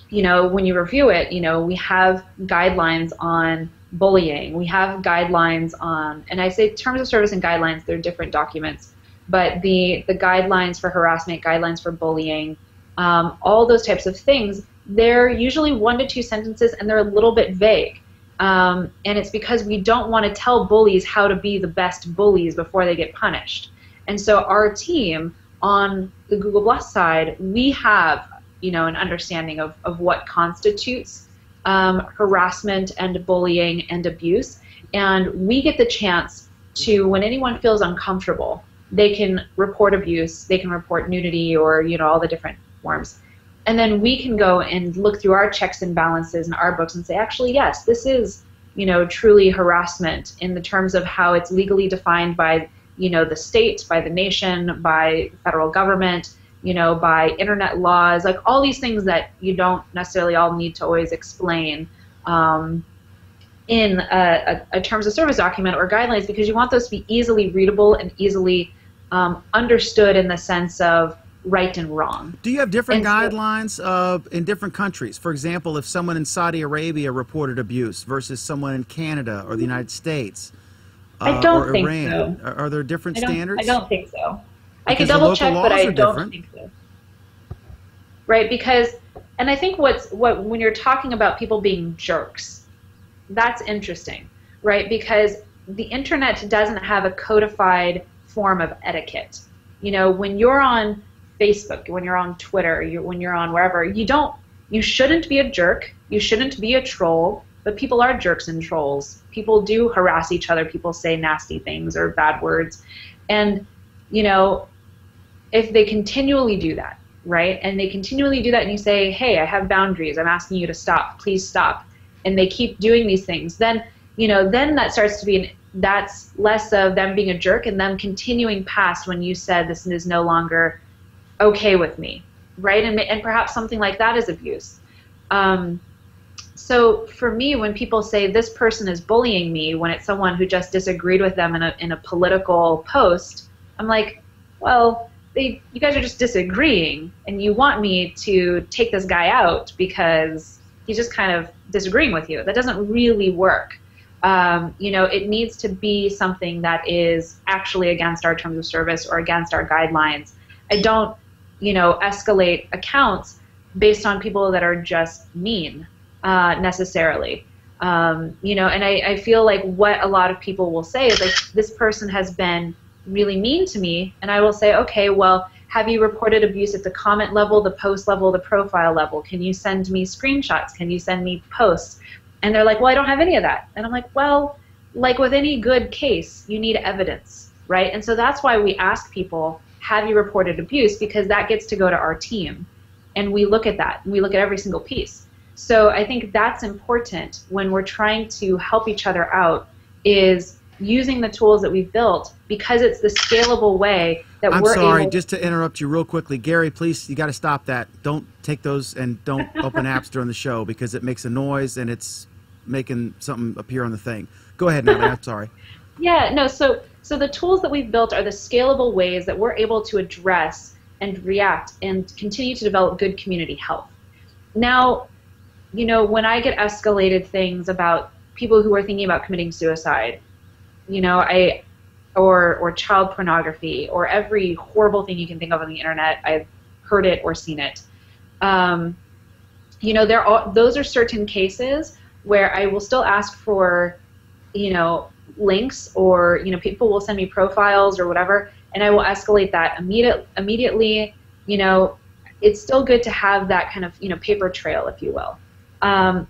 you know when you review it you know we have guidelines on bullying we have guidelines on and i say terms of service and guidelines they're different documents but the the guidelines for harassment, guidelines for bullying, um, all those types of things, they're usually one to two sentences and they're a little bit vague. Um, and it's because we don't want to tell bullies how to be the best bullies before they get punished. And so our team on the Google Plus side, we have you know an understanding of, of what constitutes um, harassment and bullying and abuse, and we get the chance to when anyone feels uncomfortable they can report abuse, they can report nudity or you know all the different forms. And then we can go and look through our checks and balances and our books and say, actually, yes, this is you know truly harassment in the terms of how it's legally defined by you know the state, by the nation, by federal government, you know, by internet laws, like all these things that you don't necessarily all need to always explain. Um, in a, a, a, terms of service document or guidelines because you want those to be easily readable and easily um, understood in the sense of right and wrong. Do you have different and guidelines so, uh, in different countries? For example, if someone in Saudi Arabia reported abuse versus someone in Canada or the United States uh, I don't or think Iran, so. are, are, there different I standards? I don't think so. I could double check, but I don't different. think so. Right, because, and I think what's what when you're talking about people being jerks, that's interesting, right? Because the internet doesn't have a codified form of etiquette. You know, when you're on Facebook, when you're on Twitter, you, when you're on wherever, you don't, you shouldn't be a jerk. You shouldn't be a troll. But people are jerks and trolls. People do harass each other. People say nasty things or bad words, and you know, if they continually do that, right? And they continually do that, and you say, "Hey, I have boundaries. I'm asking you to stop. Please stop." And they keep doing these things. Then, you know, then that starts to be an that's less of them being a jerk and them continuing past when you said this is no longer okay with me, right? And, and perhaps something like that is abuse. Um, so for me, when people say this person is bullying me, when it's someone who just disagreed with them in a, in a political post, I'm like, well, they, you guys are just disagreeing, and you want me to take this guy out because he's just kind of disagreeing with you. That doesn't really work um, you know, it needs to be something that is actually against our terms of service or against our guidelines. I don't, you know, escalate accounts based on people that are just mean uh, necessarily. Um, you know, and I, I feel like what a lot of people will say is like, this person has been really mean to me, and I will say, okay, well, have you reported abuse at the comment level, the post level, the profile level? Can you send me screenshots? Can you send me posts? And they're like, well, I don't have any of that. And I'm like, well, like with any good case, you need evidence, right? And so that's why we ask people, have you reported abuse? Because that gets to go to our team. And we look at that. And we look at every single piece. So I think that's important when we're trying to help each other out is using the tools that we've built because it's the scalable way that I'm we're sorry, able just to interrupt you real quickly. Gary, please, you got to stop that. Don't take those and don't open apps during the show because it makes a noise and it's making something appear on the thing. Go ahead, Natalie. I'm sorry. Yeah, no. So so the tools that we've built are the scalable ways that we're able to address and react and continue to develop good community health. Now, you know, when I get escalated things about people who are thinking about committing suicide, you know, I or or child pornography or every horrible thing you can think of on the internet, I've heard it or seen it. Um, you know, there are those are certain cases where I will still ask for, you know, links or you know people will send me profiles or whatever, and I will escalate that immediate, immediately. You know, it's still good to have that kind of you know paper trail, if you will. Um,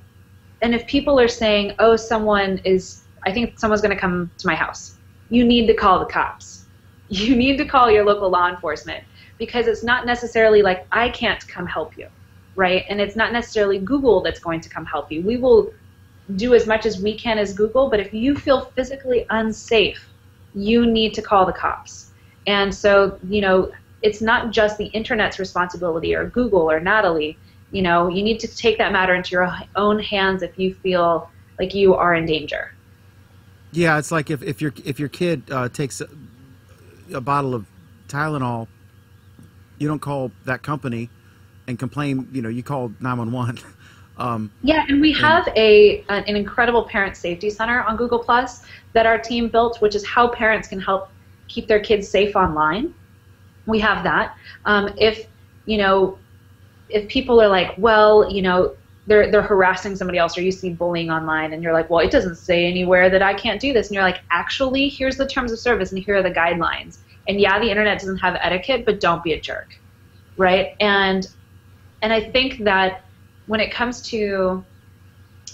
and if people are saying, "Oh, someone is," I think someone's going to come to my house. You need to call the cops. You need to call your local law enforcement because it's not necessarily like I can't come help you, right? And it's not necessarily Google that's going to come help you. We will do as much as we can as Google, but if you feel physically unsafe, you need to call the cops. And so, you know, it's not just the internet's responsibility or Google or Natalie. You know, you need to take that matter into your own hands if you feel like you are in danger. Yeah, it's like if, if your if your kid uh, takes a, a bottle of Tylenol, you don't call that company and complain. You know, you call nine one one. Um, Yeah, and we have a an, an incredible parent safety center on Google Plus that our team built, which is how parents can help keep their kids safe online. We have that. Um, if you know, if people are like, well, you know, they're they're harassing somebody else, or you see bullying online, and you're like, well, it doesn't say anywhere that I can't do this, and you're like, actually, here's the terms of service, and here are the guidelines. And yeah, the internet doesn't have etiquette, but don't be a jerk, right? And and I think that when it comes to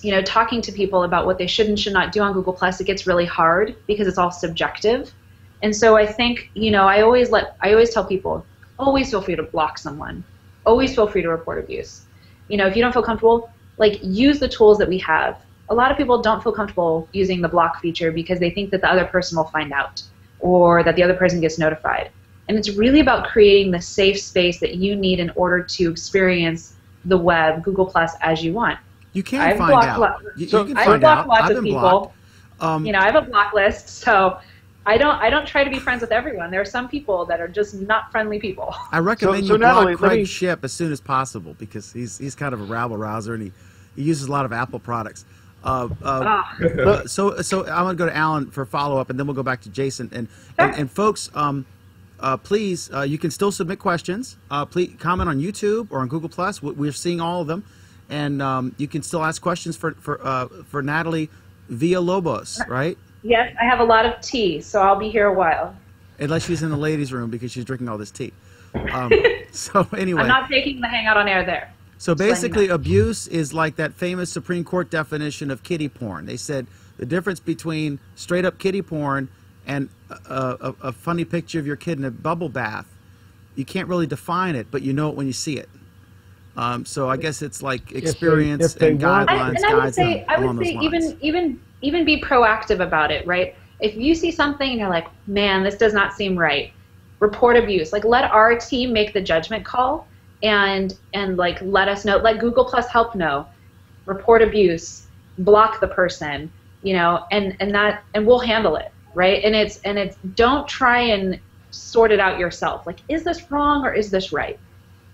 you know talking to people about what they should and should not do on Google Plus, it gets really hard because it's all subjective. And so I think you know I always let I always tell people always feel free to block someone, always feel free to report abuse. You know if you don't feel comfortable, like use the tools that we have. A lot of people don't feel comfortable using the block feature because they think that the other person will find out or that the other person gets notified. And it's really about creating the safe space that you need in order to experience the web, Google Plus, as you want. you can I've find blocked out. lo- You, So- you can I've find blocked out. lots I've of people. blocked. Um, You know, I have a block list, so I don't I don't try to be friends with everyone. There are some people that are just not friendly people. I recommend so you block Natalie, let Craig me- Shipp as soon as possible because he's he's kind of a rabble rouser and he, he uses a lot of Apple products. Uh, uh, Ah. uh, so so I'm gonna go to Allen for follow up and then we'll go back to Jason and and, and folks. Um, uh, please, uh, you can still submit questions. Uh, please comment on YouTube or on Google Plus. We- We're seeing all of them, and um, you can still ask questions for for uh, for Natalie Villalobos, right? Yes, I have a lot of tea, so I'll be here a while. Unless she's in the ladies' room because she's drinking all this tea. Um, so anyway, I'm not taking the hangout on air there. So Just letting you basically, abuse is like that famous Supreme Court definition of kitty porn. They said the difference between straight up kitty porn and a, a, a funny picture of your kid in a bubble bath, you can't really define it, but you know it when you see it. Um, so I guess it's like experience if they and guidelines, I, and I would say, I would say even even even be proactive about it, right? If you see something and you're like, man, this does not seem right, report abuse. Like let our team make the judgment call and and like let us know. Let Google Plus help know. Report abuse, block the person, you know, and and that and we'll handle it, right? And it's and it's don't try and sort it out yourself. Like, is this wrong or is this right?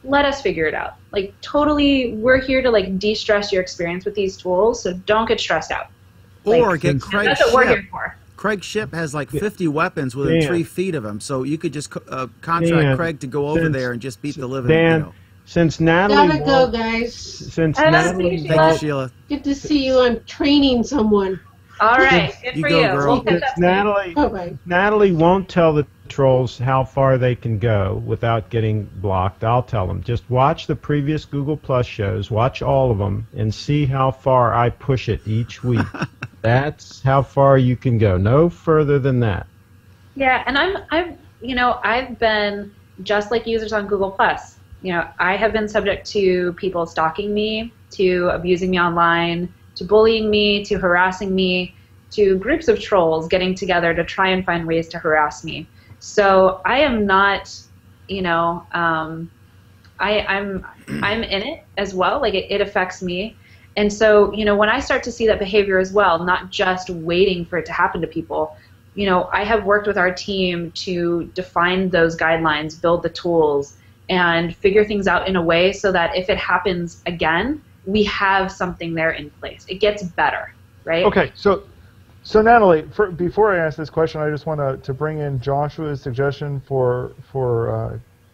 let us figure it out. Like totally, we're here to like de-stress your experience with these tools, so don't get stressed out. Or like, get Craig That's what we're Shipp. here for. Craig Shipp has like 50 weapons within Dan. three feet of him, so you could just uh, contract Dan, Craig to go over since- there and just beat the living. Dan, you know. since Natalie Gotta go, guys. since I Natalie you, Thank you, Sheila. Good to see you. I'm training someone. All right, good You for go, you. girl. Since. Natalie Bye bye. Natalie won't tell the trolls how far they can go without getting blocked. I'll tell them. Just watch the previous Google Plus shows, watch all of them, and see how far I push it each week. That's how far you can go. No further than that. Yeah, and I'm I've you know I've been just like users on Google Plus. You know I have been subject to people stalking me, to abusing me online, to bullying me, to harassing me, to groups of trolls getting together to try and find ways to harass me. So I am not, you know, um, I, I'm I'm in it as well. Like it, it affects me. And so, you know, when I start to see that behavior as well, not just waiting for it to happen to people, you know, I have worked with our team to define those guidelines, build the tools, and figure things out in a way so that if it happens again, we have something there in place. It gets better, right? Okay, so so Natalie, for, before I ask this question, I just want to, to bring in Joshua's suggestion for for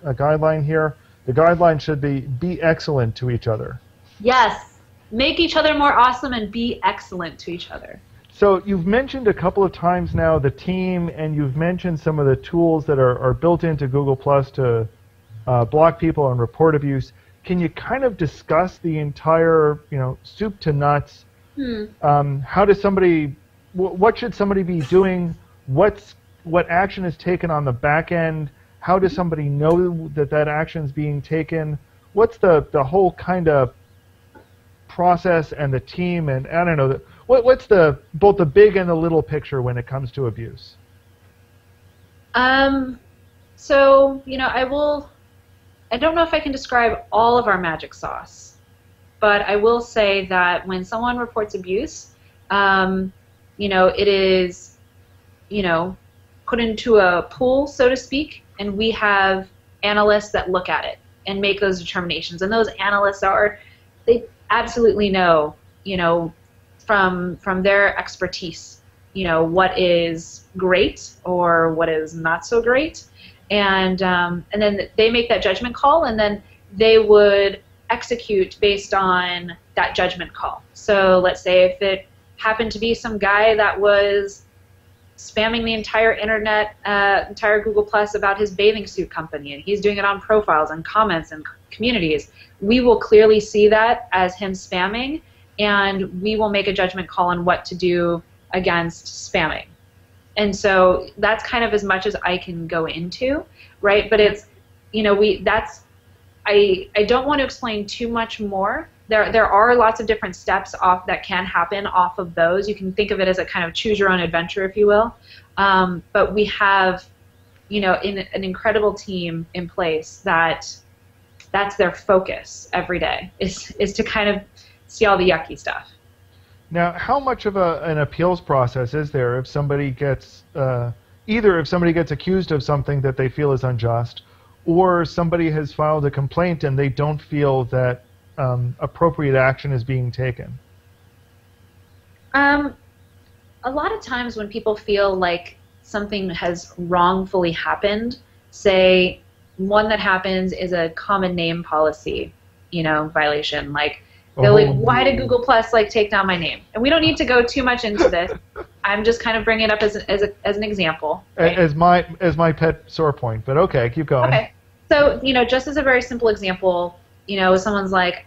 uh, a guideline here. The guideline should be be excellent to each other. Yes. Make each other more awesome and be excellent to each other. so you've mentioned a couple of times now the team, and you've mentioned some of the tools that are, are built into Google Plus to uh, block people and report abuse. Can you kind of discuss the entire, you know, soup to nuts? Hmm. Um, how does somebody, what should somebody be doing? What's what action is taken on the back end? How does somebody know that that action is being taken? What's the the whole kind of process and the team and I don't know the, what what's the both the big and the little picture when it comes to abuse? Um, so you know, I will. I don't know if I can describe all of our magic sauce, but I will say that when someone reports abuse, um, you know, it is, you know, put into a pool, so to speak, and we have analysts that look at it and make those determinations. And those analysts are, they absolutely know, you know, from from their expertise, you know, what is great or what is not so great, and um, and then they make that judgment call, and then they would execute based on that judgment call. So let's say if it happened to be some guy that was spamming the entire internet, uh, entire Google Plus about his bathing suit company, and he's doing it on profiles and comments and communities. We will clearly see that as him spamming, and we will make a judgment call on what to do against spamming. And so that's kind of as much as I can go into, right? But it's, you know, we that's I I don't want to explain too much more. There there are lots of different steps off that can happen off of those. You can think of it as a kind of choose your own adventure, if you will. Um, but we have, you know, in an incredible team in place that that's their focus every day is is to kind of see all the yucky stuff. Now, how much of a, an appeals process is there if somebody gets uh, either if somebody gets accused of something that they feel is unjust, or somebody has filed a complaint and they don't feel that um, appropriate action is being taken? Um, a lot of times when people feel like something has wrongfully happened, say one that happens is a common name policy, you know, violation. Like they're Oh. like, why did Google Plus like take down my name? And we don't need to go too much into this. I'm just kind of bringing it up as, as, a, as an example. A- As my as my pet sore point, but okay, keep going. Okay. So, you know, just as a very simple example, you know, someone's like,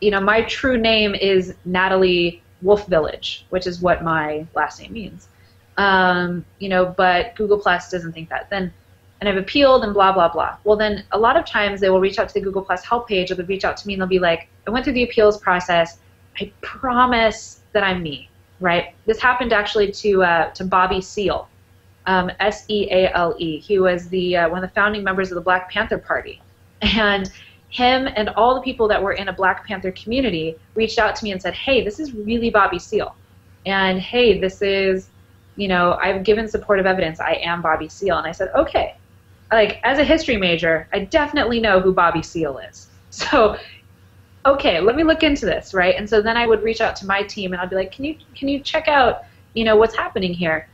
you know, my true name is Natalie Wolf Village, which is what my last name means. Um, you know, but Google Plus doesn't think that. Then, and I've appealed and blah blah blah. Well, then a lot of times they will reach out to the Google Plus help page, or they'll reach out to me and they'll be like, I went through the appeals process. I promise that I'm me, right? This happened actually to uh, to Bobby Seale, um, S E A L E. He was the uh, one of the founding members of the Black Panther Party, and him and all the people that were in a Black Panther community reached out to me and said, "Hey, this is really Bobby Seale, and hey, this is, you know, I've given supportive evidence. I am Bobby Seale." And I said, "Okay." Like as a history major, I definitely know who Bobby Seale is. So okay, let me look into this, right? And so then I would reach out to my team and I'd be like, can you can you check out, you know, what's happening here?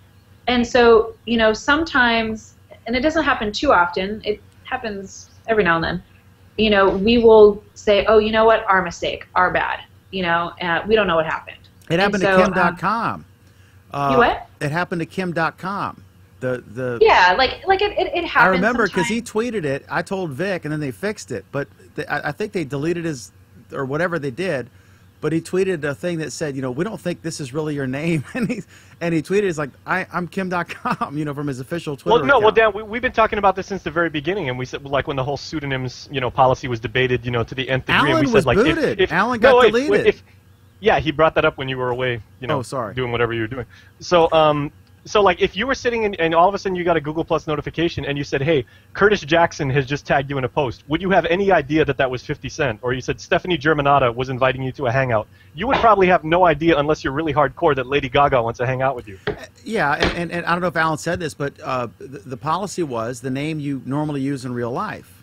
And so, you know, sometimes, and it doesn't happen too often. It happens every now and then. You know, we will say, oh, you know what, our mistake, our bad. You know, uh, we don't know what happened. It happened And to so, um, Kim Dotcom. Uh, You what? It happened to Kim Dotcom. The the Yeah, like like it, it, it I remember because he tweeted it. I told Vic, and then they fixed it. But they, I, I think they deleted his or whatever they did. But he tweeted a thing that said, you know, we don't think this is really your name, and he and he tweeted, "It's like I, I'm Kim Dotcom," you know, from his official Twitter. Well, no, well. Dan, we, we've been talking about this since the very beginning, and we said, like, when the whole pseudonyms, you know, policy was debated, you know, to the nth degree, and Allen we said, was like, booted. if, if Allen no, got if- If, yeah, he brought that up when you were away, you know, Oh, sorry. doing whatever you were doing. So, um, so like, if you were sitting and, and all of a sudden you got a Google Plus notification, and you said, "Hey, Curtis Jackson has just tagged you in a post," would you have any idea that that was 50 Cent? Or you said Stefani Germanotta was inviting you to a hangout? You would probably have no idea unless you're really hardcore that Lady Gaga wants to hang out with you. Yeah, and, and, and I don't know if Allen said this, but uh, the, the policy was the name you normally use in real life,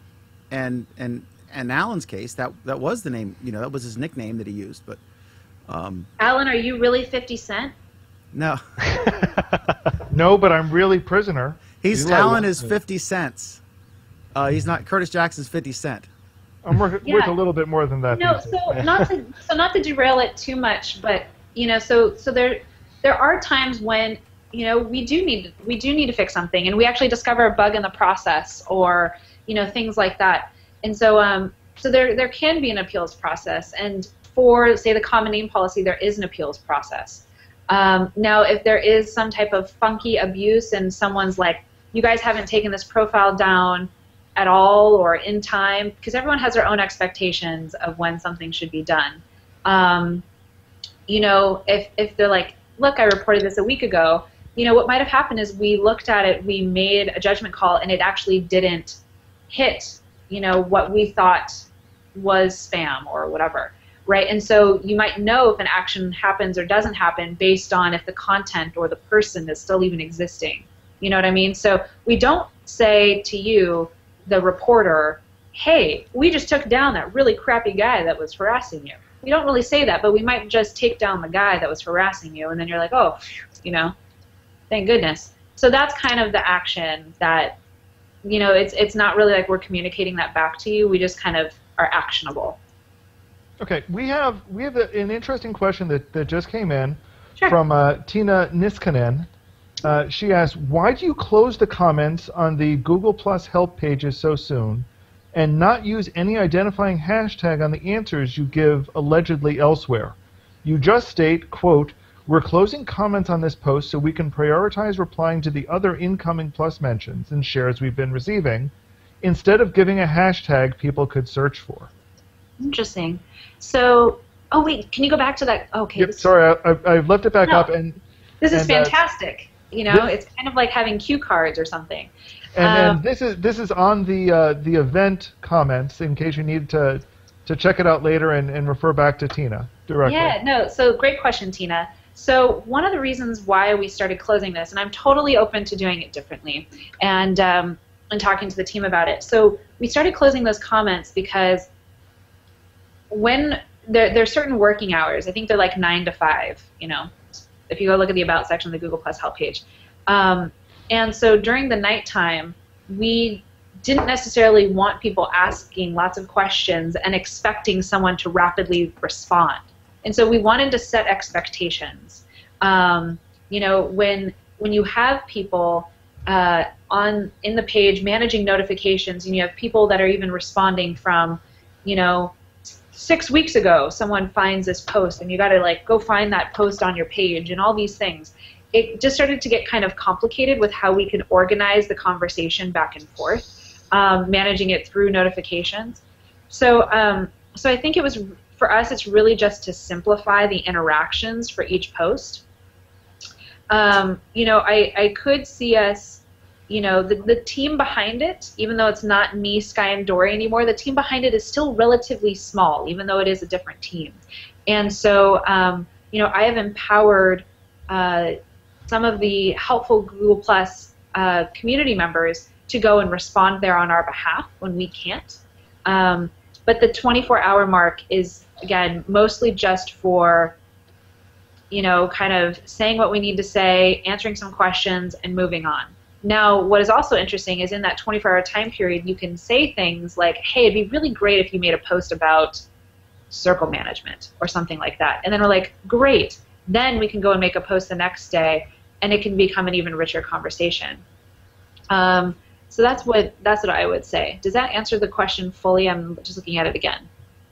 and and in Allen's case, that that was the name. You know, that was his nickname that he used. But um, Allen, are you really 50 Cent? No, No, but I'm really prisoner. he's He's like- Allen is fifty cents. Uh, he's not Curtis Jackson's fifty cent. I'm worth, Yeah. worth a little bit more than that. No, so not to so not to derail it too much, but you know, so so there, there are times when you know we do need we do need to fix something, and we actually discover a bug in the process, or you know things like that. And so um, so there there can be an appeals process, and for say the common name policy, there is an appeals process. Um, now, if there is some type of funky abuse and someone's like, you guys haven't taken this profile down at all or in time, because everyone has their own expectations of when something should be done. Um, you know, if, if they're like, look, I reported this a week ago, you know, what might have happened is we looked at it, we made a judgment call, and it actually didn't hit, you know, what we thought was spam or whatever right? And so you might know if an action happens or doesn't happen based on if the content or the person is still even existing. You know what I mean? So we don't say to you, the reporter, hey, we just took down that really crappy guy that was harassing you. We don't really say that, but we might just take down the guy that was harassing you, and then you're like, oh, you know, thank goodness. So that's kind of the action that, you know, it's it's not really like we're communicating that back to you. We just kind of are actionable. Okay, we have we have a, an interesting question that, that just came in Sure. from uh, Tina Niskanen. Uh, she asked, "Why do you close the comments on the Google Plus help pages so soon, and not use any identifying hashtag on the answers you give allegedly elsewhere? You just state, quote." We're closing comments on this post so we can prioritize replying to the other incoming plus mentions and shares we've been receiving, instead of giving a hashtag people could search for. Interesting. So, oh wait, can you go back to that? Okay. Yep, sorry, I, I, I've left it back No. up, and This is And, uh, fantastic. you know, this- it's kind of like having cue cards or something. and, Um, and this is this is on the uh, the event comments in case you need to to check it out later and, and refer back to Tina directly. Yeah, no, so great question, Tina. So one of the reasons why we started closing this, and I'm totally open to doing it differently, and um, and talking to the team about it. So we started closing those comments because when there are certain working hours, I think they're like nine to five. You know, if you go look at the about section of the Google Plus help page, um, and so during the nighttime, we didn't necessarily want people asking lots of questions and expecting someone to rapidly respond. And so we wanted to set expectations. Um, you know, when when you have people uh, on in the page managing notifications, and you have people that are even responding from, you know, six weeks ago, someone finds this post, and you got to like go find that post on your page, and all these things. It just started to get kind of complicated with how we could organize the conversation back and forth, um, managing it through notifications. So, um, so I think it was for us. It's really just to simplify the interactions for each post. Um, you know, I, I could see us, you know, the, the team behind it, even though it's not me, Sky, and Dory anymore, the team behind it is still relatively small, even though it is a different team. And so, um, you know, I have empowered uh, some of the helpful Google Plus uh, community members to go and respond there on our behalf when we can't. Um, but the 24-hour mark is again mostly just for you know kind of saying what we need to say answering some questions and moving on now what is also interesting is in that 24-hour time period you can say things like hey it'd be really great if you made a post about circle management or something like that and then we're like great then we can go and make a post the next day and it can become an even richer conversation um, so that's what that's what I would say. Does that answer the question fully? I'm just looking at it again.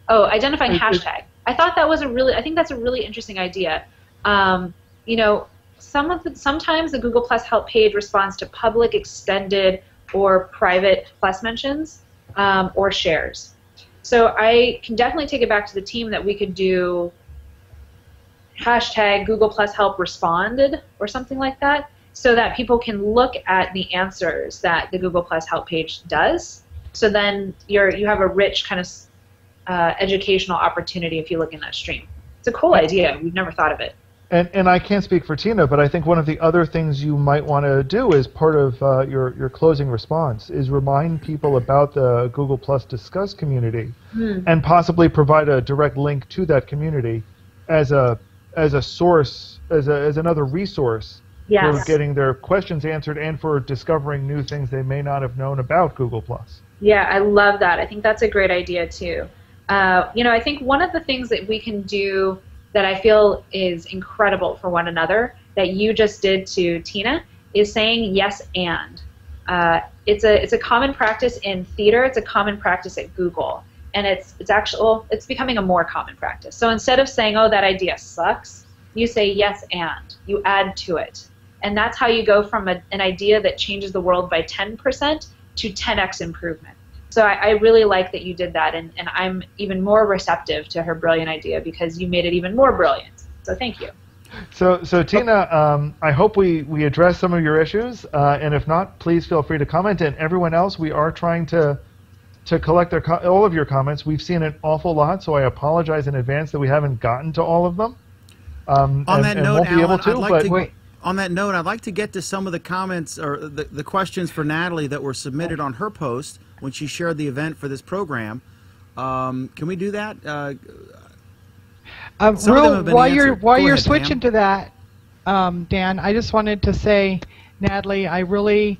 Oh, identifying hashtag. I thought that was a really. I think that's a really interesting idea. Um, you know, some of the, sometimes the Google Plus help page responds to public, extended, or private plus mentions um, or shares. So I can definitely take it back to the team that we could do hashtag Google Plus help responded or something like that so that people can look at the answers that the Google Plus help page does. So then you're you have a rich kind of uh, educational opportunity if you look in that stream. It's a cool idea. We've never thought of it. And, and I can't speak for Tina, but I think one of the other things you might want to do as part of uh, your, your closing response is remind people about the Google Plus Discuss community Hmm. and possibly provide a direct link to that community as a as a source, as, a, as another resource Yes. for getting their questions answered and for discovering new things they may not have known about Google Plus. Yeah, I love that. I think that's a great idea too. Uh, you know, I think one of the things that we can do that I feel is incredible for one another that you just did to Tina is saying yes and. Uh, it's a it's a common practice in theater. It's a common practice at Google, and it's it's actually well, it's becoming a more common practice. So instead of saying oh that idea sucks, you say yes and you add to it, and that's how you go from a, an idea that changes the world by 10% to 10x improvement. So I, I really like that you did that, and, and I'm even more receptive to her brilliant idea because you made it even more brilliant. So thank you. So, so Tina, um, I hope we, we address some of your issues, uh, and if not, please feel free to comment. And everyone else, we are trying to to collect their co- all of your comments. We've seen an awful lot, so I apologize in advance that we haven't gotten to all of them. Um, On and, that and note, won't be able to, I'd like but to. On that note, I'd like to get to some of the comments or the, the questions for Natalie that were submitted on her post when she shared the event for this program. Um, can we do that? Uh, Um, Some of them real, have been while you're while Go you're ahead, switching Pam. to that, um, Dan, I just wanted to say, Natalie, I really,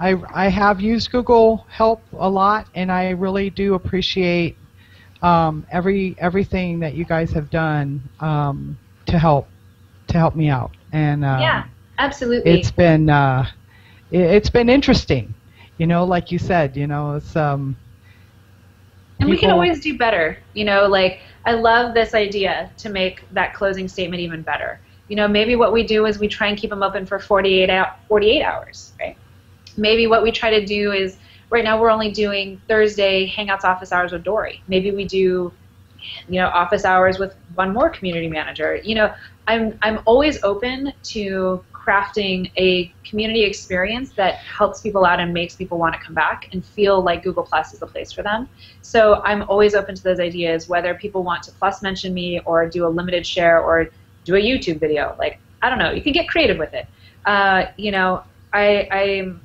I I have used Google Help a lot, and I really do appreciate um, every everything that you guys have done um, to help to help me out. And um, yeah, absolutely. it's been uh, it's been interesting. You know, like you said, you know, it's um. And we can always do better. You know, like I love this idea to make that closing statement even better. You know, maybe what we do is we try and keep them open for 48 out 48 hours, right? Maybe what we try to do is right now we're only doing Thursday Hangouts office hours with Dory. Maybe we do you know office hours with one more community manager. You know, I'm I'm always open to crafting a community experience that helps people out and makes people want to come back and feel like Google Plus is the place for them. So I'm always open to those ideas, whether people want to plus mention me or do a limited share or do a YouTube video. Like I don't know, you can get creative with it. Uh, you know, I, I'm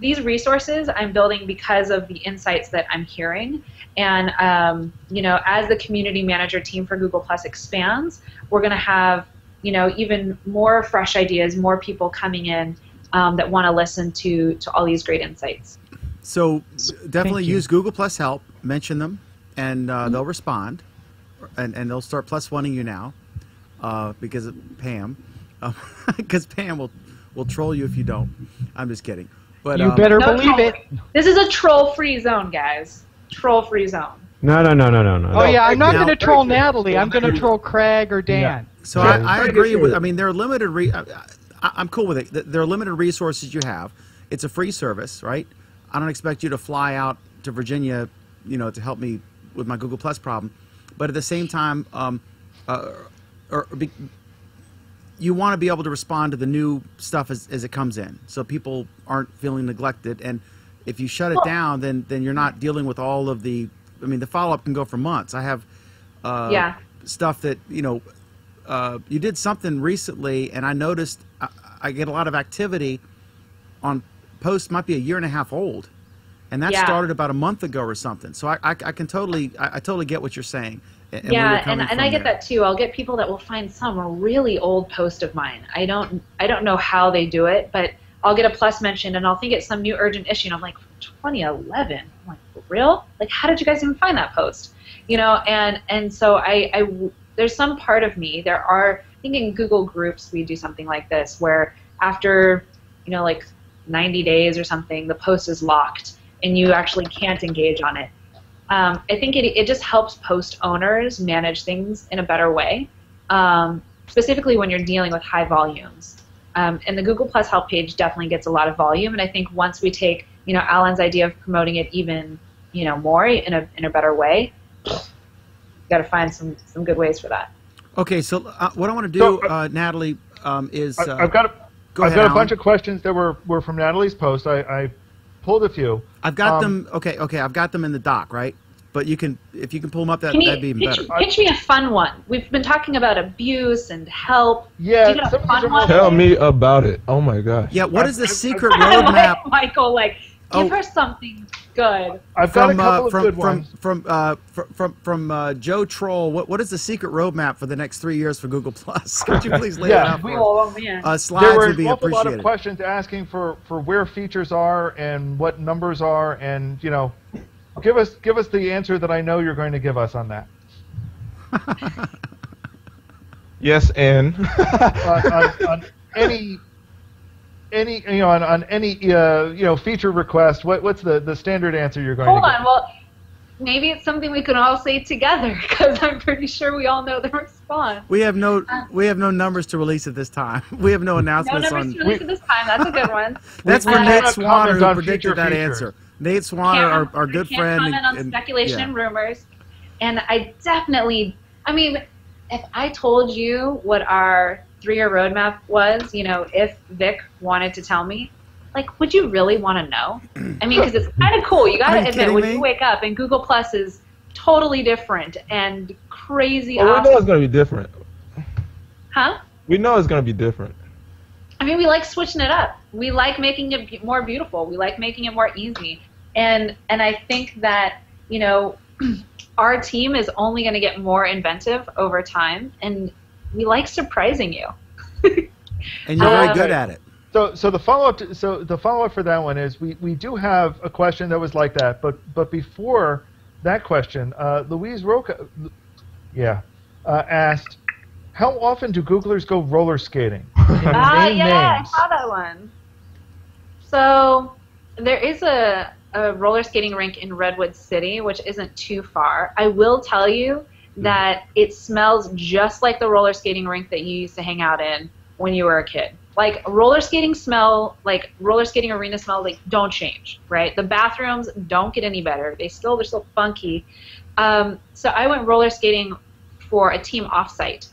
these resources I'm building because of the insights that I'm hearing. And um, you know, as the community manager team for Google Plus expands, we're going to have you know even more fresh ideas, more people coming in um, that want to listen to to all these great insights. So definitely use Google Plus Help. Mention them, and uh, they'll respond, and, and they'll start plus oneing you now, uh, because of Pam, because Pam will will troll you if you don't. I'm just kidding. But you um, better No believe it. This is a troll-free zone, guys. Troll-free zone. No, no, no, no, no, no. Oh yeah, I'm not Now- going to troll Natalie. I'm going to troll Craig or Dan. So Yeah. I, I agree with. I mean, there are limited. Re, I, I, I'm cool with it. There are limited resources you have. It's a free service, right? I don't expect you to fly out to Virginia, you know, to help me with my Google Plus problem. But at the same time, um, uh, or be, you want to be able to respond to the new stuff as, as it comes in, so people aren't feeling neglected. And if you shut it down, then then you're not dealing with all of the. I mean, the follow up can go for months. I have uh, Yeah. stuff that you know. Uh, you did something recently, and I noticed I, I get a lot of activity on posts might be a year and a half old, and that Yeah. started about a month ago or something. So I, I, I can totally I, I totally get what you're saying. and- yeah, and, and I get there. that too. I'll get people that will find some really old post of mine. I don't I don't know how they do it, but I'll get a plus mention and I'll think it's some new urgent issue and I'm like 2011. I'm like real? Like how did you guys even find that post? You know, and and so I, I there's some part of me. There are I think in Google Groups we do something like this where after you know like 90 days or something the post is locked and you actually can't engage on it um, I think it, it just helps post owners manage things in a better way, um, specifically when you're dealing with high volumes. Um, and the Google Plus help page definitely gets a lot of volume. And I think once we take, you know, Allen's idea of promoting it even, you know, more in a in a better way, got to find some some good ways for that. Okay, so uh, what I want to do, So, uh, Natalie, um, is uh, I, I've got a, go I've ahead, got a Allen. bunch of questions that were, were from Natalie's post. I, I pulled a few. I've got um, them. Okay, okay, I've got them in the doc, right? But you can, if you can pull them up, that, you, that'd be even pitch, better. pitch me a fun one? We've been talking about abuse and help. Yeah, Do you a some of these fun one? Tell me about it. Oh my gosh. Yeah, what I've- is the I've- secret roadmap Michael, like, give Oh. her something good. I've got from a couple uh, of from good from ones. from uh, fr- from from uh, Joe Troll? What what is the secret roadmap for the next three years for Google Plus? Could you please lay Yeah, it out we- for us? Man. Uh, slides there were would be an awful lot of questions asking for, for where features are and what numbers are, and you know, give us give us the answer that I know you're going to give us on that. Yes, and on, on, on any any you know on, on any uh, you know feature request? What what's the, the standard answer you're going Hold to Hold on. Well, maybe it's something we can all say together because I'm pretty sure we all know the response. We have no we have no numbers to release at this time. We have no announcements. No announcements numbers on. to release at this time. That's a good one. That's We- for we Nate cannot Swanner who predicted future that features. answer. Nate Swanner, our, our we good can't friend. comment on and- speculation yeah. and rumors. And I definitely, I mean, if I told you what our three-year roadmap was, you know, if Vic wanted to tell me, like, would you really want to know? I mean, because it's kind of cool. You got to admit, when me? you wake up and Google Plus is totally different and crazy well, we know it's gonna be different. Huh? We know it's gonna be different. I mean, we like switching it up. We like making it more beautiful. We like making it more easy. And and I think that you know, our team is only going to get more inventive over time, and we like surprising you. and you're very Um, good at it. So, so the follow up, so the follow up for that one is we, we do have a question that was like that, but but before that question, uh, Louise Roca, yeah, uh, asked, how often do Googlers go roller skating? Ah, name yeah, names? I saw that one. So there is a, a roller skating rink in Redwood City, which isn't too far. I will tell you that it smells just like the roller skating rink that you used to hang out in when you were a kid. Like roller skating smell, like roller skating arena smell, like don't change, right? The bathrooms don't get any better. They still they're still funky. Um, so I went roller skating for a team offsite,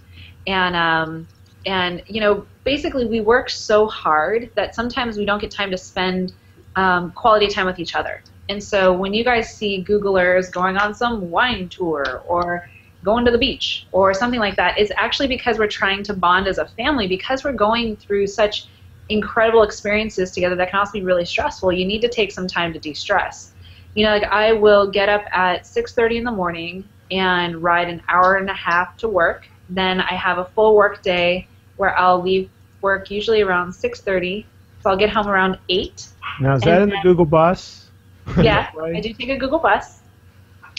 and um, and you know basically we work so hard that sometimes we don't get time to spend um, quality time with each other. And so when you guys see Googlers going on some wine tour or going to the beach or something like that, it's actually because we're trying to bond as a family because we're going through such incredible experiences together that can also be really stressful. You need to take some time to de-stress. You know, like I will get up at 6:30 in the morning and ride an hour and a half to work. Then I have a full work day where I'll leave work usually around 6:30. So I'll get home around 8 Now, is that in the Google Bus? yeah, Right. I do take a Google Bus.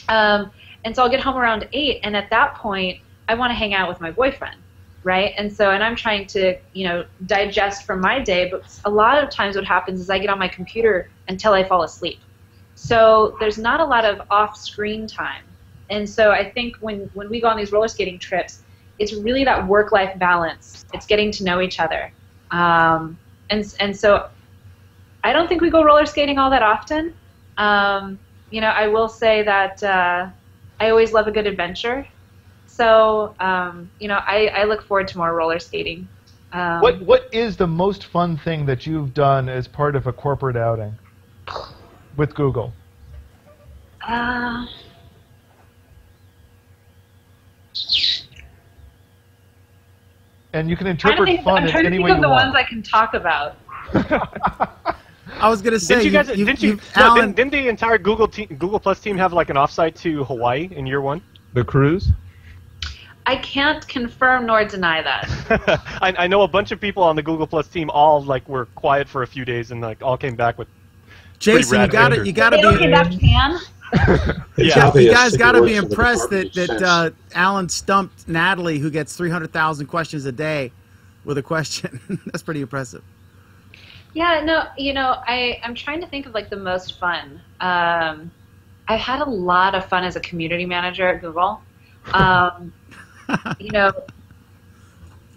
Um, and so I'll get home around eight, and at that point, I want to hang out with my boyfriend, right? And so, and I'm trying to, you know, digest from my day. But a lot of times, what happens is I get on my computer until I fall asleep. So there's not a lot of off-screen time. And so I think when when we go on these roller skating trips, it's really that work-life balance. It's getting to know each other. Um, and and so I don't think we go roller skating all that often. Um, you know, I will say that uh, I always love a good adventure. So, um, you know, I, I look forward to more roller skating. Um, What what is the most fun thing that you've done as part of a corporate outing with Google? Uh, And you can trying to interpret think, fun I'm in trying to think way of the ones I can talk about. I was gonna say, Didn't you guys? you, didn't you? you- no, Allen, didn't, didn't the entire Google te- Google Plus team have like an offsite to Hawaii in year one? The cruise. I can't confirm nor deny that. I, I know a bunch of people on the Google Plus team all like were quiet for a few days and like all came back with. Jason, you got it. you got to they don't get be. that pan. Yeah. Probably You guys got to be impressed that that uh, Allen stumped Natalie, who gets 300,000 questions a day, with a question. That's pretty impressive. Yeah, no, you know, I I'm trying to think of like the most fun. Um, I've had a lot of fun as a community manager at Google. Um, you know,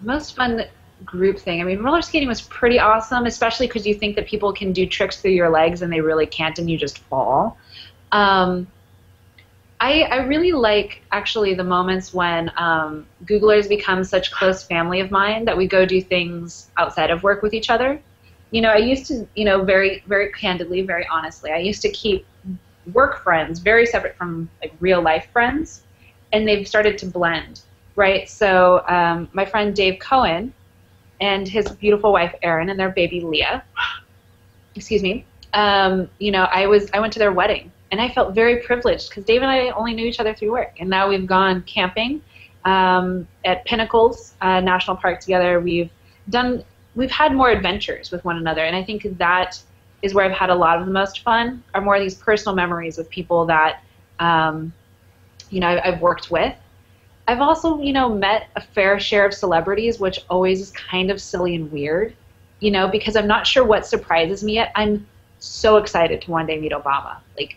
most fun group thing. I mean, roller skating was pretty awesome, especially because you think that people can do tricks through your legs and they really can't, and you just fall. Um, I, I really like actually the moments when um, Googlers become such close family of mine that we go do things outside of work with each other. You know, I used to, you know, very, very candidly, very honestly, I used to keep work friends very separate from like real life friends, and they've started to blend, right? So um, my friend Dave Cohen and his beautiful wife Erin and their baby Leah, excuse me, um, you know, I was I went to their wedding and I felt very privileged because Dave and I only knew each other through work, and now we've gone camping um, at Pinnacles uh, National Park together. We've done we've had more adventures with one another, and I think that is where I've had a lot of the most fun. Are more of these personal memories with people that um, you know I've worked with, I've also, you know, met a fair share of celebrities, which always is kind of silly and weird, you know, because I'm not sure what surprises me yet. I'm so excited to one day meet Obama. Like,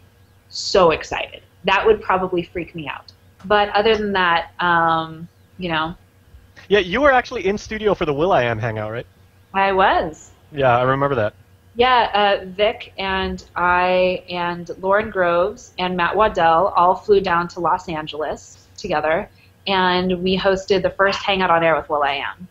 so excited. That would probably freak me out. But other than that, um, you know, Yeah, you were actually in studio for the will.i.am hangout, right? I was. Yeah, I remember that. Yeah, uh, Vic and I and Lauren Groves and Matt Waddell all flew down to Los Angeles together, and we hosted the first Hangout on Air with will.i.am,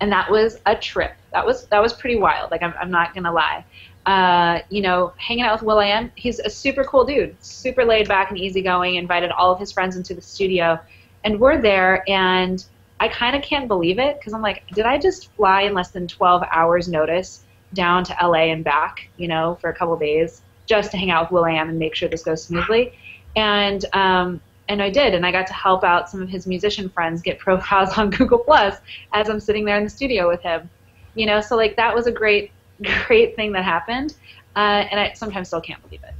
and that was a trip. That was that was pretty wild. Like I'm, I'm not gonna lie. Uh, you know, hanging out with will.i.am, he's a super cool dude, super laid back and easygoing. Invited all of his friends into the studio, and we're there, and I kind of can't believe it because I'm like, did I just fly in less than 12 hours notice? down to LA and back, you know, for a couple of days just to hang out with will.i.am and make sure this goes smoothly. And um, and I did, and I got to help out some of his musician friends get profiles on Google Plus as I'm sitting there in the studio with him. You know, so like that was a great, great thing that happened, uh, and I sometimes still can't believe it.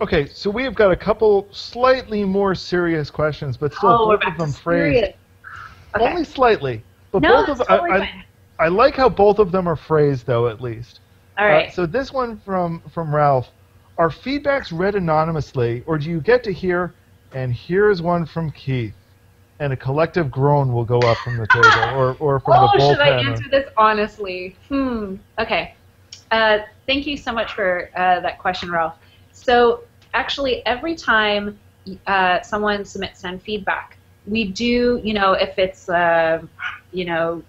Okay, so we have got a couple slightly more serious questions, but still oh, both of them phrased. Okay. only slightly. But no, both of totally I, I. I like how both of them are phrased, though, at least. All right. Uh, so this one from from Ralph: Are feedbacks read anonymously, or do you get to hear? And here's one from Keith, and a collective groan will go up from the table, or or from oh, the bullpen. Oh, should I answer this honestly? Hmm. Okay. Uh, thank you so much for uh, that question, Ralph. So actually, every time uh, someone submits send feedback, we do, you know, if it's, uh, you know,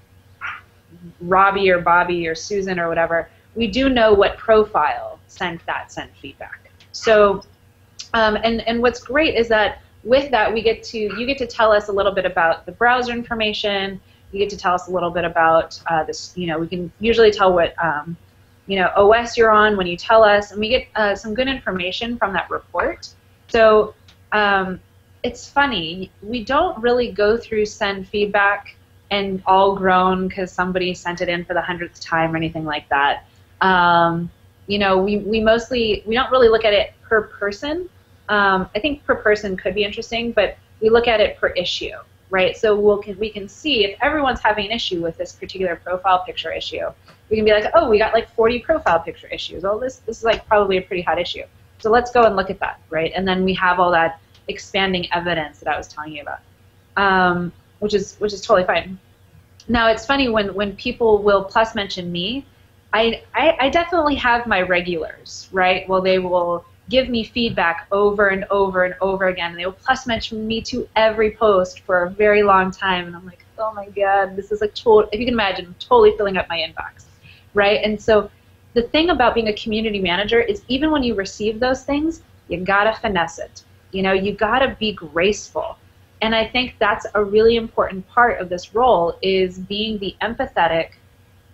Robbie or Bobby or Susan or whatever, we do know what profile sent that sent feedback. So, um, and and what's great is that with that we get to you get to tell us a little bit about the browser information. You get to tell us a little bit about uh, this. You know, we can usually tell what um, you know OS you're on when you tell us, and we get uh, some good information from that report. So um, it's funny. We don't really go through send feedback and all groan because somebody sent it in for the hundredth time or anything like that. Um, you know, we, we mostly we don't really look at it per person. Um, I think per person could be interesting, but we look at it per issue, right? So we'll can, we can see if everyone's having an issue with this particular profile picture issue. We can be like, oh, we got like 40 profile picture issues. Oh, this this is like probably a pretty hot issue. So let's go and look at that, right? And then we have all that expanding evidence that I was telling you about, um, which is which is totally fine. Now it's funny when when people will plus mention me, I, I I definitely have my regulars, right? Well, they will give me feedback over and over and over again, and they will plus mention me to every post for a very long time, and I'm like, oh my god, this is like total. If you can imagine, I'm totally filling up my inbox, right? And so the thing about being a community manager is even when you receive those things, you gotta finesse it. You know, you gotta be graceful. And I think that's a really important part of this role is being the empathetic,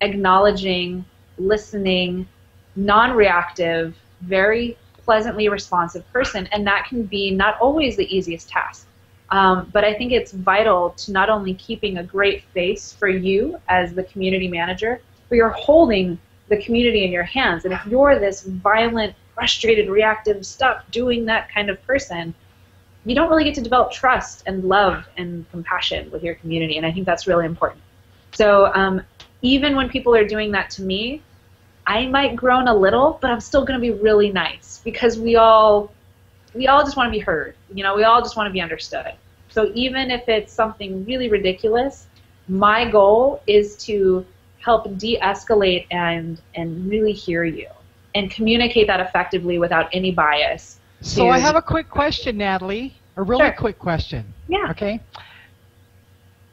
acknowledging, listening, non-reactive, very pleasantly responsive person, and that can be not always the easiest task. Um, but I think it's vital to not only keeping a great face for you as the community manager, but you're holding the community in your hands. And if you're this violent, frustrated, reactive, stuck, doing that kind of person, you don't really get to develop trust and love and compassion with your community. And I think that's really important. So um, even when people are doing that to me, I might groan a little, but I'm still going to be really nice because we all we all just want to be heard. You know, we all just want to be understood. So even if it's something really ridiculous, my goal is to help de-escalate and and really hear you and communicate that effectively without any bias. So to- I have a quick question, Natalie. A really Sure. quick question. Yeah. Okay.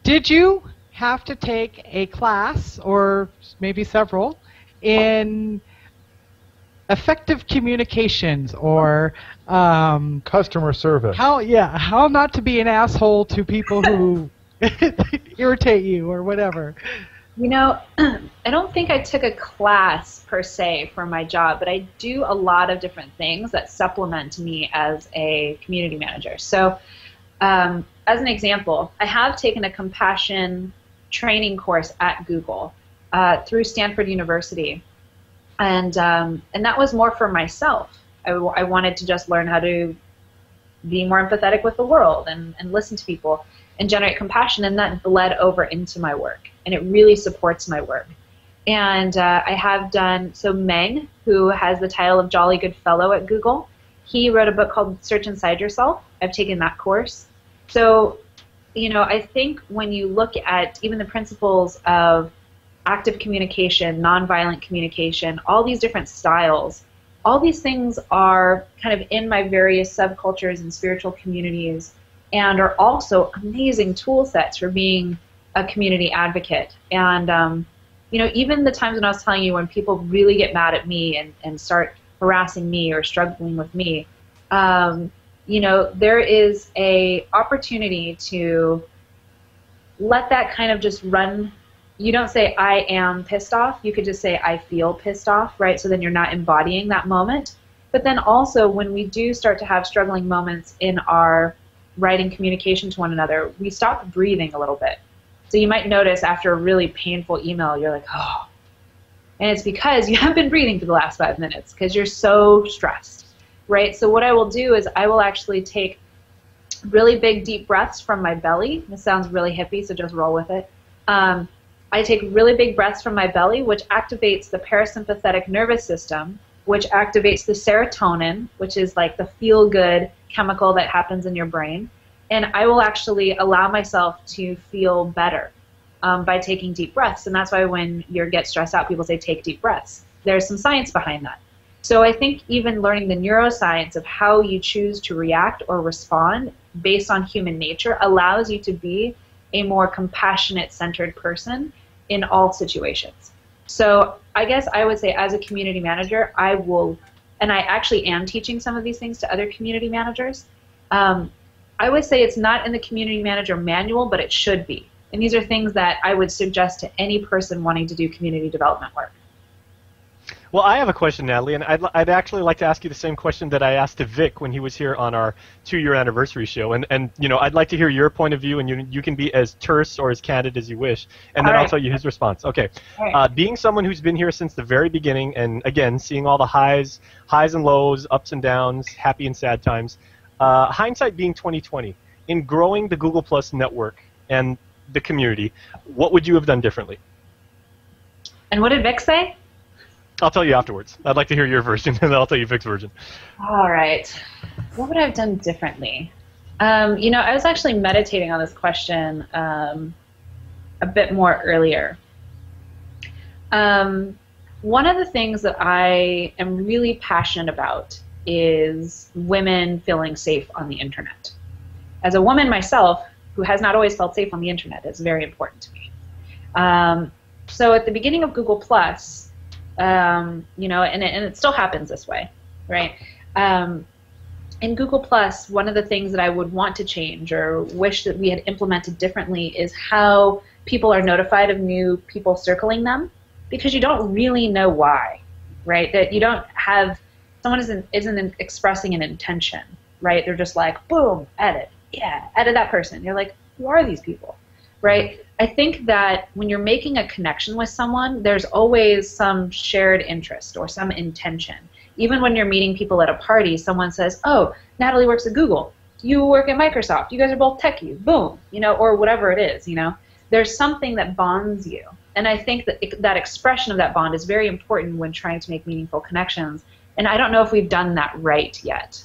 Did you have to take a class or maybe several in effective communications or um, Customer service. how yeah how not to be an asshole to people who irritate you or whatever? You know, I don't think I took a class per se for my job, but I do a lot of different things that supplement me as a community manager. So, um, as an example, I have taken a compassion training course at Google uh, through Stanford University, and um, and that was more for myself. I, w- I wanted to just learn how to be more empathetic with the world and, and listen to people and generate compassion. And that bled over into my work. And it really supports my work. And uh, I have done, so Meng, who has the title of Jolly Good Fellow at Google, he wrote a book called Search Inside Yourself. I've taken that course. So, you know, I think when you look at even the principles of active communication, nonviolent communication, all these different styles, all these things are kind of in my various subcultures and spiritual communities and are also amazing tool sets for being a community advocate. And, um, you know, even the times when I was telling you when people really get mad at me and, and start harassing me or struggling with me, um, you know, there is a opportunity to let that kind of just run. You don't say I am pissed off. You could just say I feel pissed off, right? So then you're not embodying that moment. But then also when we do start to have struggling moments in our writing communication to one another, we stop breathing a little bit. So you might notice after a really painful email, you're like, oh. And it's because you haven't been breathing for the last five minutes because you're so stressed, right? So what I will do is I will actually take really big, deep breaths from my belly. This sounds really hippie, so just roll with it. Um, I take really big breaths from my belly, which activates the parasympathetic nervous system, which activates the serotonin, which is like the feel good chemical that happens in your brain. And I will actually allow myself to feel better um, by taking deep breaths. And that's why when you get stressed out, people say take deep breaths. There's some science behind that. So I think even learning the neuroscience of how you choose to react or respond based on human nature allows you to be a more compassionate centered person in all situations. So I guess I would say as a community manager, I will, and I actually am teaching some of these things to other community managers. Um, I would say it's not in the community manager manual, but it should be. And these are things that I would suggest to any person wanting to do community development work. Well, I have a question, Natalie, and I'd, I'd actually like to ask you the same question that I asked to Vic when he was here on our two-year anniversary show. And, and you know, I'd like to hear your point of view, and you, you can be as terse or as candid as you wish, and then All I'll tell you his response. Okay. All right. Uh, being someone who's been here since the very beginning, and again, seeing all the highs, highs and lows, ups and downs, happy and sad times, uh, hindsight being 2020, in growing the Google Plus network and the community, what would you have done differently? And what did Vic say? I'll tell you afterwards. I'd like to hear your version, and then I'll tell you Vic's version. All right. What would I have done differently? Um, you know, I was actually meditating on this question um, a bit more earlier. Um, one of the things that I am really passionate about is women feeling safe on the internet. As a woman myself, who has not always felt safe on the internet, it's very important to me. Um, so at the beginning of Google Plus, um, you know, and it, and it still happens this way, right? Um, in Google Plus, one of the things that I would want to change or wish that we had implemented differently is how people are notified of new people circling them, because you don't really know why, right? That you don't have someone isn't isn't expressing an intention, right? They're just like, boom, edit, yeah, edit that person. You're like, who are these people, right? I think that when you're making a connection with someone, there's always some shared interest or some intention. Even when you're meeting people at a party, someone says, "Oh, Natalie works at Google. You work at Microsoft. You guys are both techies." Boom, you know, or whatever it is. You know, there's something that bonds you, and I think that that expression of that bond is very important when trying to make meaningful connections. And I don't know if we've done that right yet.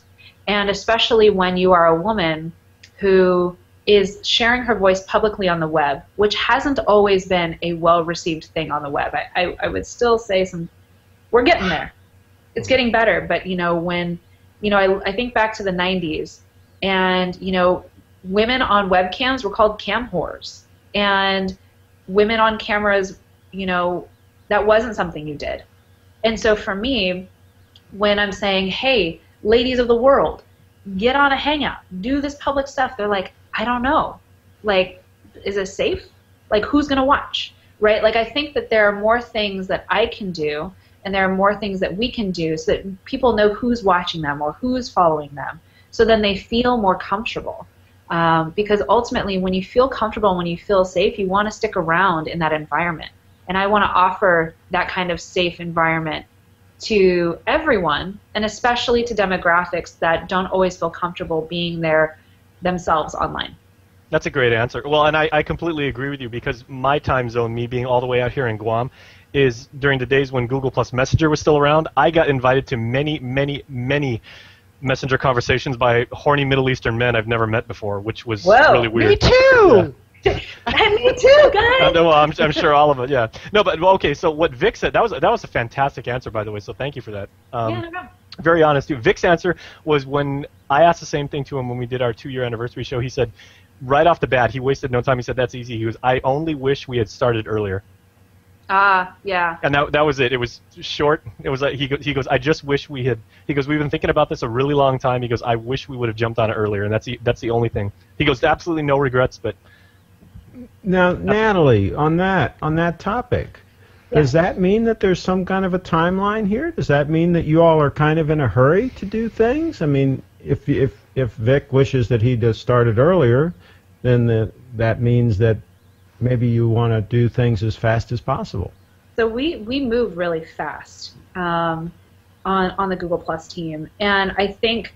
And especially when you are a woman who is sharing her voice publicly on the web, which hasn't always been a well received thing on the web. I, I, I would still say some, we're getting there. It's getting better, but you know, when, you know, I, I think back to the 90s and, you know, women on webcams were called cam whores. And women on cameras, you know, that wasn't something you did. And so for me, when I'm saying, hey, ladies of the world, get on a hangout, do this public stuff, they're like, I don't know. Like, is it safe? Like, who's going to watch? Right? Like, I think that there are more things that I can do, and there are more things that we can do so that people know who's watching them or who's following them. So then they feel more comfortable. Um, because ultimately, when you feel comfortable, when you feel safe, you want to stick around in that environment. And I want to offer that kind of safe environment to everyone, and especially to demographics that don't always feel comfortable being there themselves online. That's a great answer. Well, and I, I completely agree with you because my time zone, me being all the way out here in Guam, is during the days when Google Plus Messenger was still around. I got invited to many, many, many messenger conversations by horny Middle Eastern men I've never met before, which was Whoa, really weird. Me too. And me too, guys. Uh, no, I'm, I'm sure all of it. Yeah. No, but well, okay. So what Vic said that was that was a fantastic answer, by the way. So thank you for that. Um, yeah, no problem. Very honest too. Vic's answer was when I asked the same thing to him when we did our two-year anniversary show. He said, right off the bat, he wasted no time. He said, "That's easy." He was, "I only wish we had started earlier." Ah, yeah. And that, that was it. It was short. It was like he, go, he goes, I just wish we had. He goes, we've been thinking about this a really long time. He goes, I wish we would have jumped on it earlier. And that's the that's the only thing. He goes, absolutely no regrets. But Now, Natalie, on that on that topic, does that mean that there's some kind of a timeline here? Does that mean that you all are kind of in a hurry to do things? I mean, if if if Vic wishes that he just started earlier, then that that means that maybe you want to do things as fast as possible. So we we move really fast um, on on the Google Plus team, and I think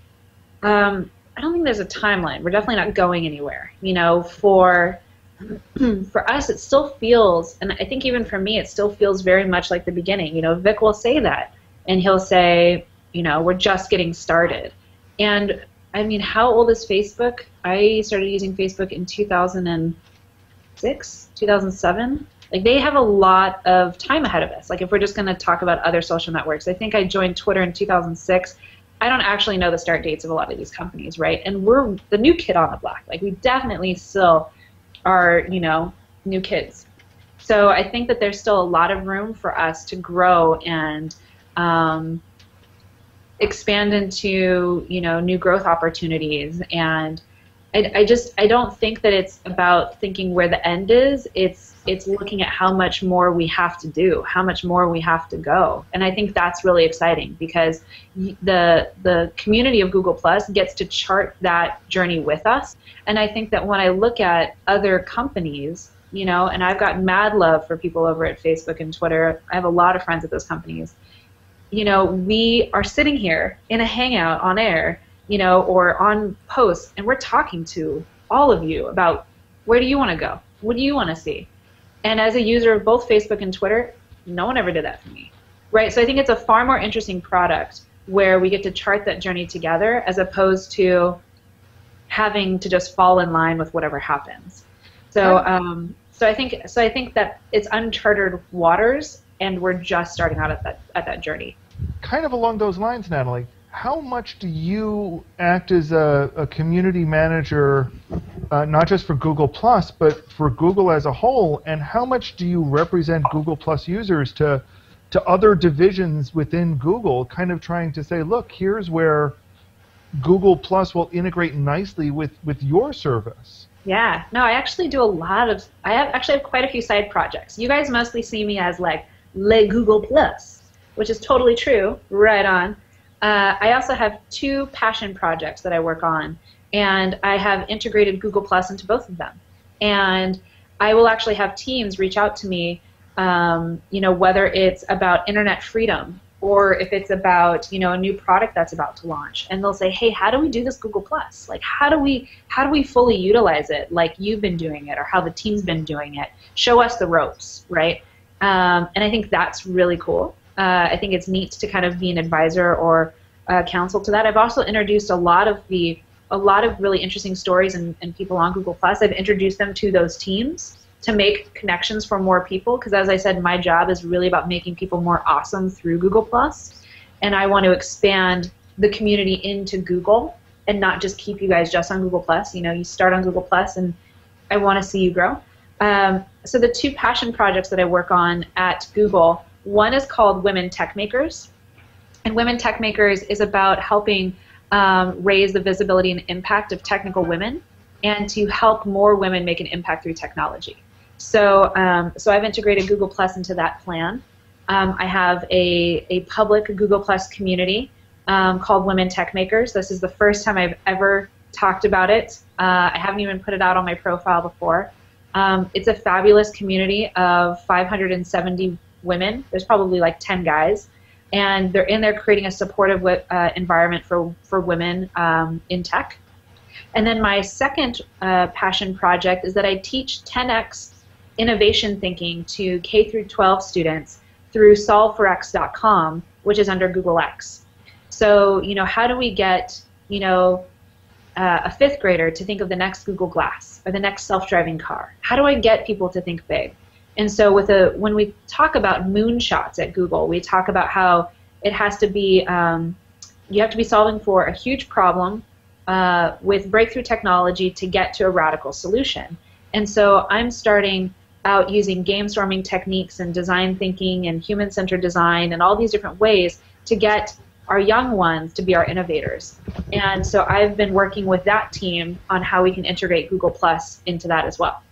um, I don't think there's a timeline. We're definitely not going anywhere. You know, for for us, it still feels, and I think even for me, it still feels very much like the beginning. You know, Vic will say that, and he'll say, you know, we're just getting started. And I mean, how old is Facebook? I started using Facebook in 2006, 2007. Like they have a lot of time ahead of us. Like if we're just going to talk about other social networks, I think I joined Twitter in 2006. I don't actually know the start dates of a lot of these companies, right? And we're the new kid on the block. Like we definitely still are, you know, new kids. So I think that there's still a lot of room for us to grow and um, expand into, you know, new growth opportunities. And I, I just I don't think that it's about thinking where the end is. It's it's looking at how much more we have to do, how much more we have to go, and I think that's really exciting because the the community of Google Plus gets to chart that journey with us. And I think that when I look at other companies, you know, and I've got mad love for people over at Facebook and Twitter. I have a lot of friends at those companies. You know, we are sitting here in a hangout on air, you know, or on posts, and we're talking to all of you about where do you want to go? What do you want to see? And as a user of both Facebook and Twitter, no one ever did that for me. Right? So I think it's a far more interesting product where we get to chart that journey together as opposed to having to just fall in line with whatever happens. So um, so I think so I think that it's uncharted waters and we're just starting out at that at that journey. Kind of along those lines, Natalie, how much do you act as a, a community manager, uh, not just for Google Plus, but for Google as a whole? And how much do you represent Google Plus users to to other divisions within Google, kind of trying to say, look, here's where Google Plus will integrate nicely with, with your service? Yeah, no, I actually do a lot of. I have actually have quite a few side projects. You guys mostly see me as like Le Google Plus, which is totally true. Right on. Uh, I also have two passion projects that I work on, and I have integrated Google Plus into both of them. And I will actually have teams reach out to me, um, you know, whether it's about internet freedom or if it's about you know a new product that's about to launch. And they'll say hey how do we do this google plus? Like how do we how do we fully utilize it like you've been doing it or how the team's been doing it? Show us the ropes right? Um, and i think that's really cool uh, i think it's neat to kind of be an advisor or uh, counsel to that. I've also introduced a lot of the a lot of really interesting stories and, and people on google plus. I've introduced them to those teams to make connections for more people because as I said my job is really about making people more awesome through Google Plus. And I want to expand the community into Google and not just keep you guys just on Google Plus. You know you start on Google Plus and I want to see you grow. Um, so the two passion projects that I work on at Google one is called Women Techmakers and Women Techmakers is about helping um, raise the visibility and impact of technical women and to help more women make an impact through technology. So, um, so I've integrated Google Plus into that plan. Um, I have a, a public Google Plus community um, called Women Techmakers. This is the first time I've ever talked about it. Uh, I haven't even put it out on my profile before. Um, it's a fabulous community of 570 women. There's probably like 10 guys. and they're in there creating a supportive uh, environment for for women um, in tech. And then my second uh, passion project is that I teach 10x innovation thinking to K through 12 students through solveforx.com, which is under Google X. So, you know, how do we get, you know, uh, a fifth grader to think of the next Google Glass or the next self-driving car? How do I get people to think big? And so, with a when we talk about moonshots at Google, we talk about how it has to be um, you have to be solving for a huge problem uh, with breakthrough technology to get to a radical solution. And so, I'm starting out using game storming techniques and design thinking and human-centered design and all these different ways to get our young ones to be our innovators. And so I've been working with that team on how we can integrate Google Plus into that as well.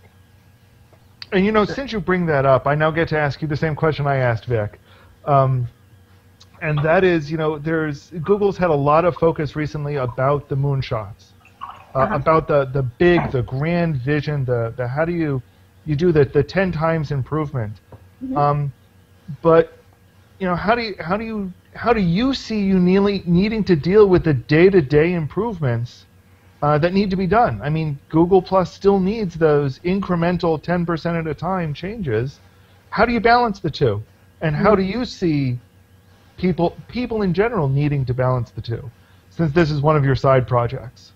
And you know, since you bring that up, I now get to ask you the same question I asked Vic. Um, and that is, you know, there's Google's had a lot of focus recently about the moonshots, uh, uh-huh. about the the big, the grand vision, the the how do you you do the the ten times improvement. Mm-hmm. Um, but you know, how do you how do you how do you see you nearly needing to deal with the day-to-day improvements uh, that need to be done? I mean, Google Plus still needs those incremental 10% at a time changes. How do you balance the two? And how do you see people people in general needing to balance the two? Since this is one of your side projects.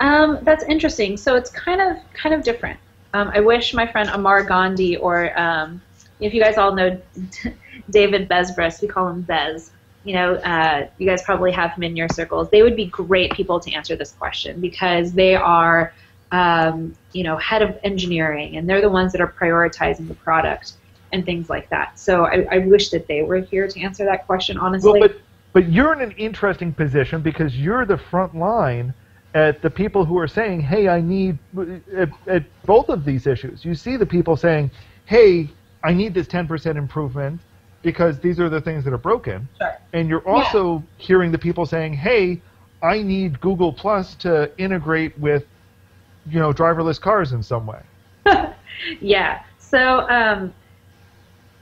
Um, that's interesting. So it's kind of kind of different. Um, I wish my friend Amar Gandhi or um, if you guys all know David Besbris, we call him Bez. You know, uh, you guys probably have them in your circles. They would be great people to answer this question because they are, um, you know, head of engineering and they're the ones that are prioritizing the product and things like that. So I, I wish that they were here to answer that question, honestly. Well, but, but you're in an interesting position because you're the front line at the people who are saying, hey, I need, at, at both of these issues. You see the people saying, hey, I need this 10% improvement because these are the things that are broken. Sure. And you're also yeah. hearing the people saying, "Hey, I need Google Plus to integrate with, you know, driverless cars in some way." yeah. So, um,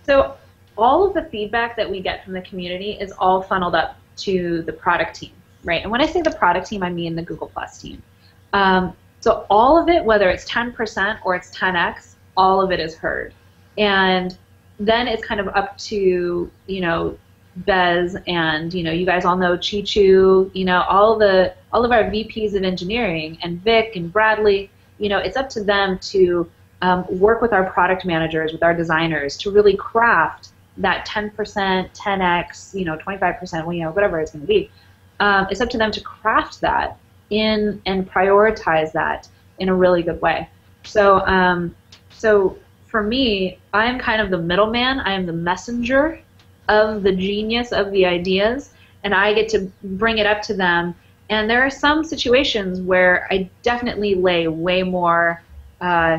so all of the feedback that we get from the community is all funneled up to the product team, right? And when I say the product team, I mean the Google Plus team. Um, so all of it, whether it's 10% or it's 10x, all of it is heard. And then it's kind of up to you know Bez and you know you guys all know Chee Chew, you know all the all of our VPs of engineering and Vic and Bradley. You know it's up to them to um, work with our product managers, with our designers to really craft that 10%, 10x, you know 25%, you know whatever it's going to be. Um, it's up to them to craft that in and prioritize that in a really good way. So um, so for me, I am kind of the middleman. I am the messenger of the genius of the ideas, and I get to bring it up to them. And there are some situations where I definitely lay way more, uh,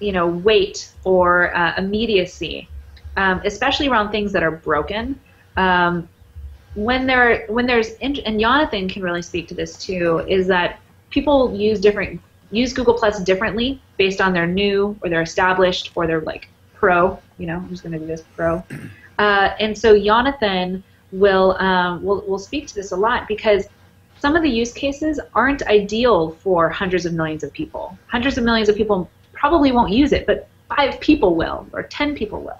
you know, weight or uh, immediacy, um, especially around things that are broken. Um, when there, when there's, and Jonathan can really speak to this too, is that people use different use Google Plus differently based on their new or their established or their like pro. You know, I'm just going to do this pro. Uh, and so Jonathan will, um, will will speak to this a lot because some of the use cases aren't ideal for hundreds of millions of people. Hundreds of millions of people probably won't use it, but five people will, or ten people will.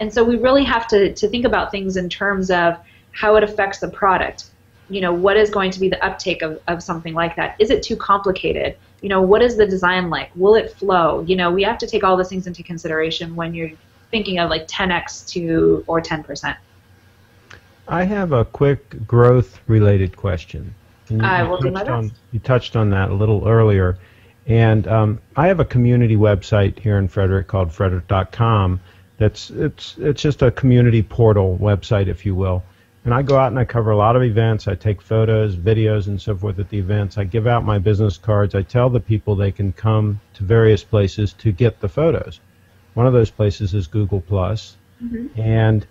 And so we really have to, to think about things in terms of how it affects the product. You know, what is going to be the uptake of, of something like that? Is it too complicated? you know, what is the design like? Will it flow? You know, we have to take all those things into consideration when you're thinking of like 10x to or 10%. I have a quick growth related question. You, I will do my best. On, you touched on that a little earlier. And um, I have a community website here in Frederick called frederick.com. That's it's it's just a community portal website, if you will. And I go out and I cover a lot of events. I take photos, videos, and so forth at the events. I give out my business cards. I tell the people they can come to various places to get the photos. One of those places is Google Plus. Mm-hmm. And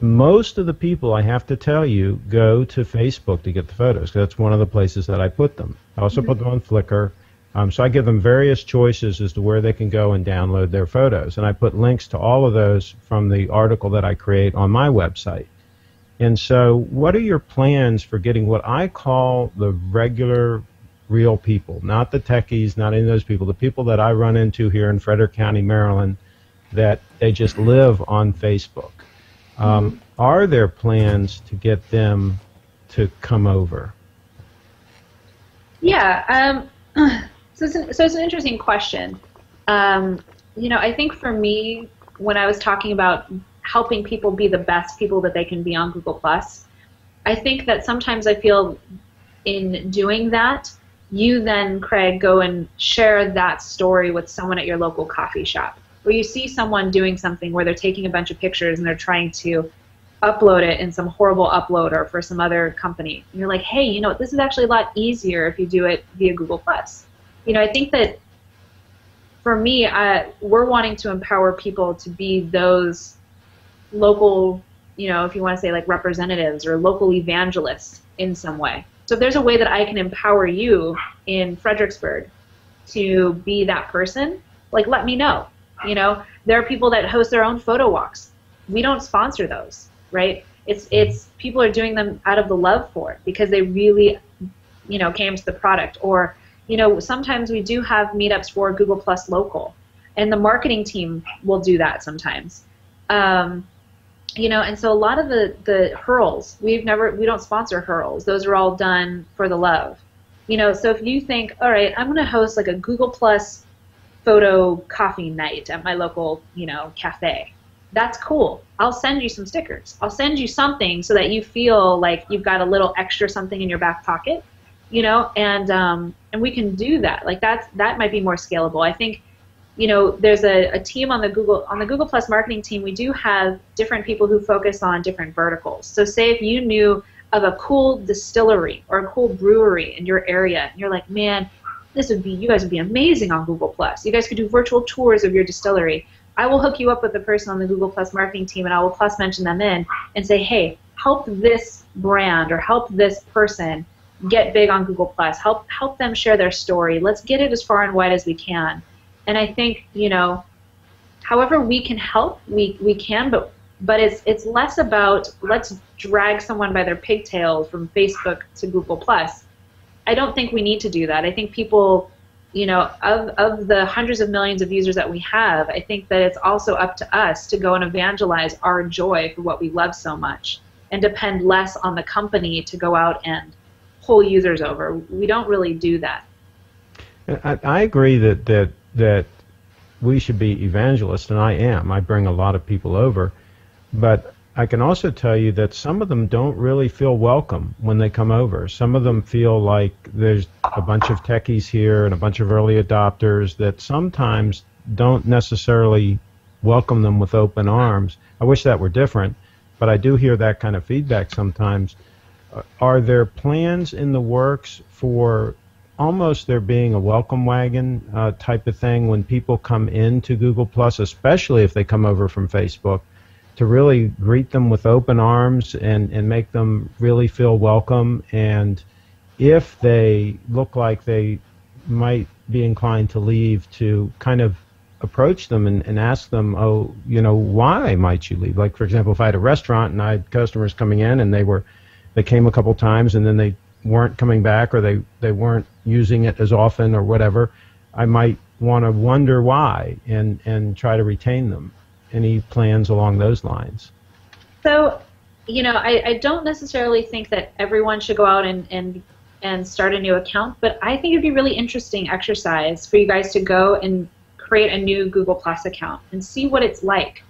most of the people, I have to tell you, go to Facebook to get the photos. That's one of the places that I put them. I also mm-hmm. put them on Flickr. Um, so I give them various choices as to where they can go and download their photos, and I put links to all of those from the article that I create on my website. And so, what are your plans for getting what I call the regular, real people, not the techies, not any of those people, the people that I run into here in Frederick County, Maryland, that they just live on Facebook? Um, Are there plans to get them to come over? Yeah. Um, so, it's an, so it's an interesting question. Um, you know, I think for me, when I was talking about helping people be the best people that they can be on Google Plus, I think that sometimes I feel in doing that, you then, Craig, go and share that story with someone at your local coffee shop. Where you see someone doing something where they're taking a bunch of pictures and they're trying to upload it in some horrible uploader for some other company. And you're like, hey, you know, what, this is actually a lot easier if you do it via Google Plus. You know, I think that for me, uh, we're wanting to empower people to be those local, you know, if you want to say like representatives or local evangelists in some way. So if there's a way that I can empower you in Fredericksburg to be that person, like let me know. You know, there are people that host their own photo walks. We don't sponsor those, right? It's it's people are doing them out of the love for it because they really, you know, came to the product. Or, you know, sometimes we do have meetups for Google Plus Local, and the marketing team will do that sometimes. Um, you know, and so a lot of the the HIRLs we've never we don't sponsor HIRLs. Those are all done for the love. You know, so if you think, all right, I'm going to host like a Google Plus photo coffee night at my local, you know, cafe. That's cool. I'll send you some stickers. I'll send you something so that you feel like you've got a little extra something in your back pocket, you know, and um, and we can do that. Like that's that might be more scalable. I think, you know, there's a, a team on the Google on the Google Plus marketing team. We do have different people who focus on different verticals. So say if you knew of a cool distillery or a cool brewery in your area, and you're like, man, this would be you guys would be amazing on Google Plus. You guys could do virtual tours of your distillery. I will hook you up with the person on the Google Plus marketing team, and I will plus mention them in and say, hey, help this brand or help this person get big on Google Plus. Help help them share their story. Let's get it as far and wide as we can. And I think you know, however we can help, we we can, but but it's it's less about let's drag someone by their pigtails from Facebook to Google Plus. I don't think we need to do that. I think people, you know, of, of the hundreds of millions of users that we have, I think that it's also up to us to go and evangelize our joy for what we love so much and depend less on the company to go out and pull users over. We don't really do that. I, I agree that, that that we should be evangelists, and I am. I bring a lot of people over, but I can also tell you that some of them don't really feel welcome when they come over. Some of them feel like there's a bunch of techies here and a bunch of early adopters that sometimes don't necessarily welcome them with open arms. I wish that were different, but I do hear that kind of feedback sometimes. Are there plans in the works for almost there being a welcome wagon uh, type of thing when people come into Google Plus, especially if they come over from Facebook? to really greet them with open arms and, and make them really feel welcome. And if they look like they might be inclined to leave, to kind of approach them and, and ask them, oh, you know, why might you leave? Like, for example, if I had a restaurant and I had customers coming in and they were, they came a couple times and then they weren't coming back or they, they weren't using it as often or whatever, I might want to wonder why and, and try to retain them any plans along those lines? So, you know, I, I don't necessarily think that everyone should go out and, and and start a new account, but I think it'd be really interesting exercise for you guys to go and create a new Google Plus account and see what it's like.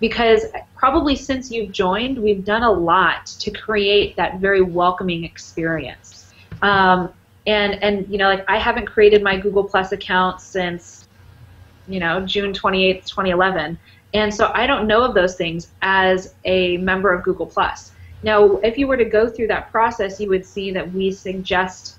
Because probably since you've joined, we've done a lot to create that very welcoming experience. Um, and and you know, like I haven't created my Google Plus account since you know June 28th, 2011. And so I don't know of those things as a member of Google Plus. Now, if you were to go through that process, you would see that we suggest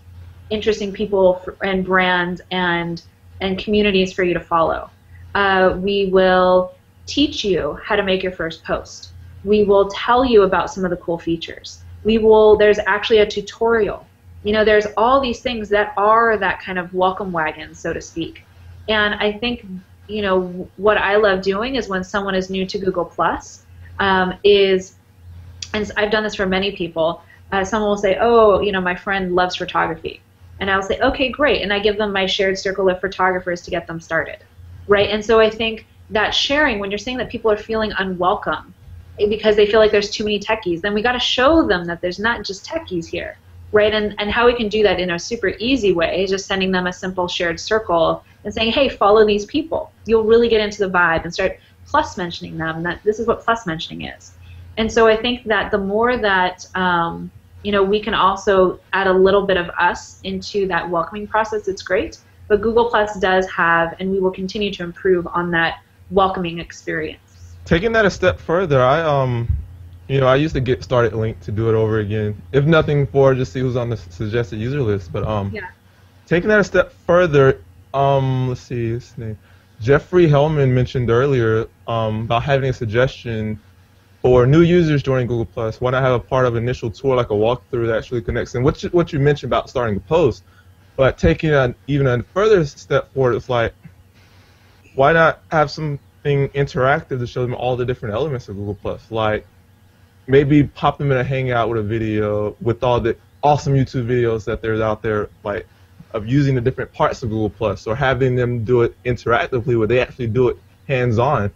interesting people and brands and and communities for you to follow. Uh, we will teach you how to make your first post. We will tell you about some of the cool features. We will. There's actually a tutorial You know, there's all these things that are that kind of welcome wagon, so to speak. And I think, you know, what I love doing is when someone is new to Google Plus, um, is, and I've done this for many people. Uh, someone will say, "Oh, you know, my friend loves photography," and I'll say, "Okay, great," and I give them my shared circle of photographers to get them started, right? And so I think that sharing, when you're saying that people are feeling unwelcome because they feel like there's too many techies, then we got to show them that there's not just techies here, right? And and how we can do that in a super easy way is just sending them a simple shared circle and saying, "Hey, follow these people." You'll really get into the vibe and start plus mentioning them. That this is what plus mentioning is. And so I think that the more that um, you know we can also add a little bit of us into that welcoming process, it's great. But Google Plus does have, and we will continue to improve on that welcoming experience. Taking that a step further, I um, you know, I used to get started link to do it over again. If nothing for just see who's on the suggested user list. But um, Yeah. taking that a step further, um, let's see his name. Jeffrey Hellman mentioned earlier um, about having a suggestion for new users joining Google Plus. Why not have a part of initial tour, like a walkthrough that actually connects? And what you, what you mentioned about starting a post, but taking an even a further step forward, it's like, why not have something interactive to show them all the different elements of Google Plus? Like maybe pop them in a hangout with a video with all the awesome YouTube videos that there's out there, like of using the different parts of Google Plus, or having them do it interactively, where they actually do it hands-on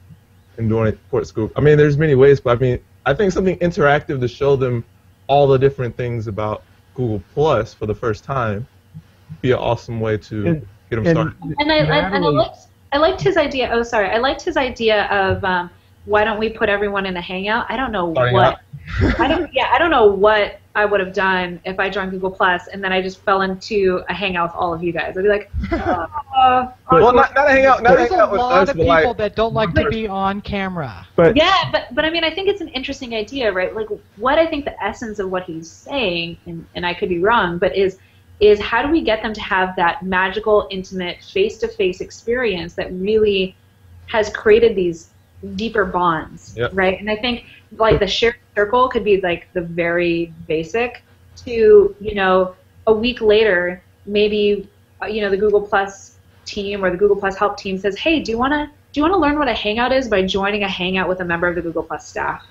and doing it for its group. I mean, there's many ways, but I mean, I think something interactive to show them all the different things about Google Plus for the first time be an awesome way to And- get them and- started. And I, I, and I Natalie- liked I liked his idea. Oh, sorry, I liked his idea of um, why don't we put everyone in a hangout? I don't know Starting what. I don't. Yeah, I don't know what I would have done if I joined Google Plus and then I just fell into a hangout with all of you guys. I'd be like, uh, well, not, not a hangout, not There's a hangout with lot us, of people like that don't like to be on camera. But yeah, but but I mean, I think it's an interesting idea, right? Like, what I think the essence of what he's saying, and, and I could be wrong, but is is how do we get them to have that magical, intimate, face-to-face experience that really has created these deeper bonds, Yep. right? And I think like the shared circle could be like the very basic to you know a week later maybe uh, you know the Google Plus team or the Google Plus help team says, hey, do you want to do you want to learn what a hangout is by joining a hangout with a member of the Google Plus staff?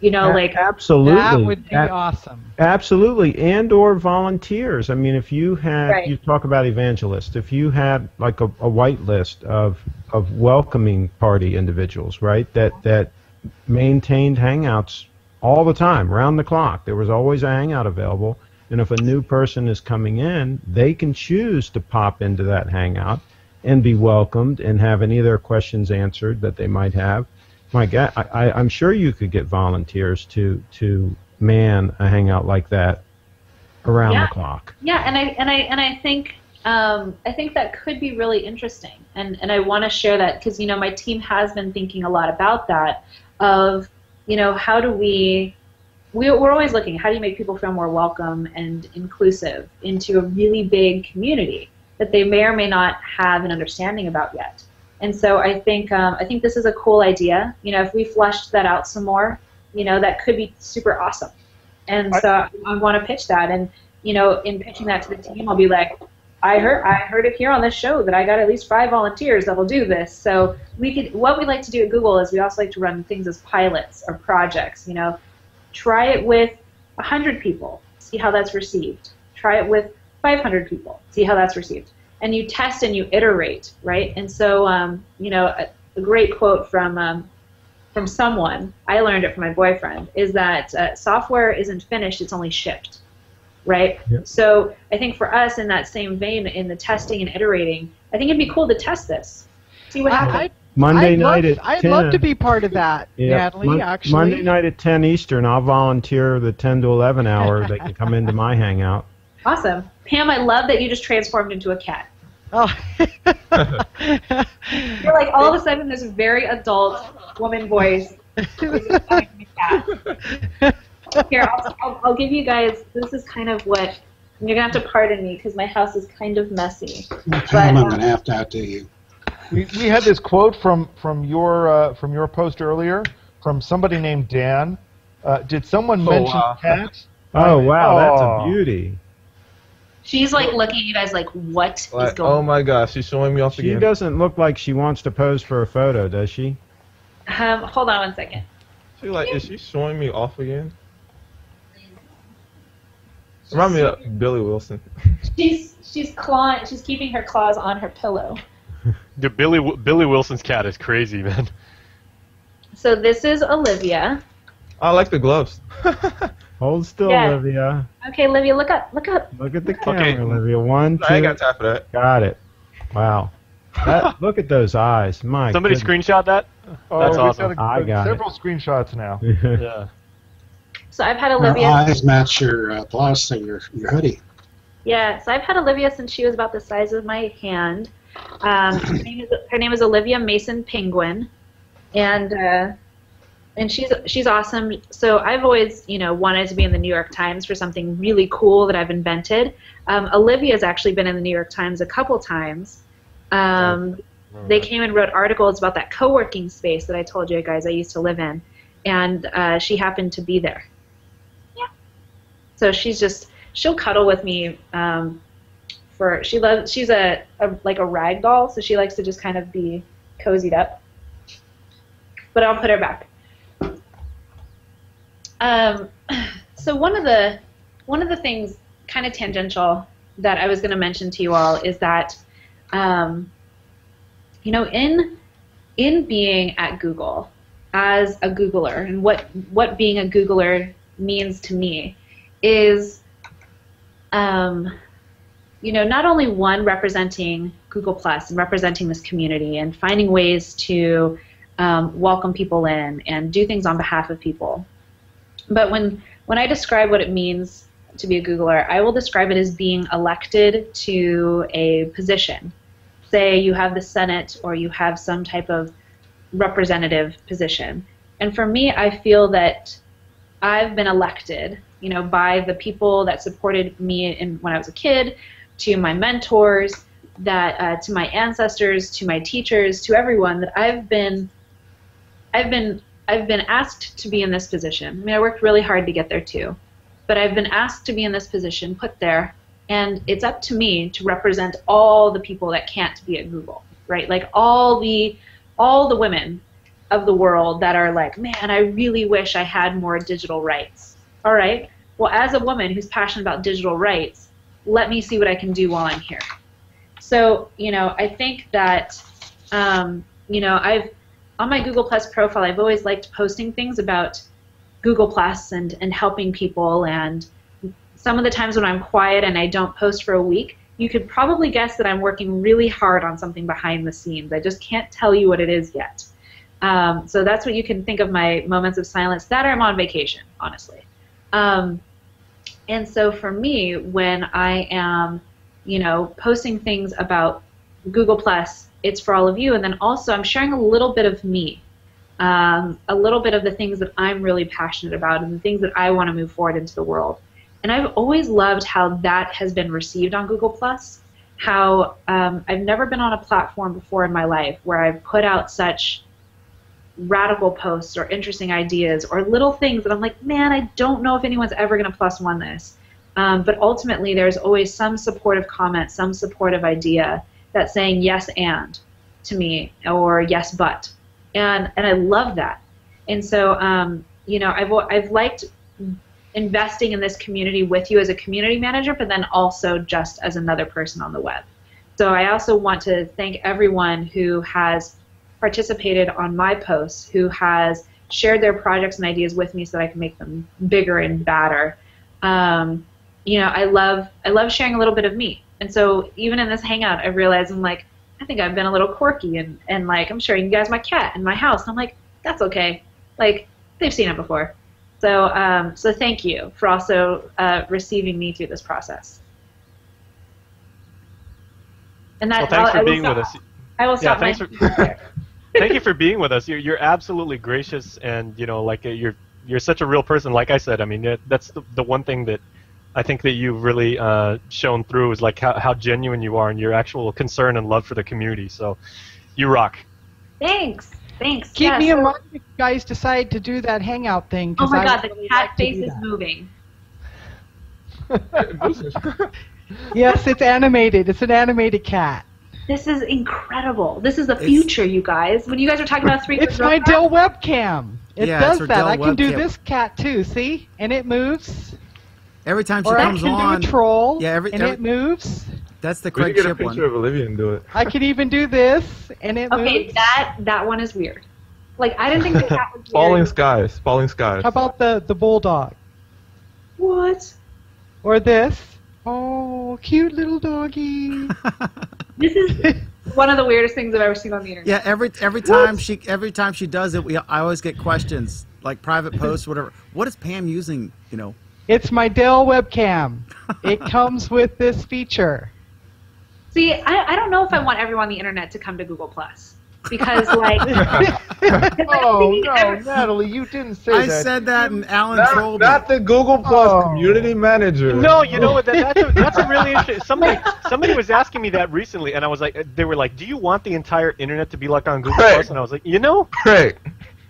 You know, a- like absolutely, That would be A- awesome. Absolutely, and or volunteers. I mean, if you had, Right. you talk about evangelists. If you had like a, a white list of of welcoming party individuals, right? That that maintained hangouts all the time, round the clock. There was always a hangout available, and if a new person is coming in, they can choose to pop into that hangout and be welcomed and have any of their questions answered that they might have. My God, I, I, I'm sure you could get volunteers to to man a hangout like that around Yeah. the clock. Yeah, and I and I and I think um, I think that could be really interesting, and and I want to share that because you know my team has been thinking a lot about that of you know how do we we, we're always looking how do you make people feel more welcome and inclusive into a really big community that they may or may not have an understanding about yet. And so I think um, I think this is a cool idea. You know, if we fleshed that out some more, you know, that could be super awesome. And so I want to pitch that. And you know, in pitching that to the team, I'll be like, I heard I heard it here on this show that I got at least five volunteers that will do this. So we could what we like to do at Google is we also like to run things as pilots or projects. You know, try it with hundred people, see how that's received. Try it with 500 people, see how that's received. And you test and you iterate, right? And so, um, you know, a, a great quote from um, from someone I learned it from my boyfriend is that uh, software isn't finished; it's only shipped right? Yep. So I think for us, in that same vein, in the testing and iterating, I think it'd be cool to test this, see what happens. I, I, Monday I'd night love, at I'd 10. love to be part of that, Yeah, Natalie. Mon- actually, Monday night at 10 Eastern, I'll volunteer the 10 to 11 hour. they can come into my hangout. Awesome, Pam. I love that you just transformed into a cat. Oh. You're like all of a sudden this very adult woman voice. Here, I'll, I'll, I'll give you guys. This is kind of what you're gonna have to pardon me because my house is kind of messy. Pam, I'm uh, going to have to outdo you. We, we had this quote from from your uh, from your post earlier from somebody named Dan. Uh, did someone Oh, mention wow. cats? Oh, wow, that's Oh. a beauty. She's like looking at you guys like, what is Like, going on? oh my gosh, she's showing me off She again. doesn't look like she wants to pose for a photo, does she? Um, hold on one second. She like, is she showing me off again? Remind me of Billy Wilson. She's she's clawing. She's keeping her claws on her pillow. Dude, Billy Billy Wilson's cat is crazy, man. So this is Olivia. I like the gloves. Hold still, Yeah. Olivia. Okay, Olivia, look up, look up. Look at the Okay. camera, Olivia. One, two. I got time for that. Got it. Wow. That, look at those eyes. My Somebody goodness. screenshot that. Oh, That's we've awesome. got, a, I got several screenshots now. Yeah. So I've had Olivia. Her Olivia. eyes match your uh, blouse and your, your hoodie. Yeah, so I've had Olivia since she was about the size of my hand. Um, her, name is, her name is Olivia Mason Penguin, and uh, and she's she's awesome. So I've always you know wanted to be in the New York Times for something really cool that I've invented. Um, Olivia's actually been in the New York Times a couple times. Um, they came and wrote articles about that co-working space that I told you guys I used to live in, and uh, she happened to be there. Yeah. So she's just she'll cuddle with me. Um, for she loves she's a, a like a rag doll, so she likes to just kind of be cozied up. But I'll put her back. Um, so one of the one of the things kind of tangential that I was going to mention to you all is that um, you know in in being at Google as a Googler and what what being a Googler means to me is um, you know not only one representing Google Plus and representing this community and finding ways to um, welcome people in and do things on behalf of people, but when when I describe what it means to be a Googler, I will describe it as being elected to a position. Say you have the Senate or you have some type of representative position. And for me, I feel that I've been elected, you know, by the people that supported me in, when I was a kid, to my mentors, that uh, to my ancestors, to my teachers, to everyone that I've been, I've been, I've been asked to be in this position. I mean, I worked really hard to get there too, but I've been asked to be in this position, put there, and it's up to me to represent all the people that can't be at Google, right? Like all the, all the women of the world that are like, man, I really wish I had more digital rights. All right. Well, as a woman who's passionate about digital rights, let me see what I can do while I'm here. So, you know, I think that, um, you know, I've on my Google Plus profile, I've always liked posting things about Google Plus and and helping people. And some of the times when I'm quiet and I don't post for a week, you could probably guess that I'm working really hard on something behind the scenes. I just can't tell you what it is yet. Um, so that's what you can think of my moments of silence. That I'm on vacation, honestly. Um, and so for me, when I am, you know, posting things about Google Plus, it's for all of you, and then also I'm sharing a little bit of me, um, a little bit of the things that I'm really passionate about and the things that I want to move forward into the world. And I've always loved how that has been received on Google Plus. How um, I've never been on a platform before in my life where I've put out such radical posts or interesting ideas or little things that I'm like, man, I don't know if anyone's ever going to plus one this. Um, but ultimately, there's always some supportive comment, some supportive idea that's saying yes and to me or yes but, and and I love that. And so, um, you know, I've I've liked investing in this community with you as a community manager, but then also just as another person on the web. So I also want to thank everyone who has participated on my posts, who has shared their projects and ideas with me so that I can make them bigger and badder. Um, you know, I love I love sharing a little bit of me. And so even in this hangout, I realized I'm like, I think I've been a little quirky and, and like I'm showing you guys my cat in my house. And I'm like, that's okay. Like they've seen it before. So um, so thank you for also uh, receiving me through this process. And that Well, thanks I'll- for being with stop- us. I will stop. Yeah, thanks for thank you for being with us. You're you're absolutely gracious, and you know, like you're you're such a real person. Like I said, I mean, that's the, the one thing that I think that you've really uh, shown through is like how, how genuine you are and your actual concern and love for the community. So, you rock. Thanks. Thanks. Keep Yeah, me in mind if you guys decide to do that hangout thing. Oh 'cause my I god, the really cat like face is moving. Yes, it's animated. It's an animated cat. This is incredible. This is the It's- future, you guys. When you guys are talking about three, It's my Dell webcam. It Yeah, does that. Dell I can do this cat too. See, and it moves. Every time she Or I comes can on, do a troll. Yeah, every- and every- it moves. that's the We Craig should get a Ship one. picture of Olivia and do it. I can even do this, and it moves. Okay, moves. that that one is weird. Like I didn't think the cat was weird. Falling skies. Falling skies. How about the the bulldog What? or this? Oh, cute little doggy. This is one of the weirdest things I've ever seen on the internet. Yeah, every every time she every time she does it, we I always get questions like private posts, whatever. What is Pam using? You know, it's my Dell webcam. It comes with this feature. See, I, I don't know if I want everyone on the internet to come to Google Plus because like. Oh no, Natalie, you didn't say I that. I said that, and Allen Not, trolled me. not the Google Plus Oh. community manager. No, you know what? That, that's a, that's a really interesting. Somebody somebody was asking me that recently, and I was like, they were like, "Do you want the entire internet to be like on Google Right. Plus?" And I was like, you know, Craig.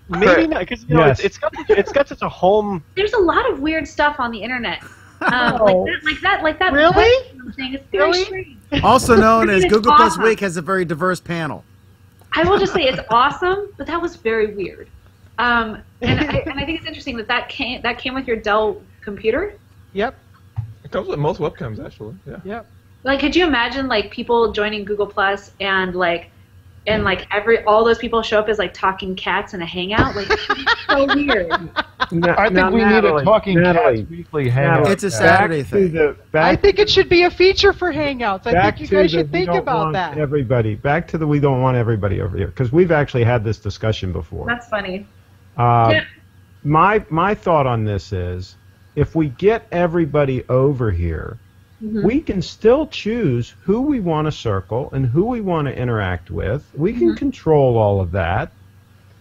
Maybe not, because you know Yes. it's, it's got it's got such a home. There's a lot of weird stuff on the internet. Um, like that, like that, like that. Really? Thing. It's very Really? strange. also known as mean, it's Google Plus. Week has a very diverse panel. I will just say it's awesome, but that was very weird. Um, and, I, and I think it's interesting that that came that came with your Dell computer. Yep, It comes with most webcams, actually. Yeah. yep. Like, could you imagine like people joining Google Plus and like, and like every all those people show up as like talking cats in a hangout? Like, so weird. Na- I think now, we need a talking Natalie, cats weekly hangout. It's a Saturday back thing. The, I think it should be a feature for Hangouts. I think you to guys the should we think don't about want that. Everybody, back to the we don't want everybody over here because we've actually had this discussion before. That's funny. Uh, Yeah. My my thought on this is, if we get everybody over here, Mhm. we can still choose who we want to circle and who we want to interact with. We can control all of that.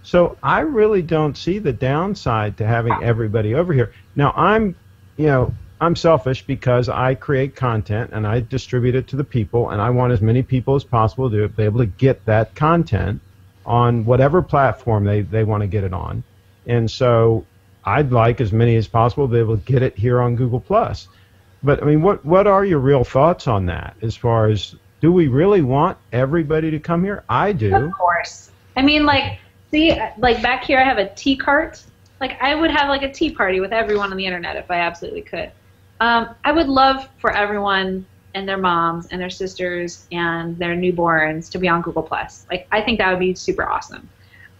So I really don't see the downside to having everybody over here. Now I'm, you know, I'm selfish because I create content and I distribute it to the people, and I want as many people as possible to be able to get that content on whatever platform they, they want to get it on. And so I'd like as many as possible to be able to get it here on Google Plus. But I mean, what what are your real thoughts on that? As far as do we really want everybody to come here? I do. Of course. I mean, like, see, like back here, I have a tea cart. Like, I would have like a tea party with everyone on the internet if I absolutely could. Um, I would love for everyone and their moms and their sisters and their newborns to be on Google Plus. Like, I think that would be super awesome.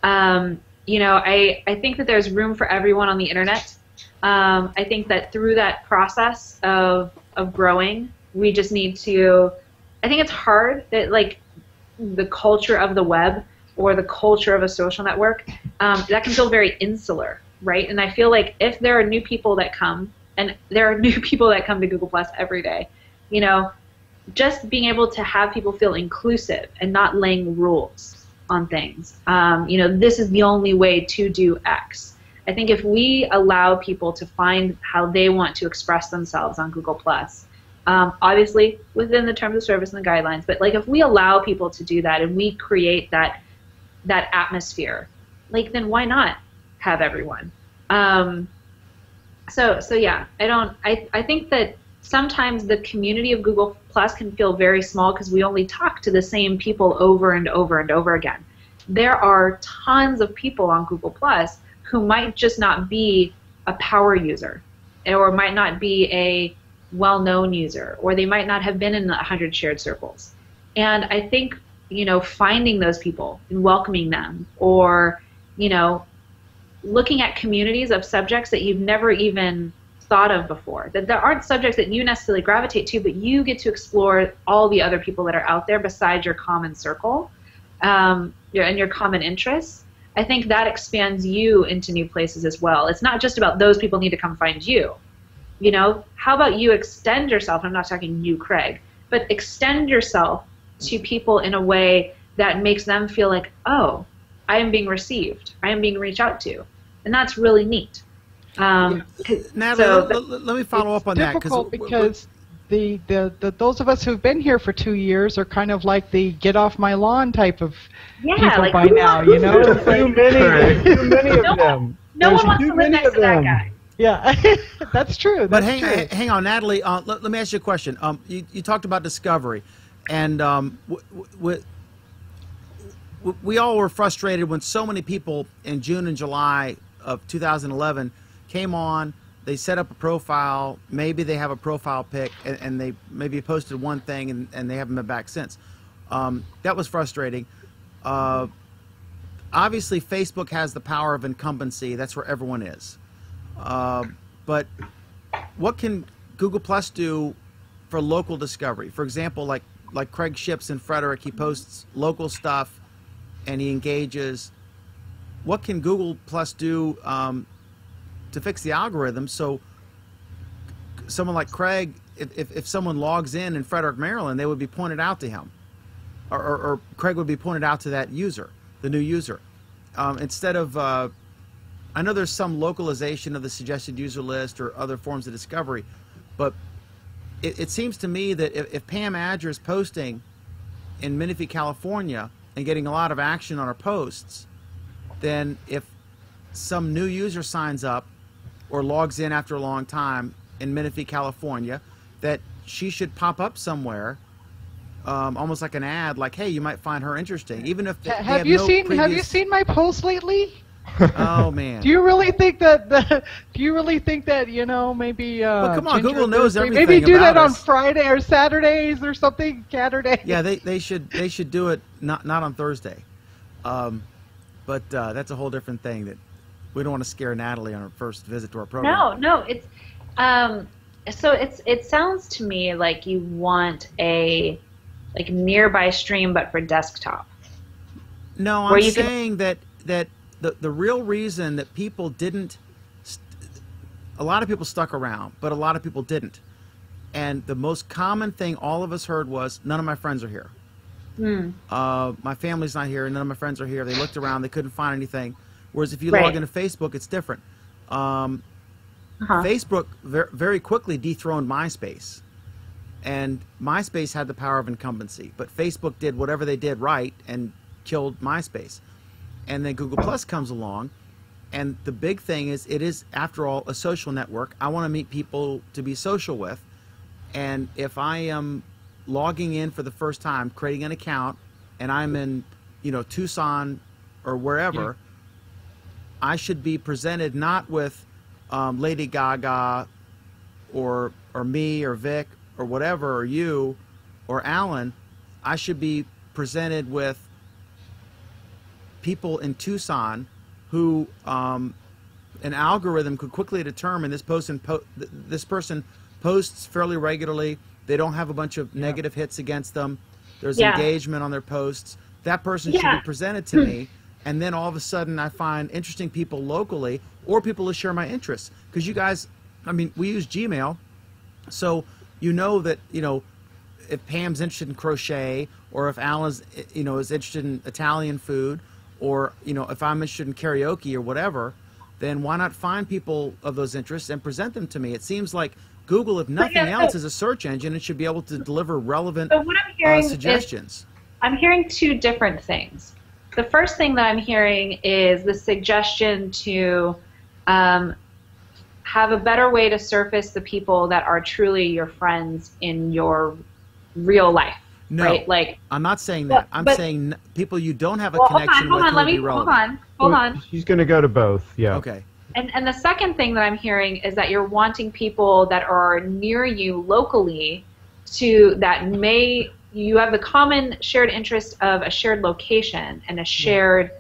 Um, you know, I I think that there's room for everyone on the internet. Um, I think that through that process of of growing, we just need to. I think it's hard that like the culture of the web or the culture of a social network, um, that can feel very insular, right? And I feel like if there are new people that come, and there are new people that come to Google Plus every day, you know, just being able to have people feel inclusive and not laying rules on things. Um, you know, this is the only way to do X. I think if we allow people to find how they want to express themselves on Google Plus, um, obviously within the terms of service and the guidelines, but like if we allow people to do that and we create that that atmosphere, like then why not have everyone? Um, so so yeah, I don't. I I think that sometimes the community of Google Plus can feel very small because we only talk to the same people over and over and over again. There are tons of people on Google Plus who might just not be a power user, or might not be a well-known user, or they might not have been in the 100 shared circles. And I think you know finding those people and welcoming them, or you know looking at communities of subjects that you've never even thought of before. That there aren't subjects that you necessarily gravitate to, but you get to explore all the other people that are out there besides your common circle um, your, and your common interests. I think that expands you into new places as well. It's not just about those people need to come find you. You know, how about you extend yourself? I'm not talking you, Craig, but extend yourself to people in a way that makes them feel like, oh, I am being received. I am being reached out to, and that's really neat. Um, 'cause- Natalie, so let, let- let me follow up on that difficult w- w- because the, the, the those of us who've been here for two years are kind of like the get off my lawn type of yeah, people like by now, you know? There's too many, too many No of them. No There's one wants too to live many next of to that them. guy. Yeah, that's true. That's But hang, true. hang on, Natalie. Uh, let, let me ask you a question. Um, you, you talked about discovery, and um, w- w- w- we all were frustrated when so many people in June and July of 2011 came on. They set up a profile. Maybe they have a profile pic, and, and they maybe posted one thing, and, and they haven't been back since. Um, that was frustrating. Uh, obviously, Facebook has the power of incumbency. That's where everyone is. Uh, but what can Google Plus do for local discovery? For example, like like Craig Shipp's in Frederick, he posts local stuff and he engages. What can Google Plus do um, to fix the algorithm so someone like Craig, if, if, if someone logs in in Frederick, Maryland, they would be pointed out to him, or, or, or Craig would be pointed out to that user, the new user, um, instead of. Uh, I know there's some localization of the suggested user list or other forms of discovery, but it, it seems to me that if, if Pam Adger is posting in Menifee, California, and getting a lot of action on her posts, then if some new user signs up or logs in after a long time in Menifee, California, that she should pop up somewhere, um, almost like an ad, like, "Hey, you might find her interesting," even if they, Ha- they have have you no seen Have you seen my post lately? Oh man! Do you really think that? The, do you really think that you know maybe? Uh, But come on, Ginger Google knows everything Maybe do that on. Friday or Saturdays or something. Saturday. yeah, they, they should they should do it not not on Thursday, um, but uh, that's a whole different thing. That we don't want to scare Natalie on her first visit to our program. No, no, it's um so it's it sounds to me like you want a like nearby stream but for desktop. no, I'm you can- saying that that the the real reason that people didn't, st- a lot of people stuck around, but a lot of people didn't, and the most common thing all of us heard was none of my friends are here. Hmm. Uh, my family's not here, and none of my friends are here. They looked around, they couldn't find anything. Whereas if you Right. log into Facebook, it's different. Um, Uh-huh. Facebook ver- very quickly dethroned MySpace, and MySpace had the power of incumbency. But Facebook did whatever they did right and killed MySpace. And then Google Plus comes along, and the big thing is it is, after all, a social network. I want to meet people to be social with, and if I am logging in for the first time, creating an account, and I'm in, you know, Tucson or wherever, I should be presented not with um, Lady Gaga or or me or Vic or whatever or you or Allen. I should be presented with people in Tucson who um, an algorithm could quickly determine this person po- this person posts fairly regularly. They don't have a bunch of negative hits against them. There's Yeah. engagement on their posts. That person should be presented to me, and then all of a sudden I find interesting people locally or people who share my interests. Because you guys, I mean, we use Gmail, so you know that you know if Pam's interested in crochet, or if Allen's you know is interested in Italian food, or you know if I'm interested in karaoke or whatever, then why not find people of those interests and present them to me? It seems like Google, if nothing yeah, so- else, is a search engine and should be able to deliver relevant So what I'm uh, hearing is suggestions. I'm hearing two different things. The first thing that I'm hearing is the suggestion to um, have a better way to surface the people that are truly your friends in your real life, No, right? Like, I'm not saying Well, that. I'm but- saying people you don't have a well, hold connection on, hold with on, let me hold on, hold on. She's going to go to both. Yeah. Okay. And and the second thing that I'm hearing is that you're wanting people that are near you locally to that may you have the common shared interest of a shared location and a shared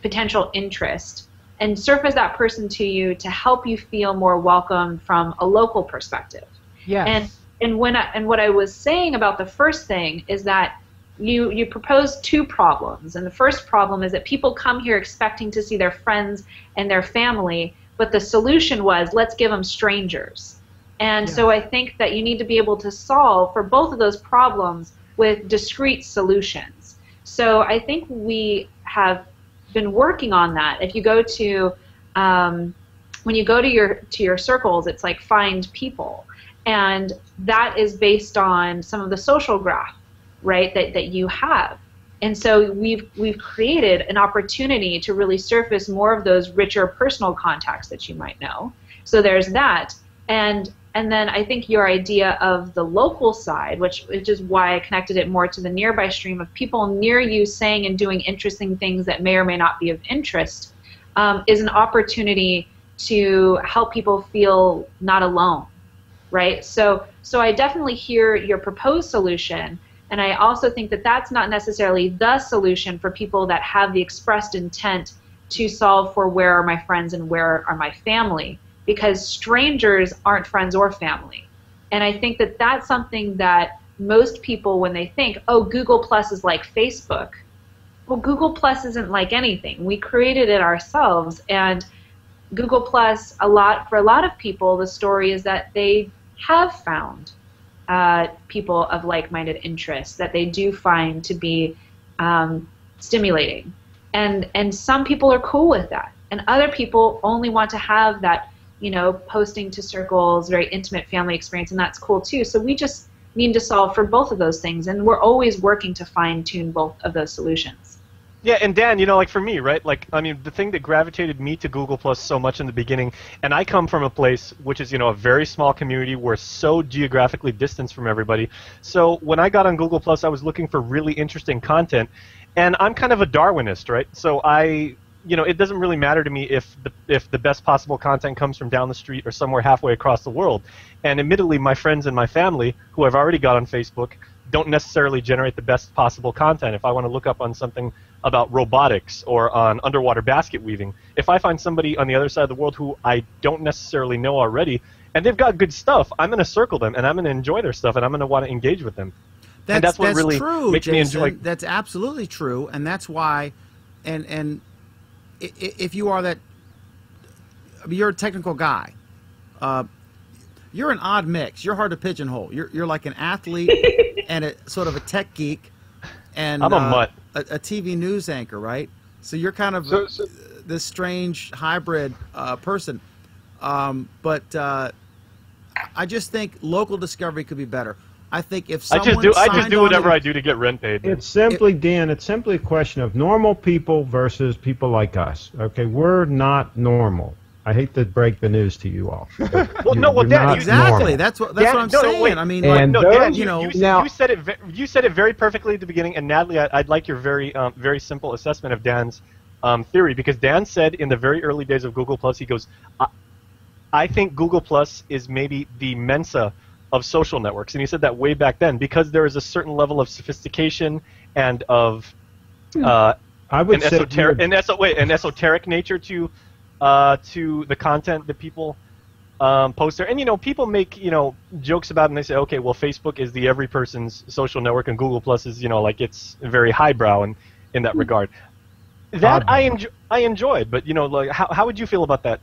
potential interest and surface that person to you to help you feel more welcome from a local perspective. Yes. And and when I, and what I was saying about the first thing is that you you proposed two problems, and the first problem is that people come here expecting to see their friends and their family, but the solution was let's give them strangers. And so I think that you need to be able to solve for both of those problems with discrete solutions. So I think we have been working on that. If you go to um, when you go to your to your circles, it's like find people, and that is based on some of the social graph, right? That that you have, And so we've we've created an opportunity to really surface more of those richer personal contacts that you might know. So there's that. And and then I think your idea of the local side, which, which is why I connected it more to the nearby stream of people near you saying and doing interesting things that may or may not be of interest, um, is an opportunity to help people feel not alone, right? So, so I definitely hear your proposed solution, and I also think that that's not necessarily the solution for people that have the expressed intent to solve for where are my friends and where are my family because strangers aren't friends or family. And I think that that's something that most people, when they think, oh, Google Plus is like Facebook, well, Google Plus isn't like anything. We created it ourselves, and Google Plus, a lot for a lot of people, the story is that they have found uh, people of like-minded interests that they do find to be um, stimulating, and and some people are cool with that, and other people only want to have that you know, posting to circles, very intimate family experience, and that's cool too. So we just need to solve for both of those things, and we're always working to fine tune both of those solutions. Yeah, and Dan, you know, like for me, right? Like, I mean, the thing that gravitated me to Google Plus so much in the beginning, and I come from a place which is, you know, a very small community. We're so geographically distanced from everybody. So when I got on Google Plus, I was looking for really interesting content, and I'm kind of a Darwinist, right? So I you know, it doesn't really matter to me if the if the best possible content comes from down the street or somewhere halfway across the world. And admittedly, my friends and my family, who I've already got on Facebook, don't necessarily generate the best possible content. If I want to look up on something about robotics or on underwater basket weaving, if I find somebody on the other side of the world who I don't necessarily know already, and they've got good stuff, I'm going to circle them and I'm going to enjoy their stuff and I'm going to want to engage with them. That's, and that's what that's really true, makes Jason. me enjoy. That's absolutely true, and that's why, and and if you are that, I mean, you're a technical guy. Uh, you're an odd mix. You're hard to pigeonhole. You're you're like an athlete and a sort of a tech geek, and I'm a uh, mutt. a, a TV news anchor, right? So you're kind of So- so- this strange hybrid uh, person. Um, but uh, I just think local discovery could be better. I think if I just do I just do whatever to- I do to get rent paid. It's simply, Dan, it's simply a question of normal people versus people like us. Okay, we're not normal. I hate to break the news to you all. Well, no, well, You're Dan, Exactly. normal. That's what that's Dan, what I'm no, no, saying. wait. I mean, And like, no, those- Dan, you you, know, you, now- you said it. ve- You said it very perfectly at the beginning, and Natalie, I, I'd like your very, um, very simple assessment of Dan's um, theory because Dan said in the very early days of Google Plus, he goes, I, "I think Google Plus is maybe the Mensa of social networks," and he said that way back then because there is a certain level of sophistication and of uh, I would an say esoteric, you're- an, eso- wait, an esoteric nature to uh, to the content that people um, post there. And you know, people make you know jokes about it and they say, okay, well, Facebook is the every person's social network, and Google Plus is you know like it's very highbrow in in that regard. That I enjoy, I enjoyed, but you know, like how how would you feel about that?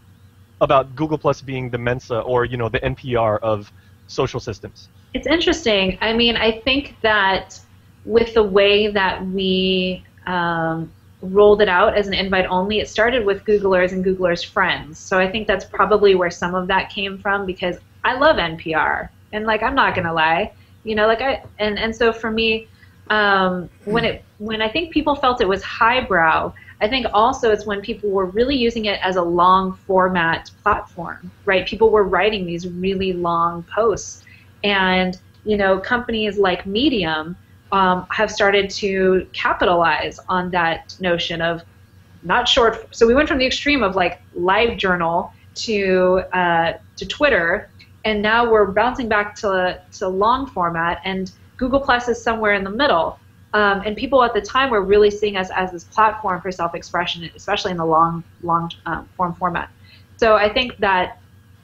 About Google Plus being the Mensa or you know the NPR of social systems. It's interesting. I mean, I think that with the way that we um, rolled it out as an invite only, it started with Googlers and Googlers' friends. So I think that's probably where some of that came from because I love NPR. And like, I'm not going to lie, you know, like I, and, and so for me, um, when it, when I think people felt it was highbrow, I think also it's when people were really using it as a long format platform, right? People were writing these really long posts. And, you know, companies like Medium um, have started to capitalize on that notion of not short. So we went from the extreme of like LiveJournal to uh, to Twitter, and now we're bouncing back to to long format. And Google Plus is somewhere in the middle. Um, and people at the time were really seeing us as this platform for self-expression, especially in the long long um, form format. So I think that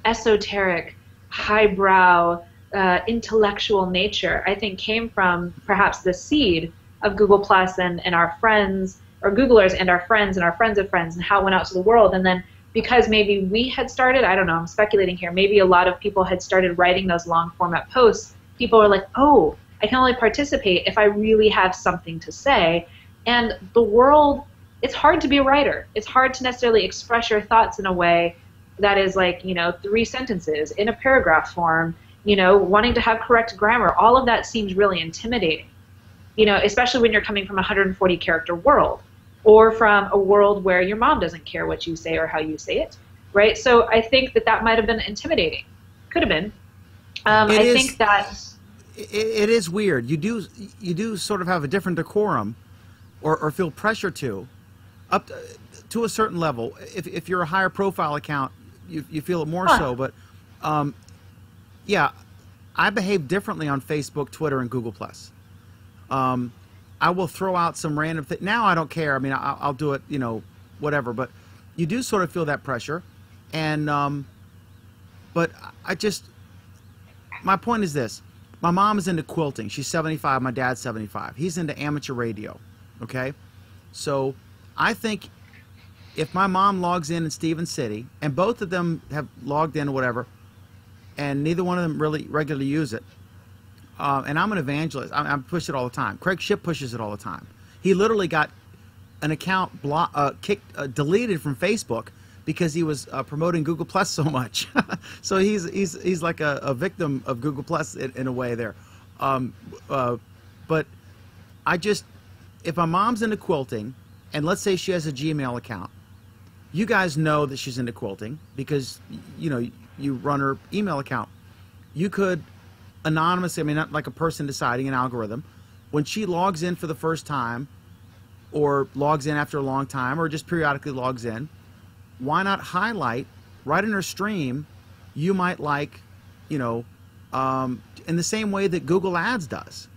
esoteric, highbrow, uh, intellectual nature, I think, came from perhaps the seed of Google Plus and, and our friends, or Googlers and our friends and our friends of friends, and how it went out to the world. And then because maybe we had started, I don't know, I'm speculating here, maybe a lot of people had started writing those long format posts. People were like, oh, I can only participate if I really have something to say. And the world, it's hard to be a writer. It's hard to necessarily express your thoughts in a way that is like, you know, three sentences in a paragraph form, you know, wanting to have correct grammar. All of that seems really intimidating. you know, especially when you're coming from a 140 character world or from a world where your mom doesn't care what you say or how you say it, right? So I think that that might have been intimidating. Could have been. Um, I is- think that it, it is weird. You do you do sort of have a different decorum, or, or feel pressure to, up to, to a certain level. If, if you're a higher profile account, you, you feel it more Huh. so. But um, yeah, I behave differently on Facebook, Twitter, and Google Plus. Um, I will throw out some random thing. Now I don't care. I mean, I'll, I'll do it. You know, whatever. But you do sort of feel that pressure, and um, but I just my point is this my mom is into quilting. She's 75 my dad's 75 he's into amateur radio okay? So i think if my mom logs in in Stephens City and both of them have logged in or whatever and neither one of them really regularly use it uh, and i'm an evangelist I, I push it all the time. Craig Shipp pushes it all the time. He literally got an account blo- uh, kicked uh, deleted from facebook because he was uh, promoting Google Plus so much. so he's he's he's like a, a victim of Google Plus in, in a way there. Um, uh, but I just if my mom's into quilting, and let's say she has a Gmail account, you guys know that she's into quilting because you know you run her email account. You could anonymously, I mean, not like a person deciding an algorithm, when she logs in for the first time, or logs in after a long time, or just periodically logs in why not highlight right in her stream you might like you know um, in the same way that google ads does.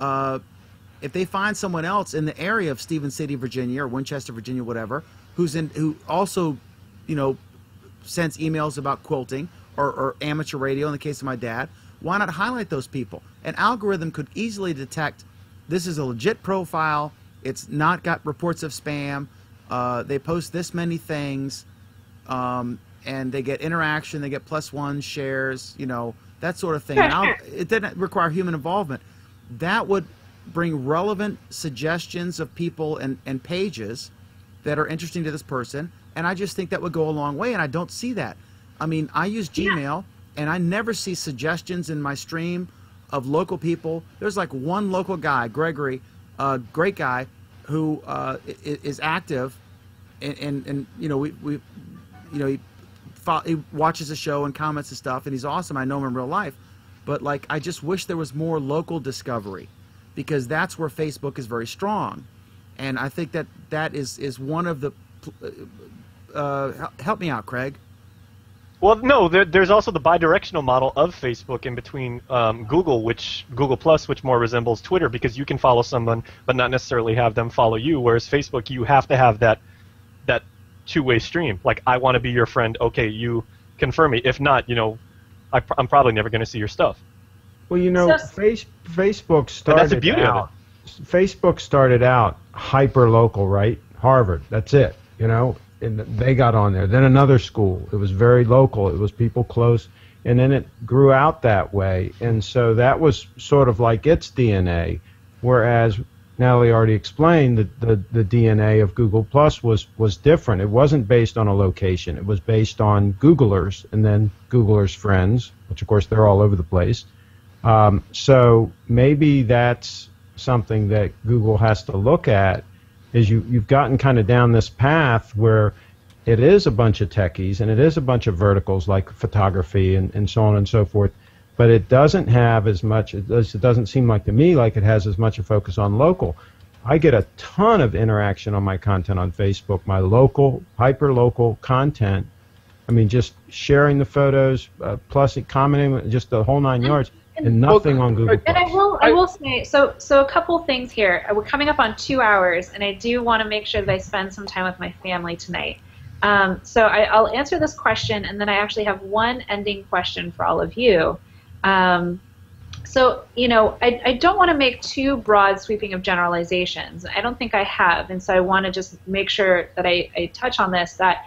Uh, if they find someone else in the area of Stephens City virginia or winchester virginia whatever who's in who also you know sends emails about quilting or, or amateur radio in the case of my dad why not highlight those people? An algorithm could easily detect this is a legit profile. It's not got reports of spam uh, they post this many things, um, and they get interaction. They get plus one shares, you know, that sort of thing. Sure, sure. it didn't require human involvement. That would bring relevant suggestions of people and, and pages that are interesting to this person, and I just think that would go a long way. And I don't see that. I mean, I use Gmail, and I never see suggestions in my stream of local people. There's like one local guy, Gregory, uh, great guy, who uh, is active, and, and, and you know we, we you know he, he watches the show and comments and stuff, and he's awesome. I know him in real life, but like I just wish there was more local discovery, because that's where Facebook is very strong, and I think that that is is one of the. Uh, help me out, Craig. Well, no, there, there's also the bidirectional model of Facebook in between um, Google, which Google Plus, which more resembles Twitter, because you can follow someone but not necessarily have them follow you. Whereas Facebook, you have to have that that two-way stream. Like, I want to be your friend. Okay, you confirm me. If not, you know, I, pr- I'm probably never going to see your stuff. Well, you know, So- face, Facebook And started that's the beauty of out. Facebook started out hyper local, right? Harvard. That's it. You know, and they got on there. Then another school. It was very local. It was people close, and then it grew out that way. And so that was sort of like its DNA. Whereas Natalie already explained that the, the DNA of Google Plus was was different. It wasn't based on a location. It was based on Googlers and then Googlers' friends, which of course they're all over the place. Um, so maybe that's something that Google has to look at. Is you you've gotten kind of down this path where it is a bunch of techies and it is a bunch of verticals like photography and, and so on and so forth, but it doesn't have as much. It, does, it doesn't seem like to me like it has as much a focus on local. I get a ton of interaction on my content on Facebook, my local, hyper local content. I mean, just sharing the photos, uh, plus commenting, just the whole nine yards, and nothing on Google. And I will, I will say, so, so a couple things here. We're coming up on two hours, and I do want to make sure that I spend some time with my family tonight. Um, so I, I'll answer this question, and then I actually have one ending question for all of you. Um, so, you know, I, I don't want to make too broad sweeping of generalizations. I don't think I have, and so I want to just make sure that I, I touch on this that,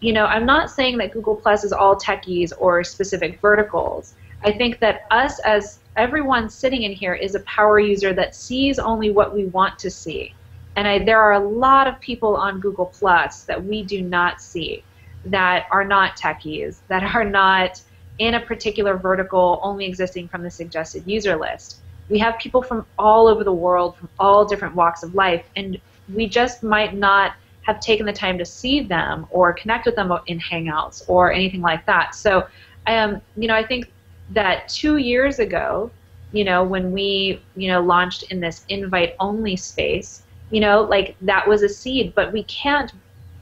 you know, I'm not saying that Google Plus is all techies or specific verticals. I think that us as everyone sitting in here is a power user that sees only what we want to see. And I, there are a lot of people on Google Plus that we do not see, that are not techies, that are not in a particular vertical only existing from the suggested user list. we have people from all over the world, from all different walks of life, and we just might not have taken the time to see them or connect with them in Hangouts or anything like that. So, um, you know, I think that two years ago, you know, when we, you know, launched in this invite-only space, you know, like that was a seed, but we can't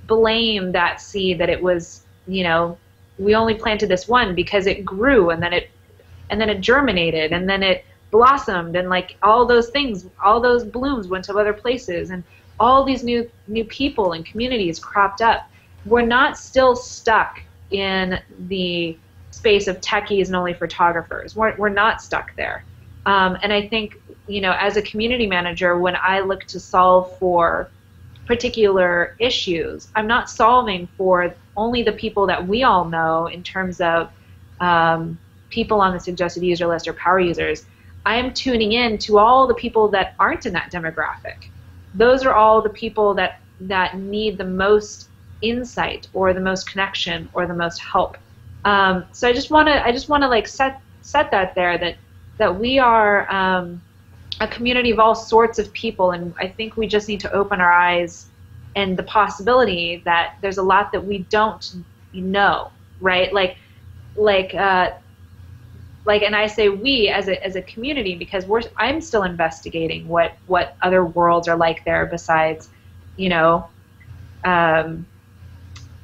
blame that seed that it was, you know, we only planted this one because it grew and then it, and then it germinated and then it blossomed and like all those things, all those blooms went to other places and all these new new people and communities cropped up. We're not still stuck in the space of techies and only photographers. We're, we're not stuck there. Um, and I think, you know, as a community manager, when I look to solve for particular issues, I'm not solving for only the people that we all know in terms of um, people on the suggested user list or power users. I am tuning in to all the people that aren't in that demographic those are all the people that that need the most insight or the most connection or the most help. Um, so I just want to I just want to like set set that there that that we are um, a community of all sorts of people, and I think we just need to open our eyes and the possibility that there's a lot that we don't know, right? Like like uh, like and I say we as a as a community because we're I'm still investigating what what other worlds are like there besides, you know, um,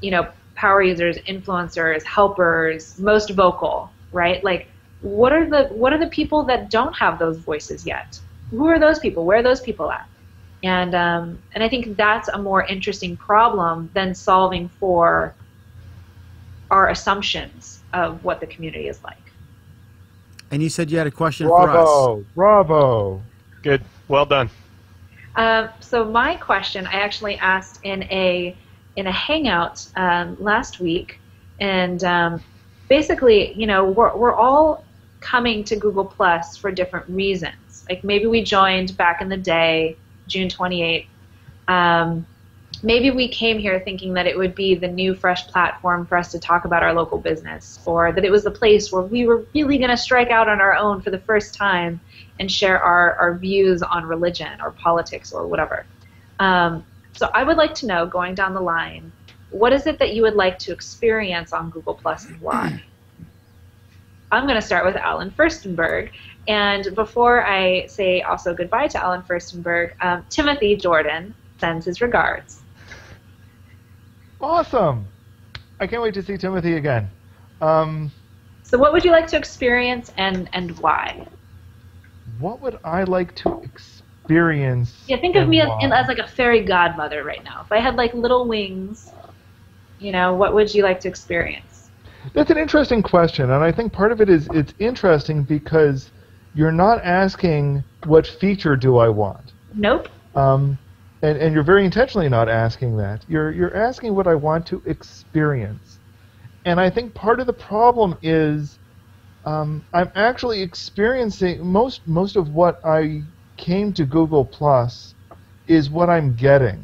you know, power users, influencers, helpers, most vocal, right? Like what are the what are the people that don't have those voices yet? Who are those people? Where are those people at? And um, and I think that's a more interesting problem than solving for our assumptions of what the community is like. And you said you had a question bravo, for us. Bravo. Good. Well done. Um, so my question, I actually asked in a in a hangout um, last week, and um, basically, you know, we're we're all coming to Google Plus for different reasons. Like maybe we joined back in the day, June 28th. Um, maybe we came here thinking that it would be the new fresh platform for us to talk about our local business or that it was the place where we were really going to strike out on our own for the first time and share our, our views on religion or politics or whatever um, so i would like to know going down the line what is it that you would like to experience on google plus and why i'm going to start with Allen Firstenberg. and before i say also goodbye to Allen Firstenberg, um, timothy jordan sends his regards Awesome. I can't wait to see Timothy again. Um, so, what would you like to experience, and and why? What would I like to experience? Yeah, think of me as, as like a fairy godmother right now. If I had like little wings, you know, what would you like to experience? That's an interesting question, and I think part of it is it's interesting because you're not asking what feature do I want. Nope. Um, and, and you're very intentionally not asking that. You're you're asking what I want to experience, and I think part of the problem is um, I'm actually experiencing most most of what I came to Google Plus is what I'm getting.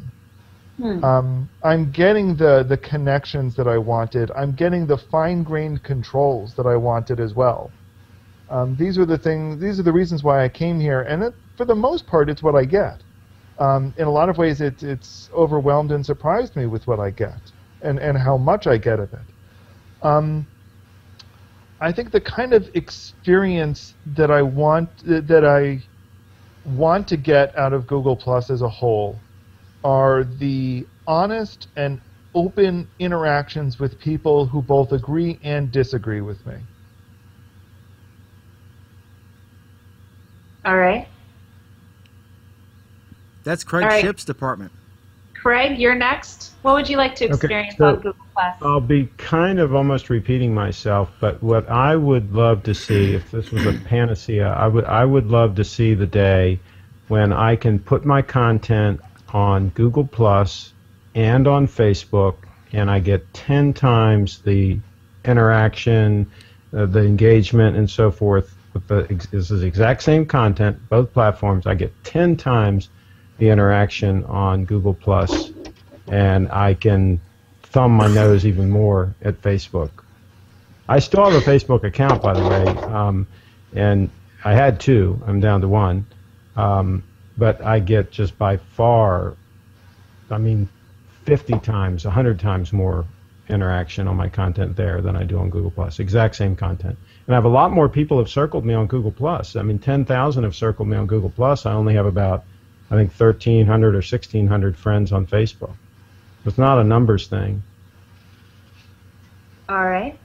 Hmm. Um, I'm getting the the connections that I wanted. I'm getting the fine-grained controls that I wanted as well. Um, these are the things. These are the reasons why I came here, and it, for the most part, it's what I get um, in a lot of ways, it, it's overwhelmed and surprised me with what I get and, and how much I get of it. Um, I think the kind of experience that I want that I want to get out of Google Plus as a whole are the honest and open interactions with people who both agree and disagree with me. All right. That's Craig All right. Shipp's department. Craig, you're next. What would you like to Okay, experience so- on Google Plus? I'll be kind of almost repeating myself, but what I would love to see, if this was a panacea, I would I would love to see the day when I can put my content on Google Plus and on Facebook, and I get ten times the interaction, uh, the engagement, and so forth. With the this is exact same content, both platforms. I get ten times the interaction on Google Plus, and I can thumb my nose even more at Facebook. I still have a Facebook account, by the way, um, and I had two. I'm down to one. Um, but I get just by far, I mean, 50 times, 100 times more interaction on my content there than I do on Google Plus. Exact same content. And I have a lot more people have circled me on Google Plus. I mean, 10,000 have circled me on Google Plus. I only have about, I think, 1,300 or 1,600 friends on Facebook. It's not a numbers thing. All right.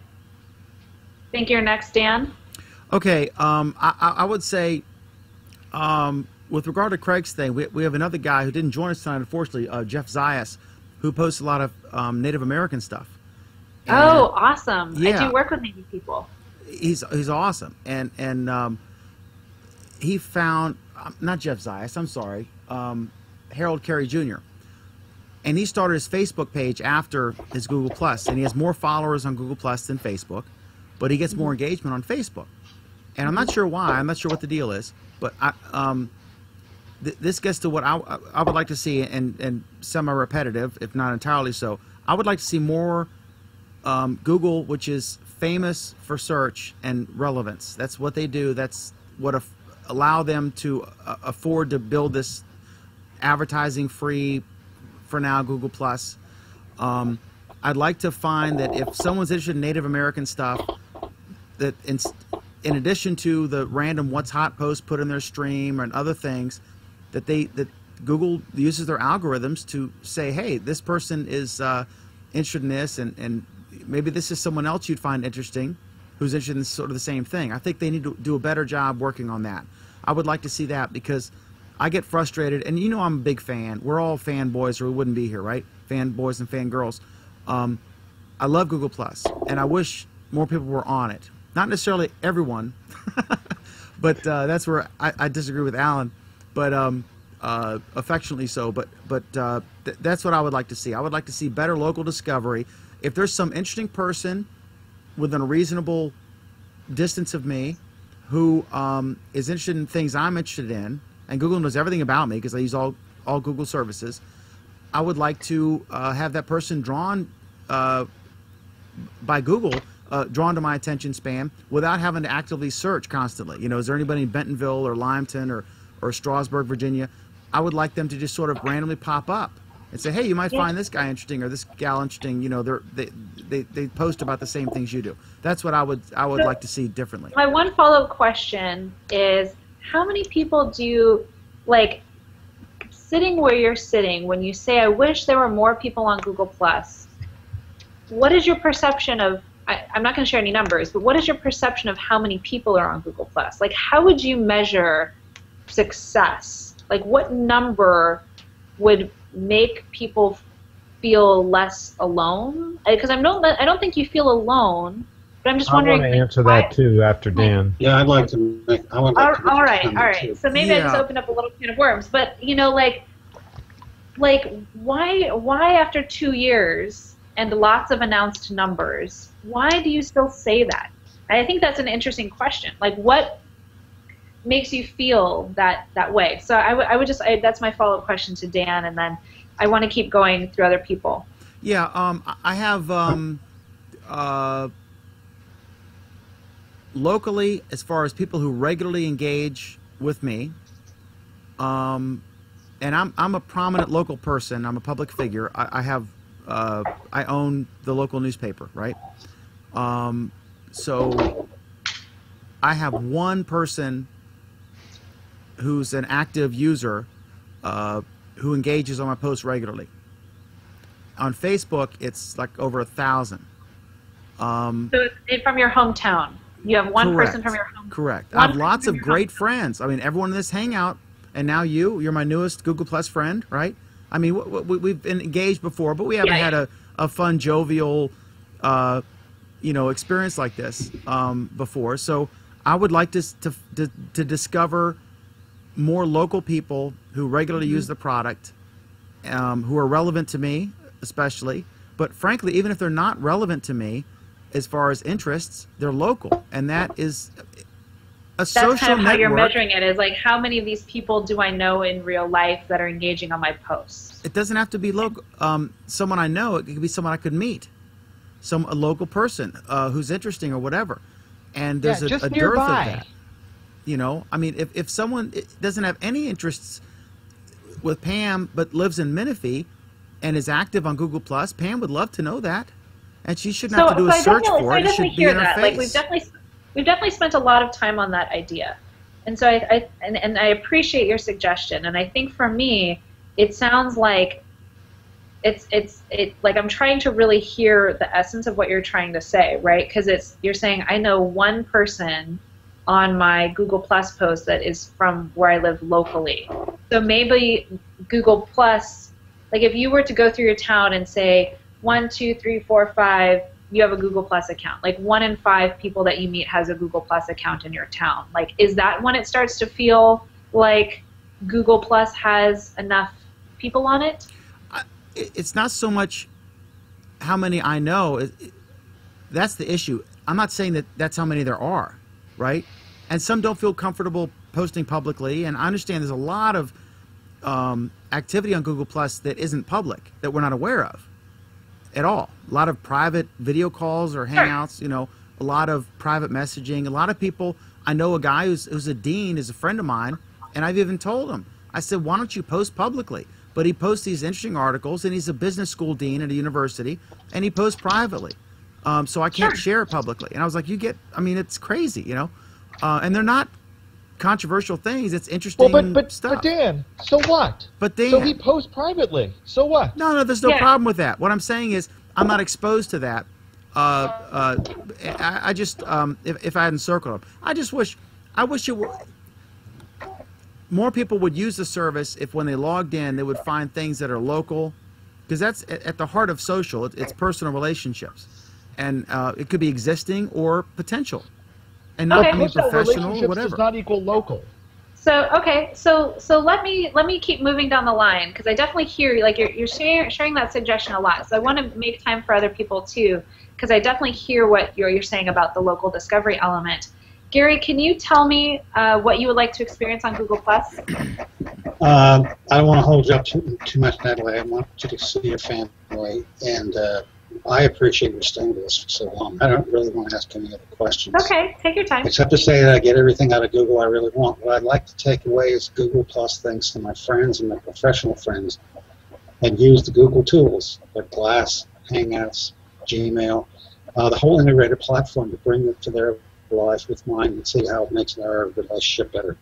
Think you're next, Dan. Okay, um, I, I I would say, um, with regard to Craig's thing, we, we have another guy who didn't join us tonight, unfortunately, uh, Jeff Zayas, who posts a lot of um, Native American stuff. And oh, awesome! Yeah. I do work with Native people. he's he's awesome, and and um, he found not Jeff Zias, I'm sorry, um, Harold Carey Jr. And he started his Facebook page after his Google Plus, and he has more followers on Google Plus than Facebook, but he gets more engagement on Facebook. And I'm not sure why. I'm not sure what the deal is, but I, um, th- this gets to what I, I would like to see, and and semi-repetitive, if not entirely so. I would like to see more um, Google, which is famous for search and relevance. That's what they do. That's what af- allow them to uh, afford to build this advertising free, for now, Google Plus. Um, I'd like to find that if someone's interested in Native American stuff, that in, in addition to the random what's hot posts put in their stream and other things, that they that Google uses their algorithms to say, hey, this person is uh, interested in this, and, and maybe this is someone else you'd find interesting who's interested in sort of the same thing. I think they need to do a better job working on that. I would like to see that because I get frustrated, and you know I'm a big fan. We're all fanboys, or we wouldn't be here, right? Fanboys and fangirls. Um, I love Google Plus, and I wish more people were on it. Not necessarily everyone, but uh, that's where I, I disagree with Allen, but um, uh, affectionately so. But but uh, th- that's what I would like to see. I would like to see better local discovery. If there's some interesting person within a reasonable distance of me who um, is interested in things I'm interested in, and Google knows everything about me because I use all all Google services. I would like to uh, have that person drawn uh, by Google, uh, drawn to my attention span without having to actively search constantly. You know, is there anybody in Bentonville or Lymeton or, or Strasburg, Virginia? I would like them to just sort of randomly pop up and say, hey, you might find this guy interesting or this gal interesting. You know, they, they, they post about the same things you do. That's what I would, I would like to see differently. My one follow-up question is, how many people do you like sitting where you're sitting when you say, "I wish there were more people on Google Plus"? What is your perception of? I, I'm not going to share any numbers, but what is your perception of how many people are on Google Plus? Like, how would you measure success? Like, what number would make people feel less alone? Because I'm no, I don't think you feel alone. But I'm just wondering. I wondering. want to like, answer why- that too after Dan. Yeah, I'd like to make. I would all, like to make all a right, comment all right. too. So maybe I just opened up a little can of worms, but you know, like, like why, why after two years and lots of announced numbers, why do you still say that? I think that's an interesting question. Like, what makes you feel that that way? So I would, just, I, that's my follow up question to Dan, and then I want to keep going through other people. Yeah, um, I- I have um, uh, locally, as far as people who regularly engage with me, um, and I'm I'm a prominent local person. I'm a public figure. I, I have uh, I own the local newspaper, right? Um, so I have one person who's an active user uh, who engages on my posts regularly on Facebook, it's like over a thousand. Um, So it's from your hometown. You have one correct, person from your home. Correct. I have lots of great hometown. friends. I mean, everyone in this hangout, and now you, you're my newest Google Plus friend, right? I mean, w- w- we've been engaged before, but we haven't Yeah, had yeah. a, a fun, jovial, uh, you know, experience like this um, before. So I would like to, to, to, to discover more local people who regularly Mm-hmm. use the product, um, who are relevant to me, especially. But frankly, even if they're not relevant to me, as far as interests, they're local, and that is a That's social kind of how you're measuring it. Is like how many of these people do I know in real life that are engaging on my posts? It doesn't have to be local. Um, someone I know. It could be someone I could meet, some a local person uh, who's interesting or whatever. And there's Yeah, a, just a dearth nearby. of that. You know, I mean, if if someone doesn't have any interests with Pam but lives in Menifee and is active on Google Plus, Pam would love to know that, and she shouldn't so, have to do so a search for it. It should be in her that. face. Like we've definitely we've definitely spent a lot of time on that idea, and so I, I and, and I appreciate your suggestion. And I think for me, it sounds like it's it's it like I'm trying to really hear the essence of what you're trying to say, right? Because it's you're saying I know one person on my Google Plus post that is from where I live locally. So maybe Google Plus, like if you were to go through your town and say one, two, three, four, five, you have a Google Plus account. Like one in five people that you meet has a Google Plus account in your town. Like is that when it starts to feel like Google Plus has enough people on it? it- it's not so much how many I know. That's the issue. I'm not saying that that's how many there are, right? And some don't feel comfortable posting publicly. And I understand there's a lot of um, activity on Google Plus that isn't public that we're not aware of at all. A lot of private video calls or hangouts. You know, a lot of private messaging. A lot of people. I know a guy who's who's a dean, is a friend of mine, and I've even told him. I said, why don't you post publicly? But he posts these interesting articles, and he's a business school dean at a university, and he posts privately. Um, so I can't share it publicly. And I was like, you get, I mean, it's crazy, you know? Uh, and they're not controversial things. It's interesting Well, but but, stuff. but Dan, so what? But Dan, so he posts privately. So what? no, no, there's no Yeah. problem with that. What I'm saying is, I'm not exposed to that. Uh, uh, I, I just, um, if, if I hadn't circled them, I just wish, I wish it were, more people would use the service if when they logged in, they would find things that are local, because that's at, at the heart of social. It, it's personal relationships, and uh, it could be existing or potential, and not Okay. being Personal professional or whatever. does not equal local. So okay, so so let me let me keep moving down the line because I definitely hear you. Like you're you're sharing sharing that suggestion a lot. So I want to make time for other people too because I definitely hear what you're you're saying about the local discovery element. Gary, can you tell me uh, what you would like to experience on Google Plus? Um, I don't want to hold you up too, too much, Natalie. I want you to see your family, and uh, I appreciate you staying with us for so long. I don't really want to ask any other questions. Okay, take your time. Except to say that I get everything out of Google I really want. What I'd like to take away is Google Plus thanks to my friends and my professional friends and use the Google tools like Glass, Hangouts, Gmail, uh, the whole integrated platform to bring it to their life with mine and see how it makes our relationship better.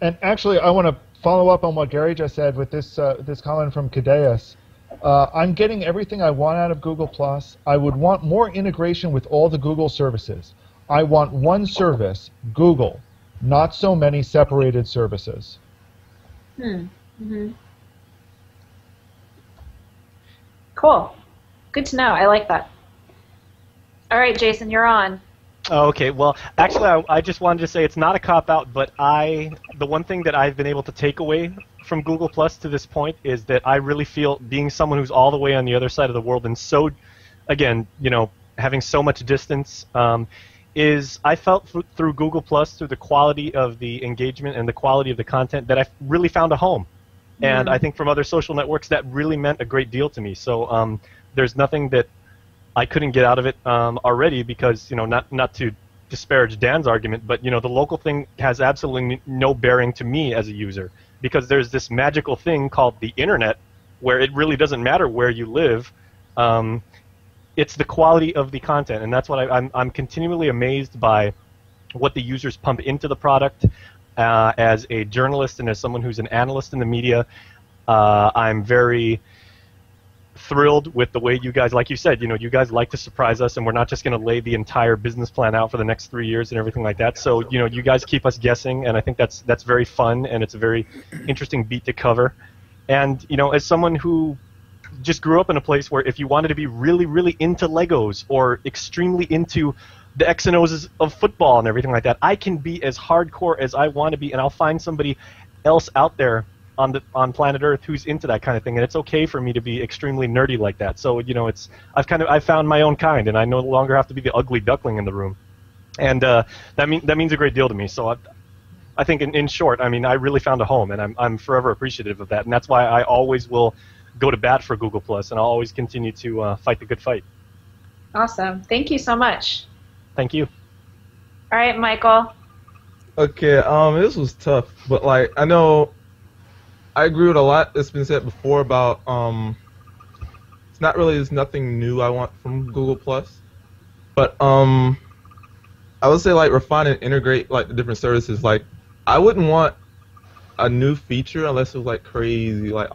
And actually, I want to follow up on what Gary just said with this uh, this comment from Cadeus. Uh, I'm getting everything I want out of Google Plus. I would want more integration with all the Google services. I want one service, Google, not so many separated services. Hmm. hmm Cool. Good to know. I like that. All right, Jason, you're on. Oh, okay. Well, actually, I, I just wanted to say it's not a cop out, but I the one thing that I've been able to take away from Google Plus to this point is that I really feel being someone who's all the way on the other side of the world and so, again, you know, having so much distance. Um, is I felt th- through Google Plus, through the quality of the engagement and the quality of the content, that I really found a home. And Mm. I think from other social networks, that really meant a great deal to me. So um, there's nothing that I couldn't get out of it um, already because you know not not to disparage Dan's argument, but you know the local thing has absolutely n- no bearing to me as a user because there's this magical thing called the internet where it really doesn't matter where you live. Um, it's the quality of the content, and that's what I, I'm I'm continually amazed by what the users pump into the product. Uh, as a journalist and as someone who's an analyst in the media, uh, I'm very thrilled with the way you guys, like you said, you know, you guys like to surprise us, and we're not just going to lay the entire business plan out for the next three years and everything like that. So, you know, you guys keep us guessing, and I think that's that's very fun, and it's a very interesting beat to cover. And you know, as someone who just grew up in a place where if you wanted to be really, really into Legos or extremely into the X and O's of football and everything like that, I can be as hardcore as I want to be, and I'll find somebody else out there on the on planet Earth who's into that kind of thing, and it's okay for me to be extremely nerdy like that. So you know, it's I've kind of I found my own kind, and I no longer have to be the ugly duckling in the room, and uh, that mean that means a great deal to me. So I, I think in, in short, I mean, I really found a home, and I'm I'm forever appreciative of that, and that's why I always will go to bat for Google Plus, and I'll always continue to uh, fight the good fight. Awesome. Thank you so much. Thank you. All right, Michael. Okay, um, this was tough, but like I know, I agree with a lot that's been said before about um, it's not really there's nothing new I want from Google Plus, but um, I would say like refine and integrate like the different services. Like I wouldn't want a new feature unless it was like crazy, like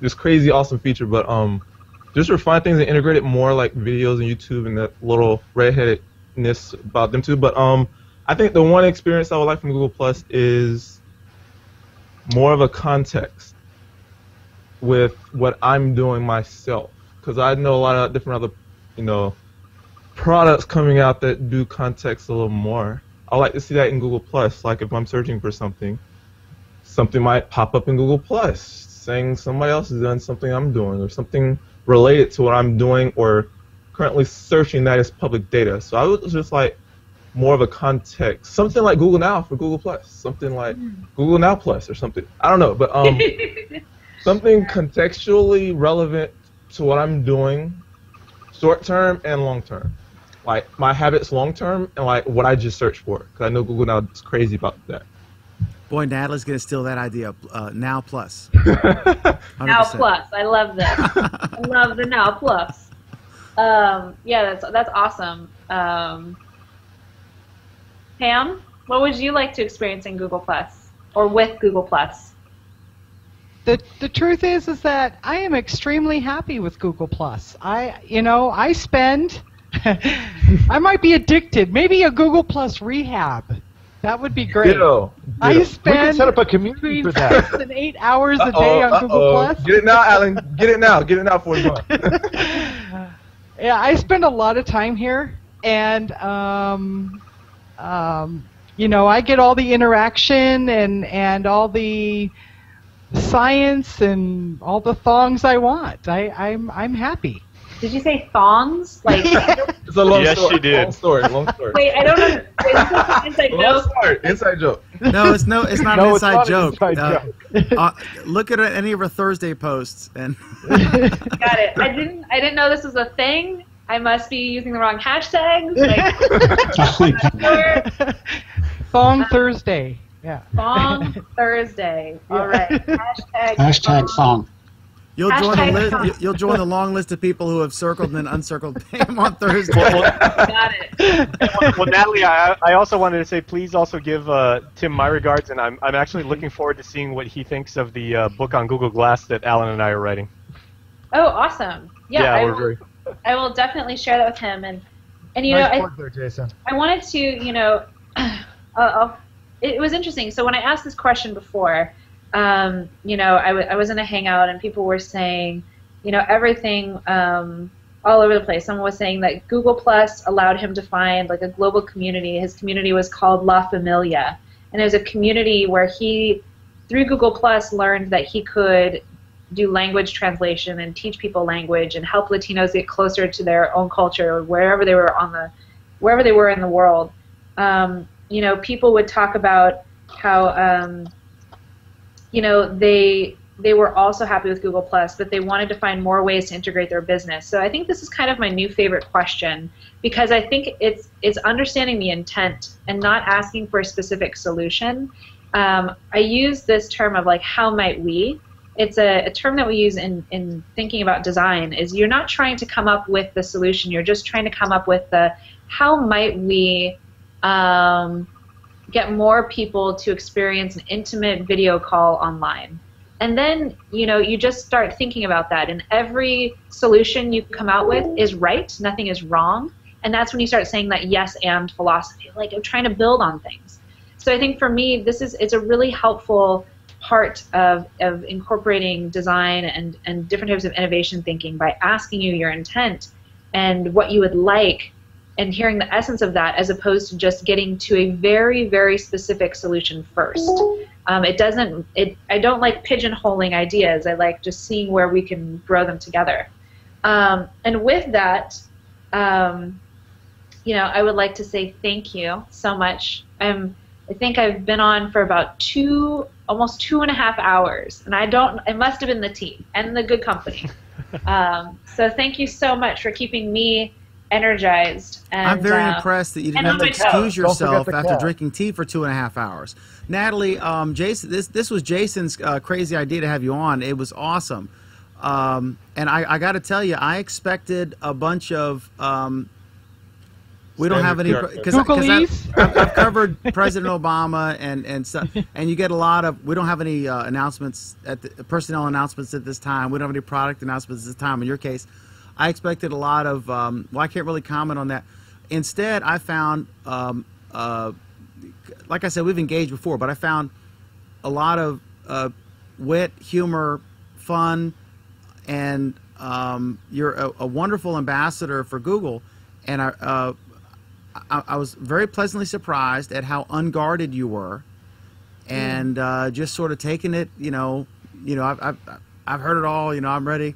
this crazy awesome feature, but um, just refine things and integrate it more like videos and YouTube and that little redheadedness about them too. But um, I think the one experience I would like from Google Plus is more of a context with what I'm doing myself, because I know a lot of different other, you know, products coming out that do context a little more. I like to see that in Google Plus. Like if I'm searching for something, something might pop up in Google Plus saying somebody else has done something I'm doing or something related to what I'm doing or currently searching that is public data. So I was just like more of a context, something like Google Now for Google Plus, something like Google Now Plus or something. I don't know, but um, something contextually relevant to what I'm doing, short term and long term. Like my habits long term and like what I just searched for, because I know Google Now is crazy about that. Boy, Natalie's gonna steal that idea. Uh, now plus. Now Plus. I love that. I love the Now Plus. Um, yeah, that's that's awesome. Um, Pam, what would you like to experience in Google Plus or with Google Plus? The the truth is is that I am extremely happy with Google Plus. I you know, I spend I might be addicted. Maybe a Google Plus rehab. That would be great. Ditto. I Ditto. We can spend set up a community between for that. six and eight hours a Uh-oh, day on Google uh-oh. Plus. Get it now, Allen. Get it now. Get it now for you. yeah, I spend a lot of time here, and um, um, you know, I get all the interaction and and all the science and all the thongs I want. I, I'm I'm happy. Did you say thongs? Like, It's a long Yes, story. she did. Long story. Long story. wait, I don't know. Wait, an inside long joke? story. Inside joke. No, it's no, it's not No, an it's inside not an inside Uh, joke. uh, look at any of her Thursday posts, and Got it. I didn't. I didn't know this was a thing. I must be using the wrong hashtags. Like, sure. Thong Thursday. Yeah. Thong Thursday. All right. Hashtag. Hashtag thong. you'll join the Hashtag list. You- You'll join the long list of people who have circled and then uncircled Pam on Thursday. Well, well, Got it. well, Natalie, I, I also wanted to say, please also give uh, Tim my regards, and I'm, I'm actually looking forward to seeing what he thinks of the uh, book on Google Glass that Allen and I are writing. Oh, awesome. Yeah, Yeah, I, we're very- I will definitely share that with him. And and you know, I, there, Jason. I wanted to, you know, uh, it was interesting. So when I asked this question before, um, you know, I, w- I was in a hangout and people were saying, you know, everything um, all over the place. Someone was saying that Google Plus allowed him to find like a global community. His community was called La Familia, and it was a community where he, through Google Plus, learned that he could do language translation and teach people language and help Latinos get closer to their own culture wherever they were on the wherever they were in the world. Um, you know, people would talk about how um, you know they they were also happy with Google Plus, but they wanted to find more ways to integrate their business. So I think this is kind of my new favorite question because I think it's it's understanding the intent and not asking for a specific solution. Um, I use this term of like how might we. It's a, a term that we use in, in thinking about design is you're not trying to come up with the solution, you're just trying to come up with the how might we um, get more people to experience an intimate video call online. And then, you know, you just start thinking about that. And every solution you come out with is right, nothing is wrong. And that's when you start saying that yes and philosophy, like I'm trying to build on things. So I think for me, this is it's a really helpful part of, of incorporating design and, and different types of innovation thinking by asking you your intent and what you would like and hearing the essence of that as opposed to just getting to a very very specific solution first. Um, it doesn't it i don't like pigeonholing ideas. I like just seeing where we can grow them together. Um, and with that um, you know i would like to say thank you so much. I'm i think i've been on for about two almost two and a half hours and i don't it must have been the team and the good company um, so thank you so much for keeping me energized. And, I'm very uh, impressed that you didn't have to excuse toes. Yourself after cat. drinking tea for two and a half hours. Natalie, um, Jason, this this was Jason's uh, crazy idea to have you on. It was awesome, um, and I, I got to tell you, I expected a bunch of. We don't have any Standard because Googlies? I've, I've covered President Obama and and stuff, and you get a lot of. We don't have any uh, announcements at the personnel announcements at this time. We don't have any product announcements at this time. In your case, I expected a lot of. Um, well, I can't really comment on that. Instead, I found, um, uh, like I said, we've engaged before, but I found a lot of uh, wit, humor, fun, and um, you're a, a wonderful ambassador for Google. And I, uh, I, I was very pleasantly surprised at how unguarded you were, and uh, just sort of taking it. You know, you know, I've, I've I've heard it all. You know, I'm ready.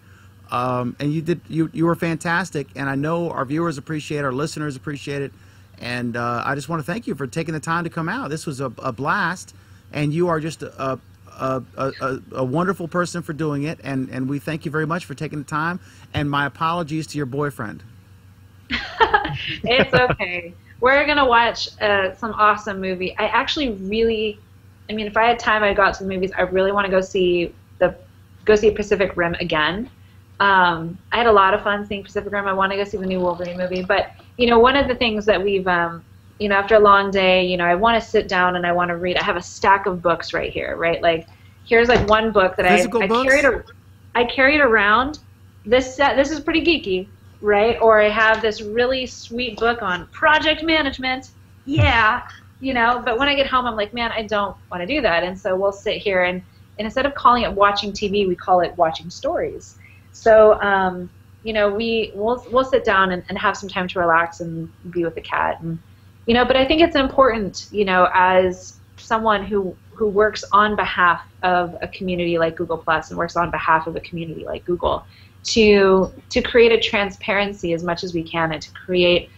Um, and you did you you were fantastic, and I know our viewers appreciate, it, our listeners appreciate it, and uh, I just want to thank you for taking the time to come out. This was a, a blast, and you are just a a, a, a a wonderful person for doing it, and and we thank you very much for taking the time. And my apologies to your boyfriend. it's okay. We're gonna watch uh, some awesome movie. I actually really, I mean, if I had time, I'd go out to the movies. I really want to go see the go see Pacific Rim again. Um, I had a lot of fun seeing Pacific Rim. I want to go see the new Wolverine movie. But you know, one of the things that we've, um, you know, after a long day, you know, I want to sit down and I want to read. I have a stack of books right here, right? Like, here's like one book that I, Physical I books? carried. A, I carried around. This set. This is pretty geeky, right? Or I have this really sweet book on project management. Yeah, you know. But when I get home, I'm like, man, I don't want to do that. And so we'll sit here and, and instead of calling it watching TV, we call it watching stories. So, um, you know, we we'll we'll sit down and, and have some time to relax and be with the cat, and you know. But I think it's important, you know, as someone who who works on behalf of a community like Google Plus and works on behalf of a community like Google, to to create a transparency as much as we can and to create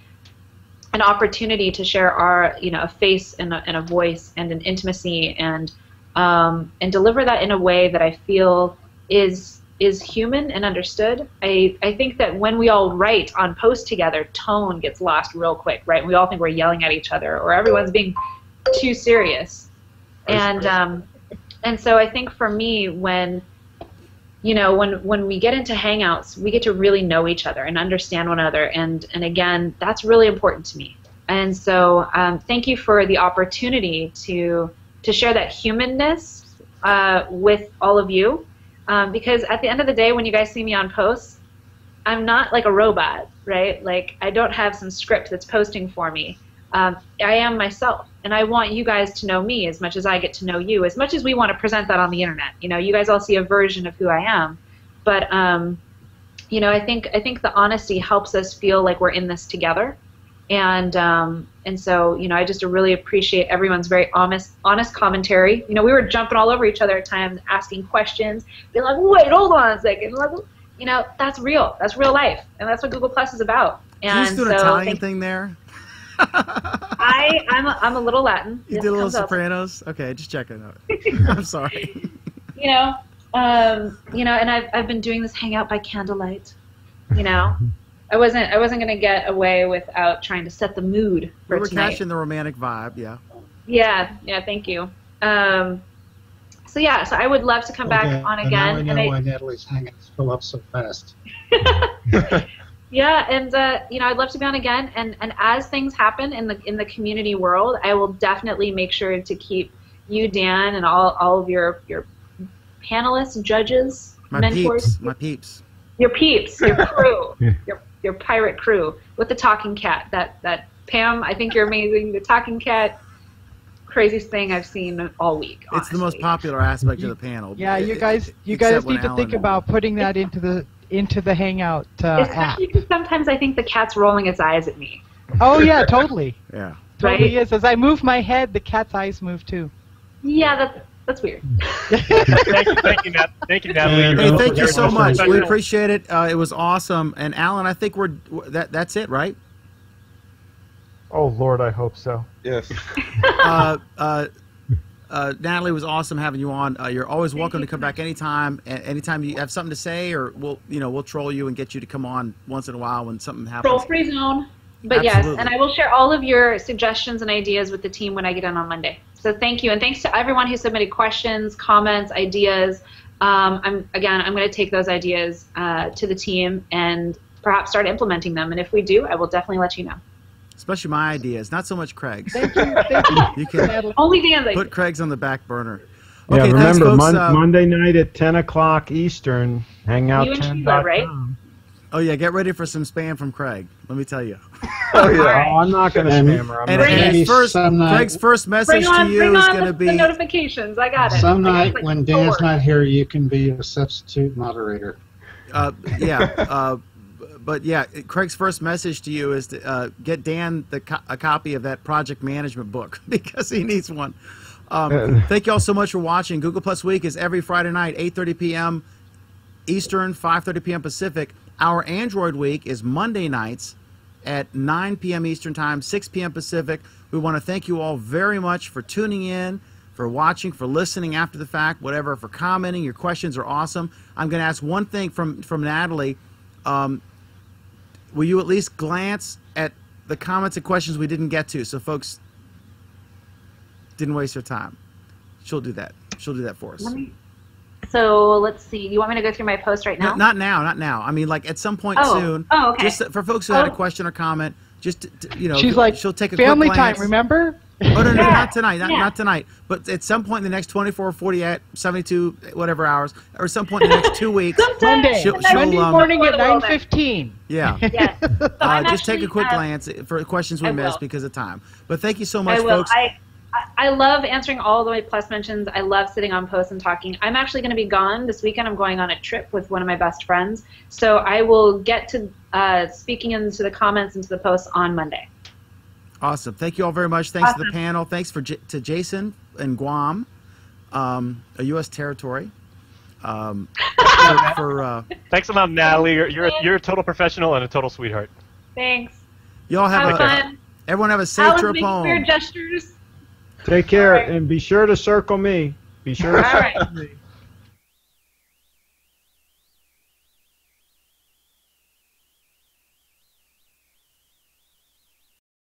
an opportunity to share our you know a face and a, and a voice and an intimacy and um, and deliver that in a way that I feel is is human and understood. I, I think that when we all write on post together, tone gets lost real quick, right? We all think we're yelling at each other or everyone's being too serious. And um, and so I think for me when you know when when we get into hangouts we get to really know each other and understand one another. And and again that's really important to me. And so um, thank you for the opportunity to to share that humanness uh, with all of you. Um, because at the end of the day when you guys see me on posts i'm not like a robot right? Like i don't have some script that's posting for me um, i am myself and i want you guys to know me as much as i get to know you as much as we want to present that on the internet. You know you guys all see a version of who i am. But um, you know i think i think the honesty helps us feel like we're in this together. And um, and so you know I just really appreciate everyone's very honest honest commentary. You know we were jumping all over each other at times, asking questions, being like, wait, hold on a second, like, you know that's real, that's real life, and that's what Google Plus is about. Did you And just do an so Italian thing there? I I'm a, I'm a little Latin. You It did a little comes out. Sopranos. Okay, just checking out. I'm sorry. you know, um, you know, and I've I've been doing this hangout by candlelight. You know, I wasn't I wasn't gonna get away without trying to set the mood for We were tonight. catching the romantic vibe. Yeah. Yeah, yeah, thank you. Um, so yeah, so I would love to come back Okay, on and Now I again. know and I- why Natalie's hangouts fill up so fast. yeah, and uh, you know, I'd love to be on again. And and as things happen in the in the community world, I will definitely make sure to keep you, Dan, and all all of your your panelists, judges, My mentors, peeps. My peeps. your peeps, your crew, your your pirate crew with the talking cat. That that Pam, I think you're amazing. The talking cat, craziest thing I've seen all week. It's the most popular aspect of the panel. Yeah, you guys, you guys when need to think Allen- about putting that into the into the Hangout uh, app. Especially because sometimes I think the cat's rolling its eyes at me. Oh yeah, totally, Yeah. totally Right? is. As I move my head, the cat's eyes move too. Yeah, that's that's weird. thank you, thank you, Nat. Thank you, Natalie. Hey, thank you so much. We appreciate it. Uh, it was awesome. And Allen, I think we're that. That's it, right? Oh Lord, I hope so. Yes. uh, uh, uh, Natalie, it was awesome having you on. Uh, you're always welcome to come back anytime. Anytime you have something to say, or we'll, you know, we'll troll you and get you to come on once in a while when something happens. Troll free zone. But yes, and I will share all of your suggestions and ideas with the team when I get in on Monday. So thank you, and thanks to everyone who submitted questions, comments, ideas. Um, I'm again, I'm going to take those ideas uh, to the team and perhaps start implementing them. And if we do, I will definitely let you know. Especially my ideas, not so much Craig's. Thank you. Thank you. You can Only Dan's ideas. put Craig's on the back burner. Yeah, Okay, thanks, remember folks. Mon- Uh, Monday night at 10 o'clock Eastern. Hang out You and 10 Sheila, right? Oh yeah, get ready for some spam from Craig. Let me tell you. Oh yeah. Oh, I'm not going to spam her. I'm And, and gonna- Maybe his first, night- Craig's first message on, to you is going the, to the be. notifications. I got it. Some night like when four. Dan's not here, you can be a substitute moderator. Uh, yeah, uh, but yeah, Craig's first message to you is to uh, get Dan the co- a copy of that project management book because he needs one. Um, thank you all so much for watching. Google Plus Week is every Friday night, 8:30 p.m. Eastern, 5:30 p.m. Pacific. Our Android Week is Monday nights at 9 p.m. Eastern Time, 6 p.m. Pacific. We want to thank you all very much for tuning in, for watching, for listening after the fact, whatever, for commenting. Your questions are awesome. I'm going to ask one thing from from Natalie. Um, will you at least glance at the comments and questions we didn't get to, so folks didn't waste their time? She'll do that. She'll do that for us. Let me- So let's see. You want me to go through my post right now? No, not now, not now. I mean, like at some point Oh, soon. oh, okay. Just for folks who had a Oh. question or comment, just to- to, you know, She's like, she'll take a family quick time, remember? Oh no, no, Yeah, not tonight, not, yeah. not tonight. But at some point in the next 24, 48, 72, whatever hours, or some point in the next two weeks, Monday. She'll- she'll, Monday um, morning at Before the world 9.15. yeah. Yes. So Uh, I'm just take a quick uh, glance for questions we I missed will. because of time. But thank you so much, I will. folks. I, I I love answering all the way plus mentions. I love sitting on posts and talking. I'm actually going to be gone this weekend. I'm going on a trip with one of my best friends, so I will get to uh, speaking into the comments and to the posts on Monday. Awesome. Thank you all very much. Thanks to the panel. Thanks for J- to Jason in Guam, um, a U.S. territory. Um, for, for uh, Thanks a lot, Natalie. You're, you're, a- you're a total professional and a total sweetheart. Thanks. y'all have, Have a fun. everyone have a safe Allen, trip home. weird gestures. Take care All right. and be sure to circle me. Be sure to circle me.